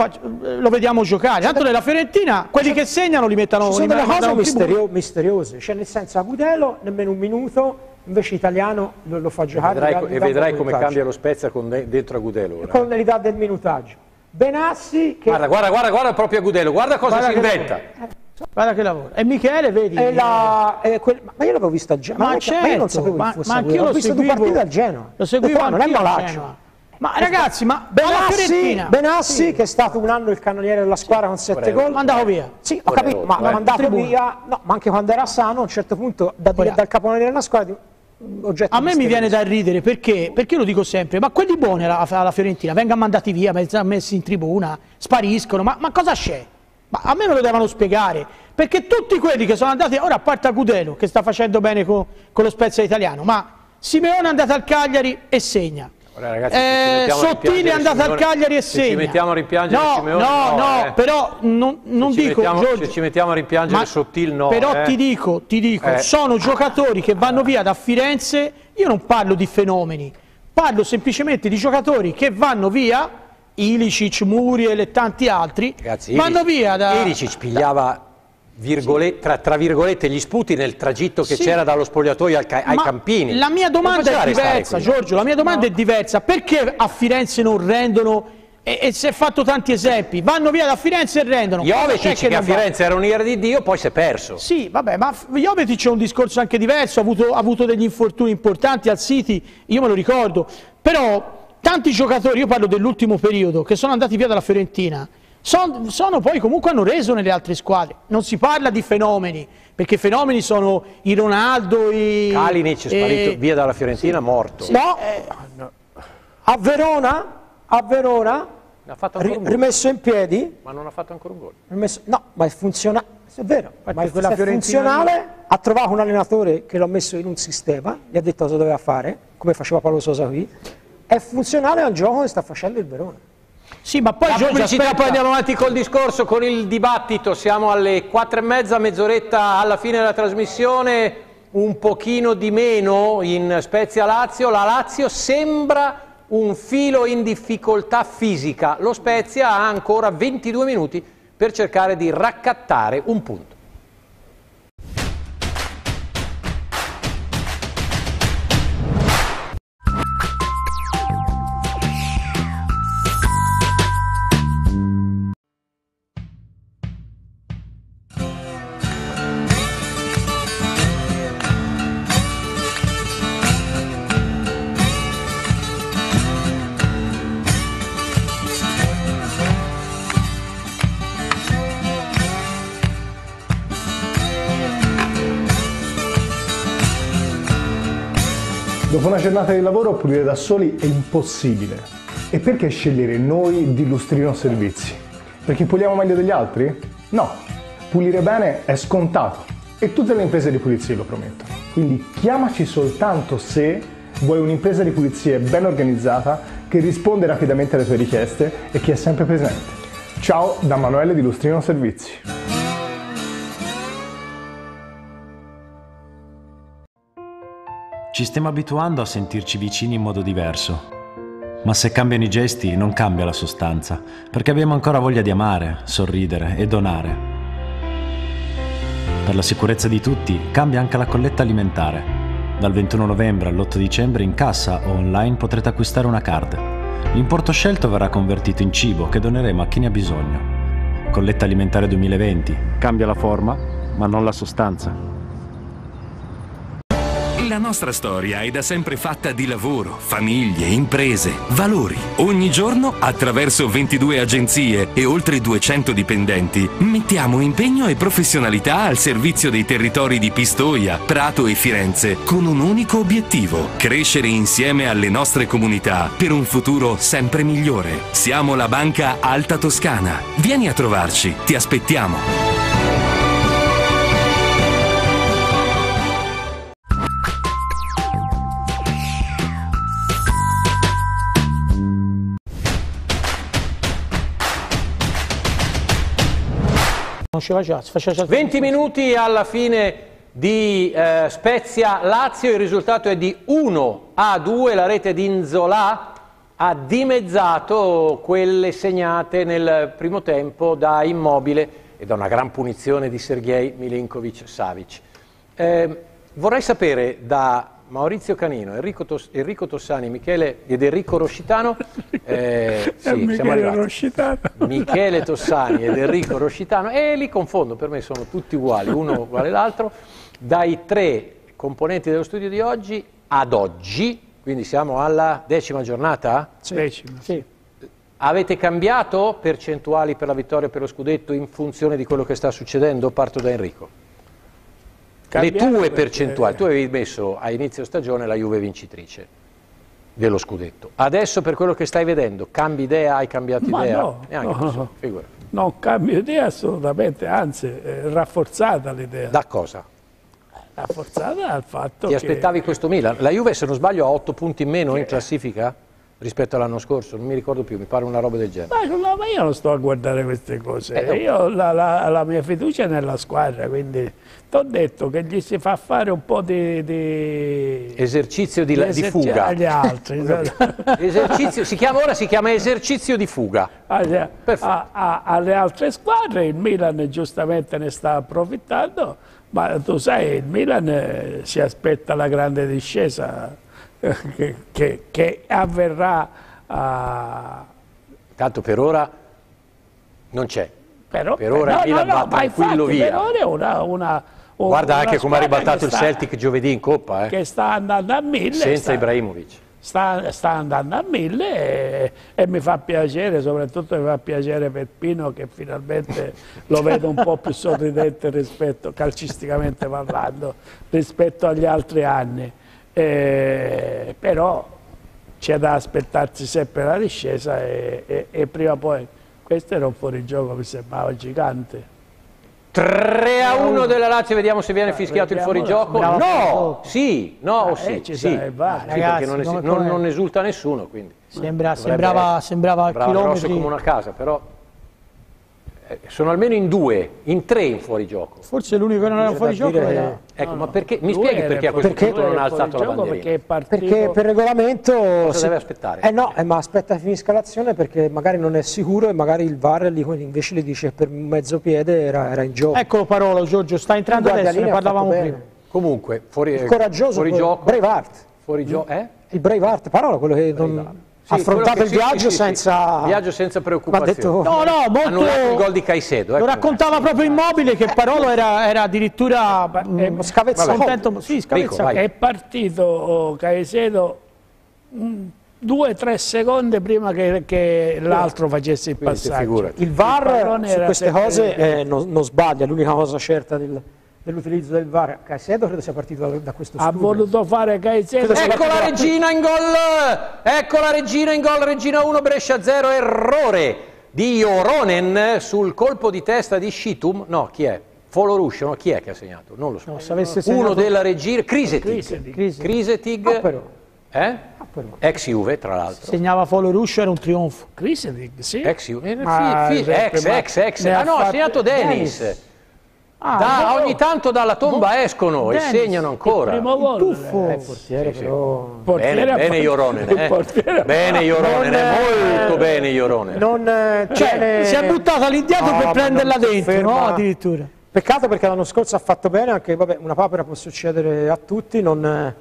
lo vediamo giocare. Tanto nella Fiorentina quelli che segnano li mettono Ci sono li delle cose in misterio- misteriose, cioè nel senso Agudelo nemmeno un minuto, invece italiano lo, lo fa giocare. Vedrai, e dà un vedrai come cambia lo Spezia con de- dentro Agudelo. ora. Con dà del minutaggio. Benassi che Guarda, guarda, guarda, guarda proprio Agudelo, guarda cosa Guarda si inventa. Guarda che lavoro. E Michele, vedi? è la, è quel- ma io l'avevo visto al Genoa, Ma ma, certo, io non sapevo ma, fosse ma anch'io Agudelo. lo ho visto due seguivo, partite al Genoa. Lo seguivo Detto, ma non è malaccio. Ma ragazzi, ma Benassi, Benassi che è stato un anno il cannoniere della squadra con sette Vorrei- gol. mandato via. Sì, ho Vorrei capito, ma l'ha mandato via, no, ma anche quando era sano, a un certo punto, da dal capone della squadra, oggetto A me mi viene da ridere perché, perché lo dico sempre, ma quelli buoni alla, alla Fiorentina vengano mandati via, messi in tribuna, spariscono, ma, ma cosa c'è? Ma a me me lo devono spiegare, perché tutti quelli che sono andati, ora a parte Agudelo che sta facendo bene co- con lo Spezia italiano, ma Simeone è andato al Cagliari e segna. Ragazzi, Eh, Sottile è andato al Cagliari e se ci segna. mettiamo a rimpiangere no, Simeone, no, no, eh. però non, non dico mettiamo- Giorgio, se ci mettiamo a rimpiangere Sottil, no, Però eh. ti dico, ti dico, Eh. sono giocatori che vanno via da Firenze, io non parlo di fenomeni, parlo semplicemente di giocatori che vanno via, Ilicic, Muriel e tanti altri, Ragazzi, vanno Ilicic- via da... Ilicic pigliava virgole- tra, tra virgolette gli sputi nel tragitto che Sì. c'era dallo spogliatoio al ca- ai campini. La mia domanda è diversa. Giorgio, la mia domanda è diversa. Perché a Firenze non rendono? E, e si è fatto tanti esempi. Vanno via da Firenze e rendono. C'è Jovetic che a non va? Firenze era un'ira di Dio, poi si è perso. Sì, vabbè, ma Jovetic è un discorso anche diverso, ha avuto, ha avuto degli infortuni importanti al City, io me lo ricordo, però tanti giocatori, io parlo dell'ultimo periodo, che sono andati via dalla Fiorentina, son- sono poi comunque hanno reso nelle altre squadre, non si parla di fenomeni, perché fenomeni sono i Ronaldo, i... Kalinic è sparito eh, via dalla Fiorentina, morto. No, a Verona, a Verona, Ha fatto ri- ancora un gol, rimesso in piedi, ma non ha fatto ancora un gol. rimesso- no, ma è funzionale, è vero, ma è, quella funzionale, ha trovato un allenatore che l'ha messo in un sistema, gli ha detto cosa doveva fare, come faceva Paolo Sosa qui, è funzionale al gioco che sta facendo il Verona. Sì, ma poi La Giorgio pubblicità, aspetta. poi andiamo avanti col discorso, con il dibattito. Siamo alle quattro e mezza, mezz'oretta alla fine della trasmissione, un pochino di meno in Spezia Lazio. La Lazio sembra un filo in difficoltà fisica. Lo Spezia ha ancora 22 minuti per cercare di raccattare un punto. Una giornata di lavoro pulire da soli è impossibile. E perché scegliere noi di Lustrino Servizi? Perché puliamo meglio degli altri? No, pulire bene è scontato e tutte le imprese di pulizia lo promettono. Quindi chiamaci soltanto se vuoi un'impresa di pulizie ben organizzata che risponde rapidamente alle tue richieste e che è sempre presente. Ciao da Manuele di Lustrino Servizi. Ci stiamo abituando a sentirci vicini in modo diverso. Ma se cambiano i gesti non cambia la sostanza, perché abbiamo ancora voglia di amare, sorridere e donare. Per la sicurezza di tutti cambia anche la colletta alimentare. Dal 21 novembre all'8 dicembre in cassa o online potrete acquistare una card. L'importo scelto verrà convertito in cibo che doneremo a chi ne ha bisogno. Colletta alimentare 2020. Cambia la forma, ma non la sostanza. La nostra storia è da sempre fatta di lavoro, famiglie, imprese, valori. Ogni giorno, attraverso 22 agenzie e oltre 200 dipendenti, mettiamo impegno e professionalità al servizio dei territori di Pistoia, Prato e Firenze con un unico obiettivo, crescere insieme alle nostre comunità per un futuro sempre migliore. Siamo la Banca Alta Toscana. Vieni a trovarci, ti aspettiamo. Faceva, si faceva già 20 minuti alla fine di eh, Spezia-Lazio, il risultato è di 1 a 2, la rete di Inzola ha dimezzato quelle segnate nel primo tempo da Immobile e da una gran punizione di Sergei Milinkovic-Savic. Eh, vorrei sapere da Maurizio Canino, Enrico, Tos- Enrico Tossani Michele, ed Enrico Roscitano, eh, sì, Michele. Roscitano. Michele Tossani ed Enrico Roscitano e li confondo, per me sono tutti uguali, uno uguale l'altro, dai tre componenti dello studio di oggi ad oggi, quindi siamo alla decima giornata? Decima. Sì. Avete cambiato percentuali per la vittoria e per lo scudetto in funzione di quello che sta succedendo? Parto da Enrico. Le tue percentuali, tu avevi messo a inizio stagione la Juve vincitrice dello scudetto. Adesso per quello che stai vedendo, cambi idea, hai cambiato Ma idea? no, Neanche no, tu, no. Non cambio idea assolutamente, anzi, è rafforzata l'idea. Da cosa? Rafforzata dal fatto Ti che... aspettavi questo Milan? La Juve, se non sbaglio, ha 8 punti in meno in classifica rispetto all'anno scorso, non mi ricordo più, mi pare una roba del genere. Ma, no, ma io non sto a guardare queste cose, Eh, io la, la- la mia fiducia è nella squadra, quindi ti ho detto che gli si fa fare un po' di... di... Esercizio di, di di eserci- fuga. agli altri. Esercizio, si chiama, ora si chiama esercizio di fuga. agli- a- a- alle altre squadre, il Milan giustamente ne sta approfittando, ma tu sai, il Milan eh, si aspetta la grande discesa che, che- che avverrà a... Tanto per ora non c'è. Però, Per ora no, il Milan no, no, va tranquillo infatti via. per ora è una, una, un- Guarda una anche come ha ribaltato che il sta- Celtic giovedì in Coppa, eh. che sta andando a mille senza sta, Ibrahimovic. sta, sta andando a mille e, e mi fa piacere soprattutto mi fa piacere per Pino che finalmente lo vedo un po' più sorridente rispetto calcisticamente parlando rispetto agli altri anni Eh, però c'è da aspettarsi sempre la discesa e, e- e prima o poi questo era un fuorigioco mi sembrava gigante 3 a 1 della Lazio, vediamo se viene fischiato il fuorigioco. bravo. No, sì, no o sì, eh, sì. VAR. Sì, Ragazzi, perché non, come- non- non esulta nessuno, quindi. Sembra- sembrava- sembrava sembrava grosso chilometri. come una casa, però sono almeno in due, in tre in fuorigioco. Forse l'unico che non era C'è fuori da gioco dire era... Ecco, ma perché, mi spieghi perché a questo punto lui non ha alzato la bandierina? Perché partito... Perché per regolamento... Cosa si- deve aspettare? Eh no, eh, ma aspetta che finisca l'azione perché magari non è sicuro e magari il VAR lì invece gli dice per mezzo piede era, era in gioco. Eccolo Paolo, Giorgio, sta entrando Guarda, adesso, ne parlavamo bene. prima. Comunque, fuori, Il coraggioso fuori quello- gioco. Braveheart. Fuori gioco, eh? Il Braveheart, parola, quello che non Sì, affrontato il viaggio sì, sì, sì. senza... Viaggio senza preoccupazioni. detto... No, no, molto... Il gol di Caicedo. Lo ecco. raccontava proprio Immobile che Parolo era, era addirittura mm, scavezzato. contento. Sì, scavezzato. È partito oh, Caicedo mm, due o tre secondi prima che, che l'altro facesse il passaggio. Il VAR pallone su era queste sempre- cose eh, non, non sbaglia, l'unica cosa certa del- dell'utilizzo del VAR. Caicedo credo sia partito da, da questo Ha studio. voluto fare Caicedo. Ecco la regina in gol! Ecco la regina in gol, regina 1, Brescia 0, errore di Joronen sul colpo di testa di Shitum. No, chi è? Foloruscio, no? Chi è che ha segnato? Non lo so. No, se avesse Uno segnato- della regina. Crisi. Crisetic, Ah, però. eh? però. Ex Juve, tra l'altro. Segnava Folo Ruscio, era un trionfo. Crisetic, sì. Ex Juve, eh, Ma sempre, ex, ex, ex. Ah ha no, ha segnato Dennis. Ah, Da- no. ogni tanto dalla tomba escono Dennis, e segnano ancora. Primo gol. tuffo. Eh, portiere Sì, sì. però... Portiere Bene, bene il eh. portiere Bene Non, eh, molto bene Joronen. Non eh, Cioè, tiene- si è buttata all'indietro No, per prenderla dentro, ferma. no? Addirittura. Peccato perché l'anno scorso ha fatto bene, anche vabbè, una papera può succedere a tutti, non, eh,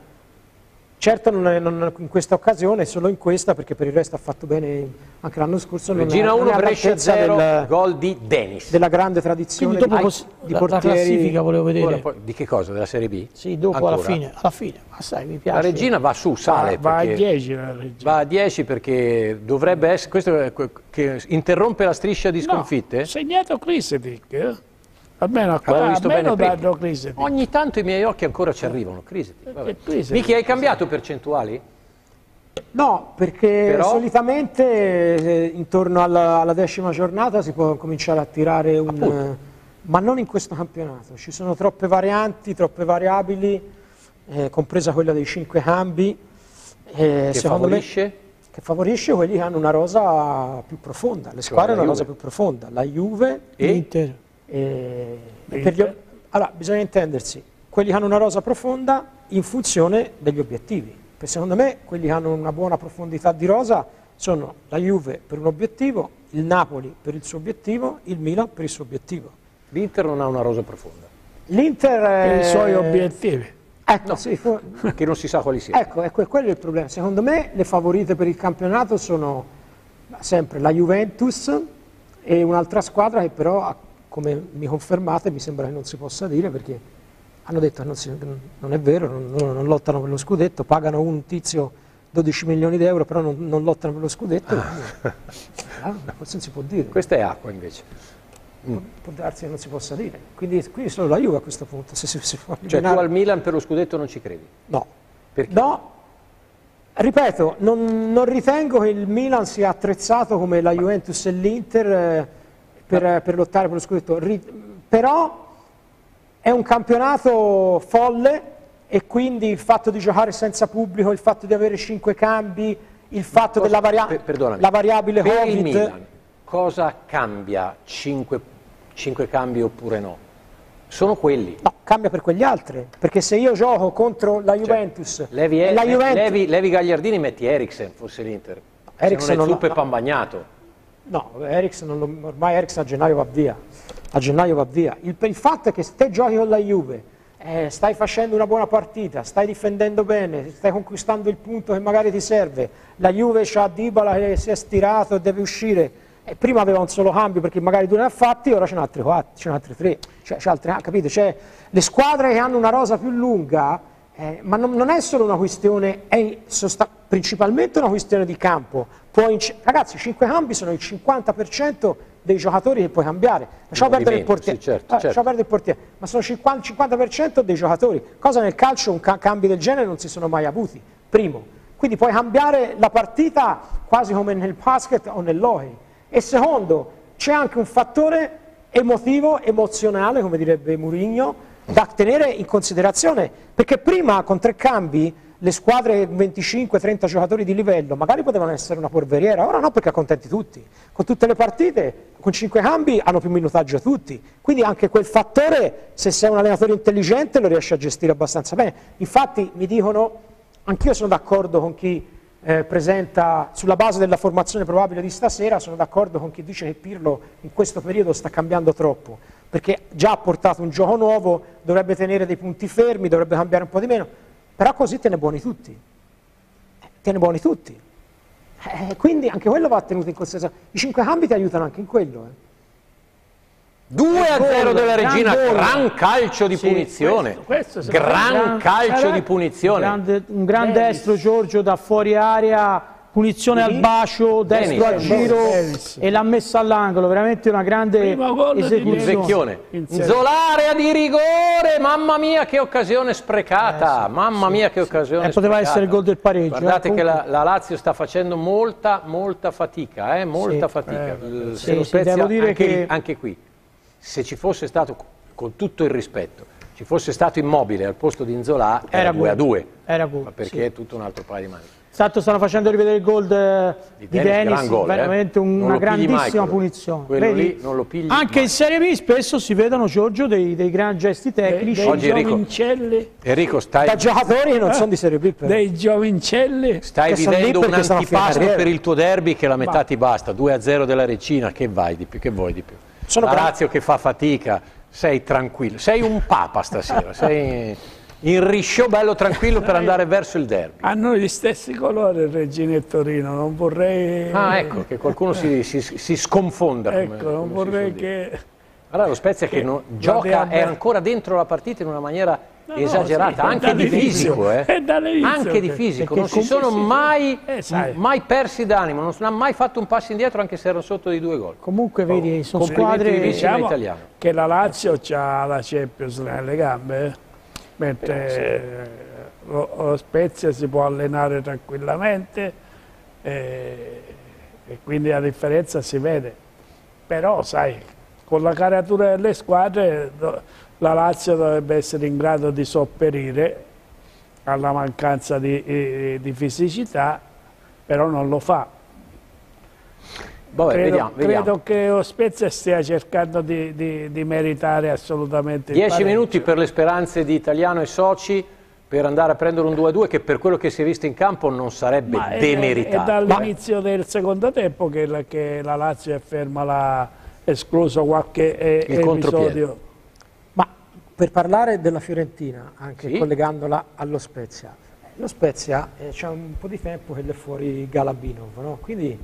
certo non, è- non in questa occasione, solo in questa perché per il resto ha fatto bene anche l'anno scorso. Regina non 1, è Brescia all'altezza 0, del- gol di Dennis. della grande tradizione Quindi dopo di, di la, la portieri. classifica volevo vedere. Ora poi- di che cosa? Della Serie B? Sì, dopo alla Ancora? fine, alla fine. Ma sai, mi piace. La regina va su, sale. Va a perché- 10 la regina. Va a 10 perché dovrebbe essere questo che interrompe la striscia di sconfitte? No, segnato Crisetic. eh? Almeno, qua, Avevo visto almeno bene danno Crisetic. Ogni tanto i miei occhi ancora ci arrivano. Crisi. Vabbè. E Crisetic. Michi, hai cambiato percentuali? No, perché Però- solitamente eh, intorno alla, alla decima giornata si può cominciare a tirare un... eh, ma non in questo campionato, ci sono troppe varianti, troppe variabili, eh, compresa quella dei cinque cambi. eh, Che favorisce? me che favorisce quelli che hanno una rosa più profonda, le squadre la hanno una rosa più profonda, la Juve? Inter. e L'Inter? Per gli allora, bisogna intendersi, quelli che hanno una rosa profonda in funzione degli obiettivi. Per secondo me, quelli che hanno una buona profondità di rosa sono la Juve per un obiettivo, il Napoli per il suo obiettivo, il Milan per il suo obiettivo. L'Inter non ha una rosa profonda, L'Inter... Per i eh, suoi obiettivi. Ecco, sì, fu- che non si sa quali siano. ecco, ecco, quello è il problema. Secondo me le favorite per il campionato sono sempre la Juventus e un'altra squadra che però, ha- come mi confermate, mi sembra che non si possa dire perché hanno detto che non, si- non è vero, non, non- lottano per lo scudetto, pagano un tizio 12 milioni di euro, però non, non lottano per lo scudetto. Ah, forse non si può dire. Questa è acqua invece. Può darsi che non si possa dire. Quindi, quindi solo la Juve a questo punto. Se si, può Cioè tu al Milan per lo scudetto non ci credi? No. Perché? No, ripeto, non, non ritengo che il Milan sia attrezzato come la Juventus e l'Inter eh, per, per lottare per lo scudetto, però è un campionato folle e quindi il fatto di giocare senza pubblico, il fatto di avere cinque cambi, il fatto Cosa- della varia- la variabile Per Covid. il Milan, cosa cambia 5, cambi oppure no? Sono quelli. No, cambia per quegli altri, perché se io gioco contro la Juventus Levi, e la Juventus levi, levi Gagliardini metti Eriksen, forse l'Inter. Eriksen Se non è non- zuppo e no. pan bagnato. No, lo- ormai Eriksen a gennaio va via. A gennaio va via. Il, il fatto è che se te giochi con la Juve, eh, stai facendo una buona partita, stai difendendo bene, stai conquistando il punto che magari ti serve. La Juve c'ha Dybala che si è stirato e deve uscire. E prima aveva un solo cambio perché magari due ne ha fatti, ora ce n'ha altri altri tre. Cioè, c'è altri, capite? Cioè, le squadre che hanno una rosa più lunga, eh, ma non, non è solo una questione, è principalmente una questione di campo. Puoi ragazzi, 5 cambi sono il 50% dei giocatori che puoi cambiare. Lasciamo perdere il portiere. sì, certo, Eh, certo. perdere il portiere, ma sono 50, 50% dei giocatori. Cosa nel calcio un ca- cambi del genere non si sono mai avuti. Primo. Quindi puoi cambiare la partita quasi come nel basket o nell'hockey. E secondo, c'è anche un fattore emotivo, emozionale, come direbbe Murigno, da tenere in considerazione, perché prima con tre cambi le squadre 25-30 giocatori di livello magari potevano essere una polveriera, ora no perché accontenti tutti. Con tutte le partite, con cinque cambi hanno più minutaggio tutti. Quindi anche quel fattore, se sei un allenatore intelligente, lo riesci a gestire abbastanza bene. Infatti mi dicono, anch'io sono d'accordo con chi eh, presenta, sulla base della formazione probabile di stasera, sono d'accordo con chi dice che Pirlo in questo periodo sta cambiando troppo, perché già ha portato un gioco nuovo, dovrebbe tenere dei punti fermi, dovrebbe cambiare un po' di meno però così te ne buoni tutti, te ne buoni tutti. Eh, quindi anche quello va tenuto in considerazione. I cinque cambi ti aiutano anche in quello. Eh. 2 a 0 della Regina, gran, gran calcio di sì, punizione. Questo, questo gran, gran calcio di punizione. Un grande, un gran destro Giorgio da fuori area punizione al bacio, destro al giro e l'ha messa all'angolo, veramente una grande esecuzione. Zolarea di rigore, mamma mia che occasione sprecata, eh, sì, mamma sì, mia che occasione eh, poteva essere il gol del pareggio. Guardate eh, che la, la, Lazio sta facendo molta, molta fatica, eh, molta sì, fatica. Eh, sì, devo dire anche, che... anche qui, se ci fosse stato, con tutto il rispetto, ci fosse stato immobile al posto di Inzola era, era 2 a 2, era ma perché è tutto un altro paio di mani. Esatto, stanno facendo rivedere il gol di, di Dennis, gol, eh. veramente eh? una grandissima punizione. Vedi, anche mai. in Serie B spesso si vedono, Giorgio, dei, dei gran gesti tecnici. Oggi Enrico, Enrico stai... Da giocatori che non eh? sono di Serie B. Però. Dei giovincelli. Stai vivendo un antipasto per il tuo derby che la metà Va. ti basta, 2-0 della Regina, che vai di più, che vuoi di più? Sono la Lazio che fa fatica, sei tranquillo, sei un papa stasera, sei in risciò bello tranquillo per andare verso il derby. Hanno gli stessi colori Regina e Torino, non vorrei... Ah ecco, che qualcuno si, si, si sconfonda. Ecco, come, non come vorrei che... Allora lo Spezia che, che non, gioca, è ancora dentro la partita in una maniera no, esagerata, no, sì, anche di fisico, eh. anche di fisico, non si sono mai, eh, mai, persi d'animo, non hanno mai fatto un passo indietro anche se erano sotto di due gol. Comunque vedi, sono squadre diciamo che la Lazio ha la Champions nelle gambe, eh mentre lo, lo, Spezia si può allenare tranquillamente e, e, quindi la differenza si vede. Però sai, con la caratura delle squadre la Lazio dovrebbe essere in grado di sopperire alla mancanza di, di fisicità, però non lo fa. Vabbè, credo, vediamo, vediamo. credo, che lo Spezia stia cercando di, di, di meritare assolutamente Dieci minuti per le speranze di Italiano e Soci per andare a prendere un 2-2 che per quello che si è visto in campo non sarebbe Ma demeritato. È, è dall'inizio del secondo tempo che la, che la Lazio è ferma, l'ha escluso qualche eh, episodio. Ma per parlare della Fiorentina, anche sì? collegandola allo Spezia, lo Spezia eh, c'è un po' di tempo che è fuori Galabinov, no? quindi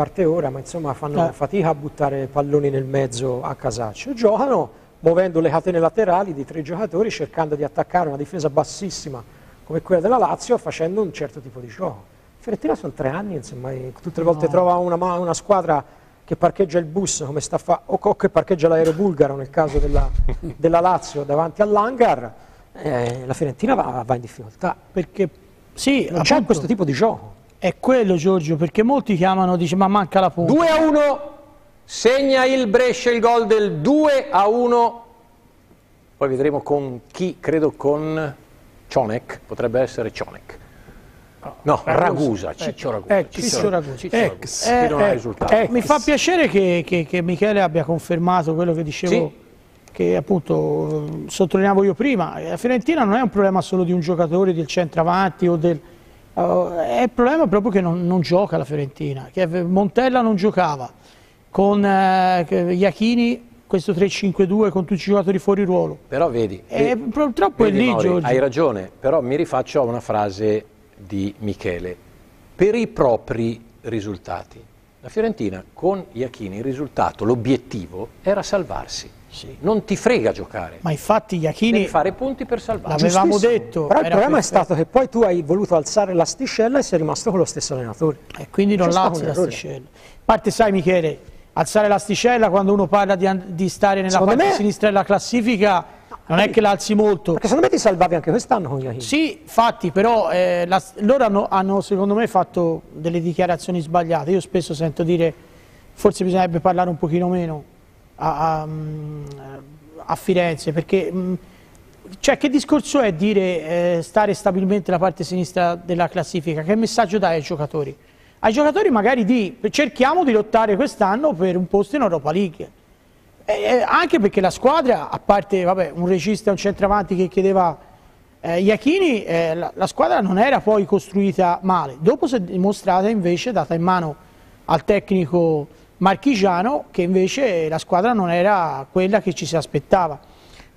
parte ora, ma insomma fanno eh. fatica a buttare palloni nel mezzo a casaccio. Giocano muovendo le catene laterali di tre giocatori, cercando di attaccare una difesa bassissima come quella della Lazio, facendo un certo tipo di gioco. Fiorentina sono tre anni, insomma, tutte le volte no. trova una, una, squadra che parcheggia il bus come sta fa, o che parcheggia l'aereo bulgaro nel caso della, della Lazio davanti all'hangar, eh, la Fiorentina va, va, in difficoltà. Perché sì, non c'è questo tipo di gioco. È quello Giorgio, perché molti chiamano, dice ma manca la punta. 2 a 1, segna il Brescia il gol del 2 a 1, poi vedremo con chi, credo con Cionek, potrebbe essere Cionek. No, Ragusa, Ciccio Ragusa. Eh, Ciccio Ragusa. Ex. Eh, eh, eh, mi fa piacere che, che, che, Michele abbia confermato quello che dicevo, sì. che appunto sottolineavo io prima. La Fiorentina non è un problema solo di un giocatore, del centravanti o del Uh, è il problema proprio che non, non, gioca la Fiorentina, che Montella non giocava, con uh, Iachini questo 3-5-2 con tutti i giocatori fuori ruolo. Però vedi, e vedi, purtroppo vedi, è lì Mauri, Giorgio. Hai ragione, però mi rifaccio a una frase di Michele. Per i propri risultati, la Fiorentina con Iachini il risultato, l'obiettivo era salvarsi. Sì. Non ti frega giocare. Ma infatti Iachini... Devi fare punti per salvarsi. L'avevamo detto. Però il problema è stato che poi tu hai voluto alzare l'asticella e sei rimasto con lo stesso allenatore. E quindi non l'alzi l'asticella. A parte sai Michele, alzare l'asticella quando uno parla di, di stare nella secondo parte me... sinistra della classifica non è che l'alzi molto. Perché secondo me ti salvavi anche quest'anno con Iachini. Sì, infatti, però eh, la, loro hanno, hanno secondo me fatto delle dichiarazioni sbagliate. Io spesso sento dire forse bisognerebbe parlare un pochino meno a, a, a Firenze, perché mh, cioè, che discorso è dire eh, stare stabilmente nella parte sinistra della classifica? Che messaggio dai ai giocatori? Ai giocatori magari di cerchiamo di lottare quest'anno per un posto in Europa League. Eh, anche perché la squadra, a parte vabbè, un regista e un centravanti che chiedeva eh, Iachini, eh, la, la, squadra non era poi costruita male. Dopo si è dimostrata invece, data in mano al tecnico marchigiano, che invece la squadra non era quella che ci si aspettava.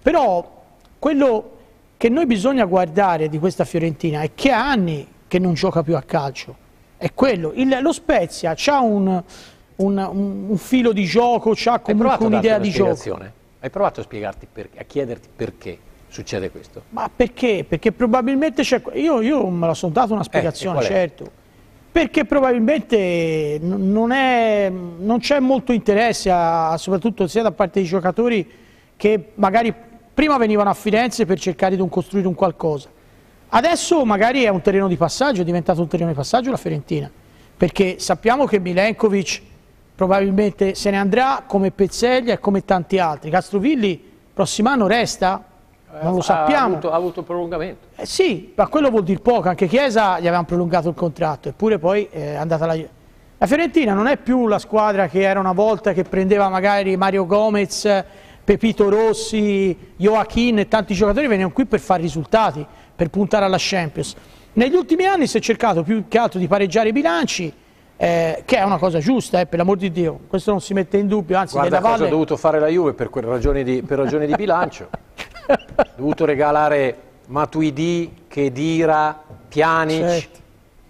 Però quello che noi bisogna guardare di questa Fiorentina è che ha anni che non gioca più a calcio. È quello. Il, lo Spezia ha un, un, un, filo di gioco, ha comunque un'idea di gioco. Hai provato a spiegarti, per, a chiederti perché succede questo? Ma perché? Perché probabilmente c'è... Io, io, me la sono dato una eh, spiegazione, eh, certo. Perché probabilmente non c'è molto interesse, a, soprattutto sia da parte dei giocatori che magari Prima venivano a Firenze per cercare di costruire un qualcosa. Adesso magari è un terreno di passaggio, è diventato un terreno di passaggio la Fiorentina, perché sappiamo che Milenkovic probabilmente se ne andrà come Pezzeglia e come tanti altri. Castrovilli prossimo anno resta? Non lo sappiamo. Ha avuto, ha avuto prolungamento. Eh sì, ma quello vuol dire poco, anche Chiesa gli avevano prolungato il contratto, eppure poi è andata la... La Fiorentina non è più la squadra che era una volta che prendeva magari Mario Gomez Pepito Rossi, Joachim e tanti giocatori venivano qui per fare risultati, per puntare alla Champions. Negli ultimi anni si è cercato più che altro di pareggiare i bilanci, eh, che è una cosa giusta, eh, per l'amor di Dio, questo non si mette in dubbio, anzi Guarda cosa Valle... ha dovuto fare la Juve per ragioni di, per ragioni di bilancio, dovuto regalare Matuidi, Chedira, Pjanic... Certo.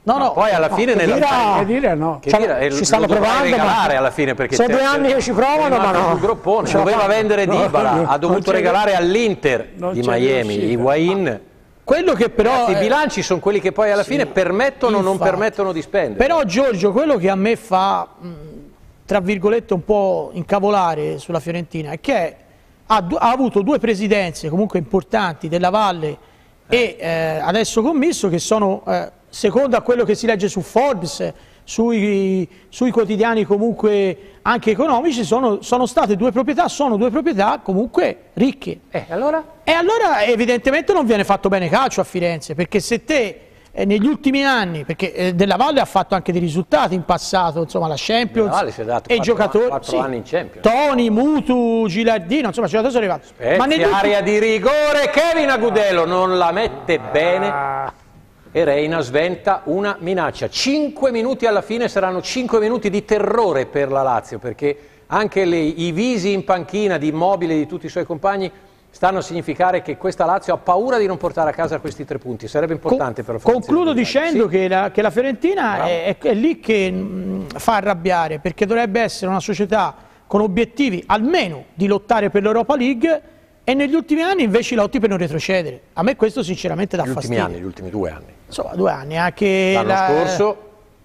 No, no, poi alla fine nella dire, che dire no. Che dire, ci lo stanno provando regalare alla fine perché sono due anni che ci provano ma no. Groppone, doveva vendere Dybala, no, ha dovuto regalare all'Inter di Miami Higuain. Quello che però Ragazzi, i bilanci sono quelli che poi alla fine permettono o non permettono di spendere. Però Giorgio, quello che a me fa tra virgolette un po' incavolare sulla Fiorentina è che ha, ha avuto due presidenze comunque importanti della Valle e eh, adesso commesso che sono eh, secondo a quello che si legge su Forbes, sui, sui quotidiani comunque anche economici, sono, sono, state due proprietà, sono due proprietà comunque ricche. Eh, allora? E allora evidentemente non viene fatto bene calcio a Firenze, perché se te eh, negli ultimi anni, perché eh, Della Valle ha fatto anche dei risultati in passato, insomma la Champions Valle si è dato e i giocatori, 4 sì, anni in Champions. Toni, Mutu, Gilardino, insomma i giocatori sono arrivati. Spezia, Ma negli area ultimi... di rigore, Kevin Agudelo non la mette bene. Ah e Reina sventa una minaccia. Cinque minuti alla fine saranno cinque minuti di terrore per la Lazio perché anche le, i visi in panchina di Immobile e di tutti i suoi compagni stanno a significare che questa Lazio ha paura di non portare a casa questi tre punti. Sarebbe importante Con, però. Concludo dicendo sì. che, la, che, la, Fiorentina è, è, lì che mh, fa arrabbiare perché dovrebbe essere una società con obiettivi almeno di lottare per l'Europa League e negli ultimi anni invece lotti per non retrocedere. A me questo sinceramente dà gli fastidio. Ultimi anni, gli ultimi due anni. Insomma, due anni, anche l'anno la... scorso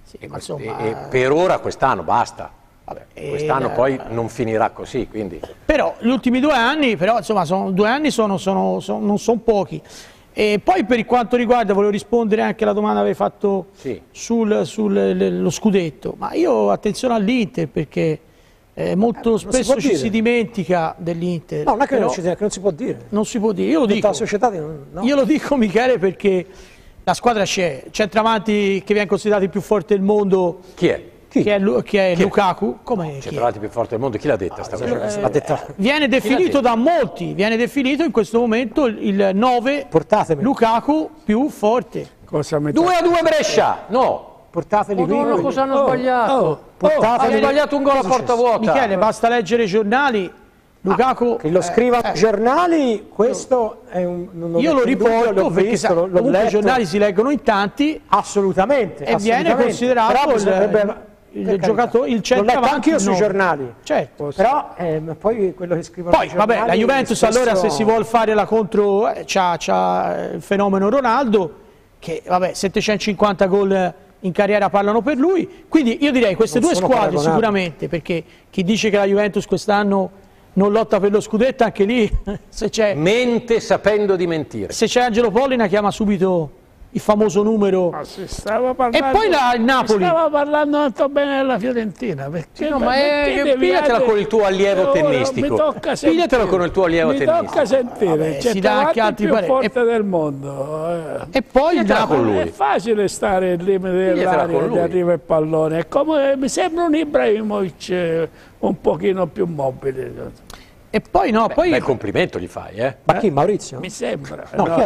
sì, e, insomma... e, per ora quest'anno basta. Vabbè, quest'anno poi non finirà così, quindi... Però gli ultimi due anni, però insomma, sono, due anni sono, sono, sono, non sono pochi. E poi per quanto riguarda, volevo rispondere anche alla domanda che avevi fatto sì. sul, sul scudetto, ma io attenzione all'Inter perché eh, molto eh, spesso si ci si dimentica dell'Inter. No, non è che non, ci, che non, si può dire. Non si può dire. Io lo, dico, no. io lo dico, Michele, perché la squadra c'è. Centravanti che viene considerato il più forte del mondo. Chi è? Chi? Che è, che è chi Lukaku. Come Centravanti più forte del mondo, chi l'ha detta? Ah, eh, l'ha detta. Viene definito da molti, viene definito in questo momento il 9 Portatemi. Lukaku più forte. 2 a 2 Brescia! No, portateli qui. Madonna, cosa hanno oh, sbagliato? Oh, oh, hanno sbagliato un gol a porta vuota. Michele, basta leggere i giornali. Lukaku, ah, che lo scrivano eh, i giornali, questo è un... Non io lo riporto dubbio, perché visto, sa, comunque i giornali si leggono in tanti. Assolutamente. E viene considerato il, giocatore, il centravanti. Anche io sui giornali. Certo. Però eh, poi quello che scrivono Poi, vabbè, la Juventus spesso... allora se si vuole fare la contro... Eh, c'ha il fenomeno Ronaldo, che vabbè, 750 gol in carriera parlano per lui, quindi io direi queste non due squadre sicuramente, perché chi dice che la Juventus quest'anno non lotta per lo scudetto, anche lì se c'è... Mente sapendo di mentire. Se c'è Angelo Pollina chiama subito il famoso numero. e poi la, il Napoli. Stava parlando tanto bene della Fiorentina. Perché, no, ma è, pigliatela con il tuo allievo tennistico. Pigliatela con il tuo allievo mi tennistico. Mi tocca sentire. Vabbè, si dà anche altri più pareri. forte e, del mondo. Eh. E poi il Napoli. È facile stare al limite dell'aria e arriva il pallone. È come, mi sembra un Ibrahimovic eh, un pochino più mobile. E poi no, Beh, poi... Bel complimento gli fai, eh? Ma chi, Maurizio? Mi sembra. No, no.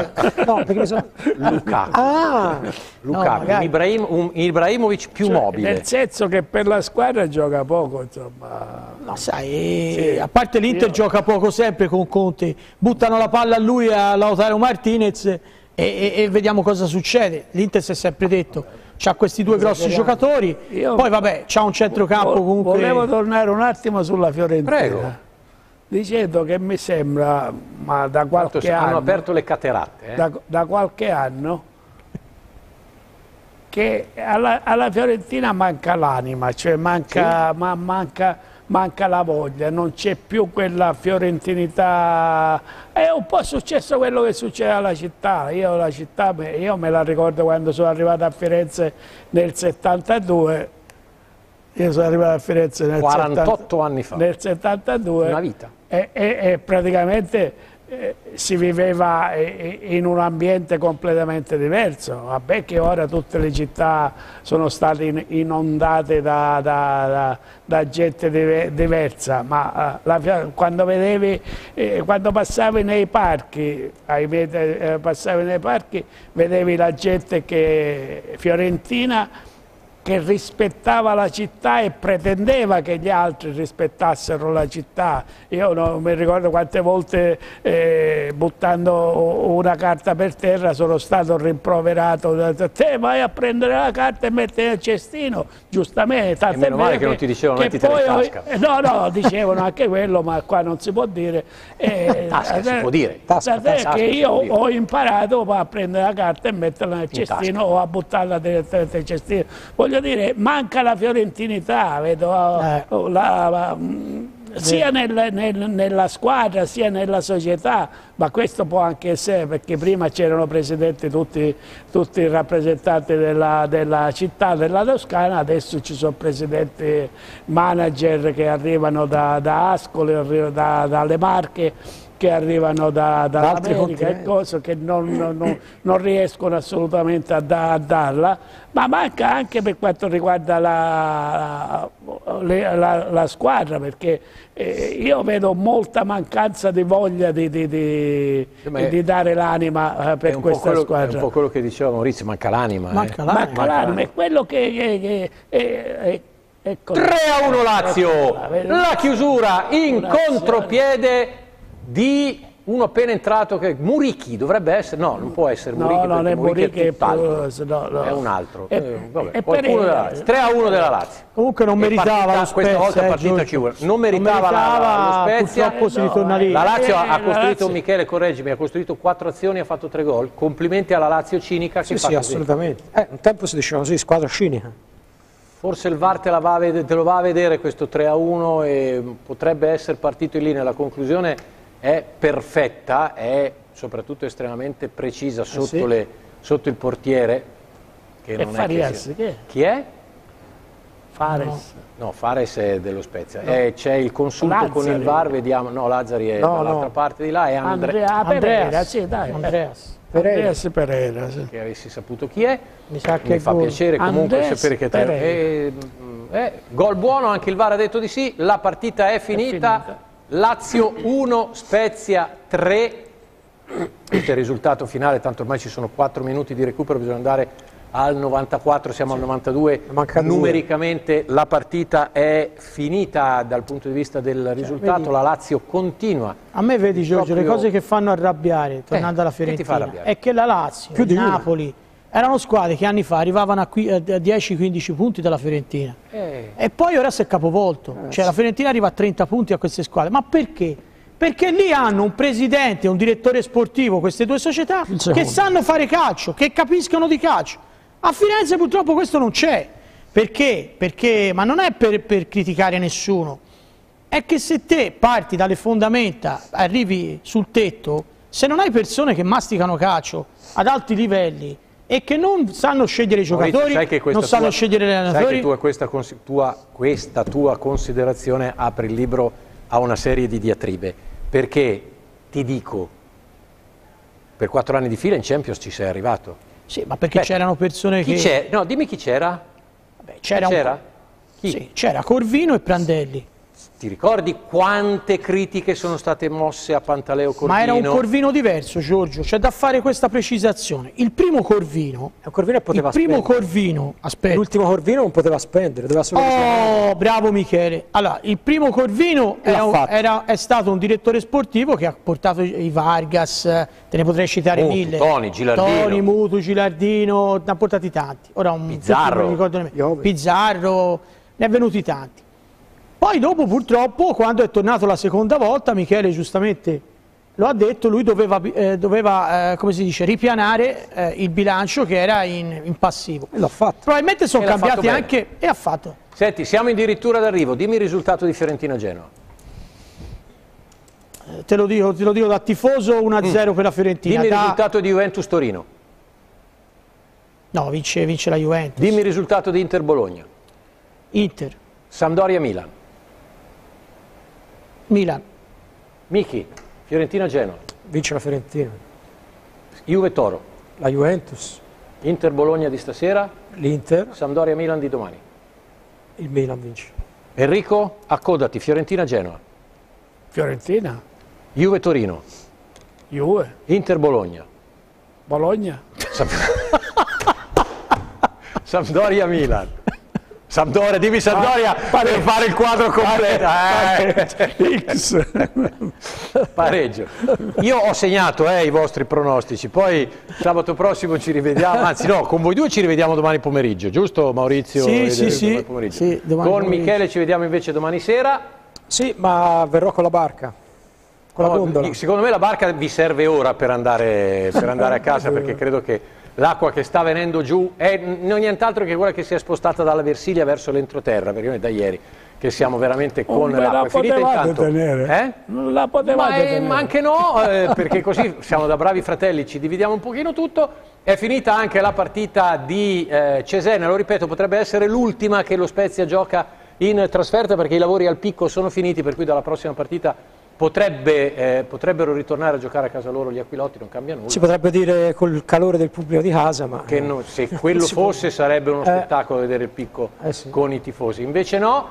no perché mi sono... Lukaku. Ah! Lukaku, no, un, Ibrahim, un Ibrahimovic più cioè, mobile. Nel senso che per la squadra gioca poco, insomma. No, sai, sì. a parte l'Inter Io... gioca poco sempre con Conte, buttano la palla a lui a Lautaro Martinez e, e, e vediamo cosa succede. L'Inter si è sempre detto ha questi due grossi giocatori, Io poi vabbè, c'ha un centrocampo comunque... Volevo tornare un attimo sulla Fiorentina. Prego dicendo che mi sembra, ma da qualche Tanto anno... Hanno aperto le cateratte. Eh? Da, da, qualche anno che alla, alla Fiorentina manca l'anima, cioè manca, sì. ma, manca, manca, la voglia, non c'è più quella fiorentinità. È un po' successo quello che succede alla città. Io la città, io me la ricordo quando sono arrivato a Firenze nel 72 io sono arrivato a Firenze nel 48 70, anni fa. Nel 72. Una vita. E, e, e praticamente eh, si viveva eh, in un ambiente completamente diverso. Vabbè che ora tutte le città sono state in, inondate da, da, da, da, gente diversa, ma eh, la, quando, vedevi, eh, quando passavi nei parchi, eh, passavi nei parchi, vedevi la gente che fiorentina che rispettava la città e pretendeva che gli altri rispettassero la città. Io non mi ricordo quante volte eh, buttando una carta per terra sono stato rimproverato, te vai a prendere la carta e metti nel cestino, giustamente. Tant'è meno male che, che, non ti dicevano metti in tasca. No, no, dicevano anche quello, ma qua non si può dire. Eh, tasca si può dire. Tasca, tasca, che io ho imparato a prendere la carta e metterla nel cestino o a buttarla direttamente nel cestino. Voglio voglio dire, manca la fiorentinità, vedo, eh. Oh, la, la, sia nel, nel, nella squadra sia nella società, ma questo può anche essere perché prima c'erano presidenti tutti, tutti rappresentanti della, della, città della Toscana, adesso ci sono presidenti manager che arrivano da, da Ascoli, da, dalle Marche che arrivano da, dall'America e cose che non, non, non, riescono assolutamente a, da, a, darla, ma manca anche per quanto riguarda la, la, la, la squadra, perché eh, io vedo molta mancanza di voglia di, di, di, di dare l'anima eh, per questa quello, squadra. È un po' quello che diceva Maurizio, manca l'anima. Manca eh. l'anima, è quello che... che, che Ecco. 3 a 1 Lazio, la chiusura in contropiede di uno appena entrato che Murichi dovrebbe essere no non può essere Murichi no non è Murichi è, no, no. è un altro. È, eh, vabbè, è della Lazio 3 a 1 della Lazio. Comunque non meritava partita, questa volta eh, partita chiusa non meritava, non meritava la, lo Spezia. purtroppo si ritorna lì. La Lazio eh, ha costruito Lazio. Michele correggimi ha costruito 4 azioni ha fatto 3 gol. Complimenti alla Lazio cinica che sì, fa sì così. assolutamente. Eh, un tempo si diceva così squadra cinica. Forse il VAR te, va vedere, te lo va a vedere questo 3 a 1 e potrebbe essere partito in linea. La conclusione è perfetta, è soprattutto estremamente precisa sotto, eh sì. le, sotto il portiere. Che e non Farias, è chi è? Chi è? Fares. No, no Fares è dello Spezia. No. Eh, c'è il consulto Lazzari. con il VAR, vediamo. No, Lazzari è no, dall'altra parte di là. È Andre... Andrea Pereira, sì, dai. Andreas. Pereira. Andreas Pereira, sì. Che avessi saputo chi è. Mi, sa che Mi fa gol. piacere comunque Andreas sapere che te... eh, eh, gol buono, anche il VAR ha detto di sì. La partita è finita. È finita. Lazio 1, Spezia 3. Questo è il risultato finale, tanto ormai ci sono 4 minuti di recupero, bisogna andare al 94, siamo sì. al 92. Numericamente la partita è finita dal punto di vista del cioè, risultato, vedi, la Lazio continua. A me vedi Giorgio, proprio... le cose che fanno arrabbiare, tornando eh, alla Fiorentina, è che la Lazio, Più di Napoli, una. Erano squadre che anni fa arrivavano a, a 10-15 punti dalla Fiorentina. Eh. E poi ora si è capovolto, eh, cioè sì. la Fiorentina arriva a 30 punti a queste squadre. Ma perché? Perché lì hanno un presidente e un direttore sportivo, queste due società, che sanno fare calcio, che capiscono di calcio. A Firenze purtroppo questo non c'è. Perché? Perché? Ma non è per, per, criticare nessuno. È che se te parti dalle fondamenta, arrivi sul tetto, se non hai persone che masticano calcio ad alti livelli e che non sanno scegliere i Maurizio, giocatori, sai questa non sanno tua- scegliere gli Sai allenatori. che tu- questa, tua, questa tua considerazione apre il libro a una serie di diatribe, perché ti dico, per quattro anni di fila in Champions ci sei arrivato. Sì, ma perché c'erano persone Chi che... No, dimmi chi c'era. c'era? Sì, c'era Corvino e Prandelli. Ti ricordi quante critiche sono state mosse a Pantaleo Corvino? Ma era un Corvino diverso, Giorgio, c'è da fare questa precisazione. Il primo Corvino, un Corvino il primo spendere. Corvino, aspetta. L'ultimo Corvino non poteva spendere, doveva solo Oh, bravo Michele. Allora, il primo Corvino era era- è stato un direttore sportivo che ha portato i Vargas, te ne potrei citare Mutu, mille. Toni, Gilardino. Toni, Mutu, Gilardino, ne ha portati tanti. Ora un Pizzarro. non mi ricordo nemmeno. Pizzarro, ne è venuti tanti. Poi dopo purtroppo quando è tornato la seconda volta, Michele giustamente lo ha detto, lui doveva, eh, doveva, eh, come si dice, ripianare eh, il bilancio che era in, in passivo. L'ha fatto. Probabilmente sono E cambiati anche e ha fatto. Senti, siamo addirittura d'arrivo, dimmi il risultato di Fiorentina-Genoa. Eh, Te lo dico, te lo dico da tifoso 1-0 per la Fiorentina. Mm. Dimmi il Da- risultato di Juventus-Torino. No, vince, vince la Juventus. Dimmi il risultato di Inter-Bologna. Inter, Sampdoria-Milan. Milan, Michi, Fiorentina-Genoa. Vince la Fiorentina. Juve-Toro. La Juventus, Inter-Bologna di stasera. l'Inter, Sampdoria-Milan di domani. il Milan vince. Enrico, accodati, Fiorentina-Genoa. Fiorentina, Juve-Torino. Juve, Inter-Bologna. Bologna. Sampdoria-Milan. Sampdoria, dimmi Sampdoria per fare il quadro completo. Eh. X. Pareggio. Io ho segnato eh, i vostri pronostici, poi sabato prossimo ci rivediamo, anzi no, con voi due ci rivediamo domani pomeriggio, giusto Maurizio? Sì, sì, sì. domani pomeriggio. Sì, domani con pomeriggio. Michele ci vediamo invece domani sera. Sì, ma verrò con la barca, con la No, gondola. secondo me la barca vi serve ora per andare, per andare a casa perché credo che l'acqua che sta venendo giù è nient'altro che quella che si è spostata dalla Versilia verso l'entroterra, perché noi da ieri che siamo veramente con Non ve l'acqua. la finita intanto. tenere. Eh? Non la Ma, eh, tenere. ma anche no, eh, perché così siamo da bravi fratelli, ci dividiamo un pochino tutto. È finita anche la partita di eh, Cesena, lo ripeto, potrebbe essere l'ultima che lo Spezia gioca in trasferta perché i lavori al picco sono finiti, per cui dalla prossima partita potrebbe, eh, potrebbero ritornare a giocare a casa loro gli Aquilotti, non cambia nulla. Si potrebbe dire col calore del pubblico di casa, ma Che no- se quello fosse sarebbe uno Eh. spettacolo vedere il picco Eh sì. con i tifosi. Invece no,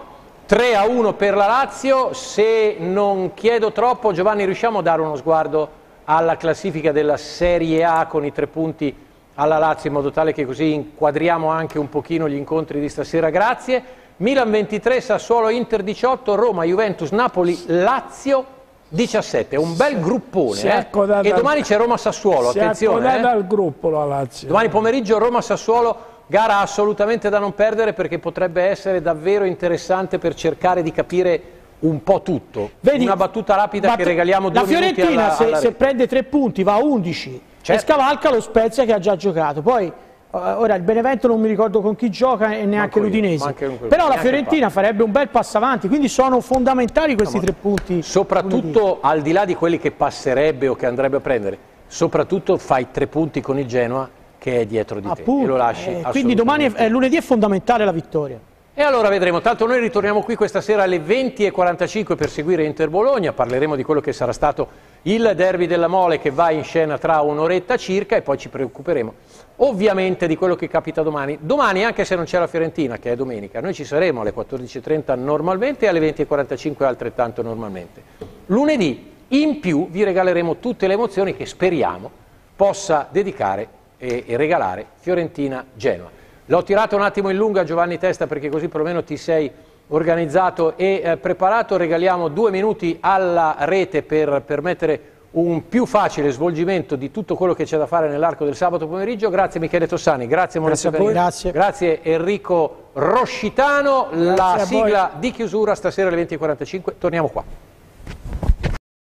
3 a 1 per la Lazio. Se non chiedo troppo, Giovanni, riusciamo a dare uno sguardo alla classifica della Serie A con i tre punti alla Lazio in modo tale che così inquadriamo anche un pochino gli incontri di stasera. Grazie. Milan 23, Sassuolo Inter 18, Roma, Juventus, Napoli, Lazio 17. È un bel gruppone. Eh? E domani c'è Roma-Sassuolo, attenzione. eh? al gruppo la Lazio. Domani pomeriggio Roma-Sassuolo, gara assolutamente da non perdere perché potrebbe essere davvero interessante per cercare di capire un po' tutto. Vedi, Una battuta rapida ma che regaliamo due La minuti Fiorentina alla, se, alla se prende tre punti va a 11 Certo. e scavalca lo Spezia che ha già giocato. Poi ora il Benevento non mi ricordo con chi gioca e neanche l'Udinese. Però la Fiorentina farebbe un bel passo avanti, quindi sono fondamentali questi tre punti. Soprattutto al di là di quelli che passerebbe o che andrebbe a prendere, soprattutto fai tre punti con il Genoa che è dietro di te Appunto, e lo lasci eh, quindi domani è- eh, lunedì è fondamentale la vittoria. E allora vedremo, tanto noi ritorniamo qui questa sera alle 20.45 per seguire Inter Bologna, parleremo di quello che sarà stato il derby della Mole che va in scena tra un'oretta circa e poi ci preoccuperemo ovviamente di quello che capita domani. Domani anche se non c'è la Fiorentina che è domenica, noi ci saremo alle 14.30 normalmente e alle 20.45 altrettanto normalmente. Lunedì in più vi regaleremo tutte le emozioni che speriamo possa dedicare e, e regalare Fiorentina-Genoa. L'ho tirato un attimo in lunga Giovanni Testa perché così perlomeno ti sei organizzato e eh, preparato. Regaliamo due minuti alla rete per permettere un più facile svolgimento di tutto quello che c'è da fare nell'arco del sabato pomeriggio. Grazie Michele Tossani, grazie Maurizio Grazie. Canini. grazie Enrico Roscitano. La Grazie a voi. sigla di chiusura stasera alle 20.45. Torniamo qua.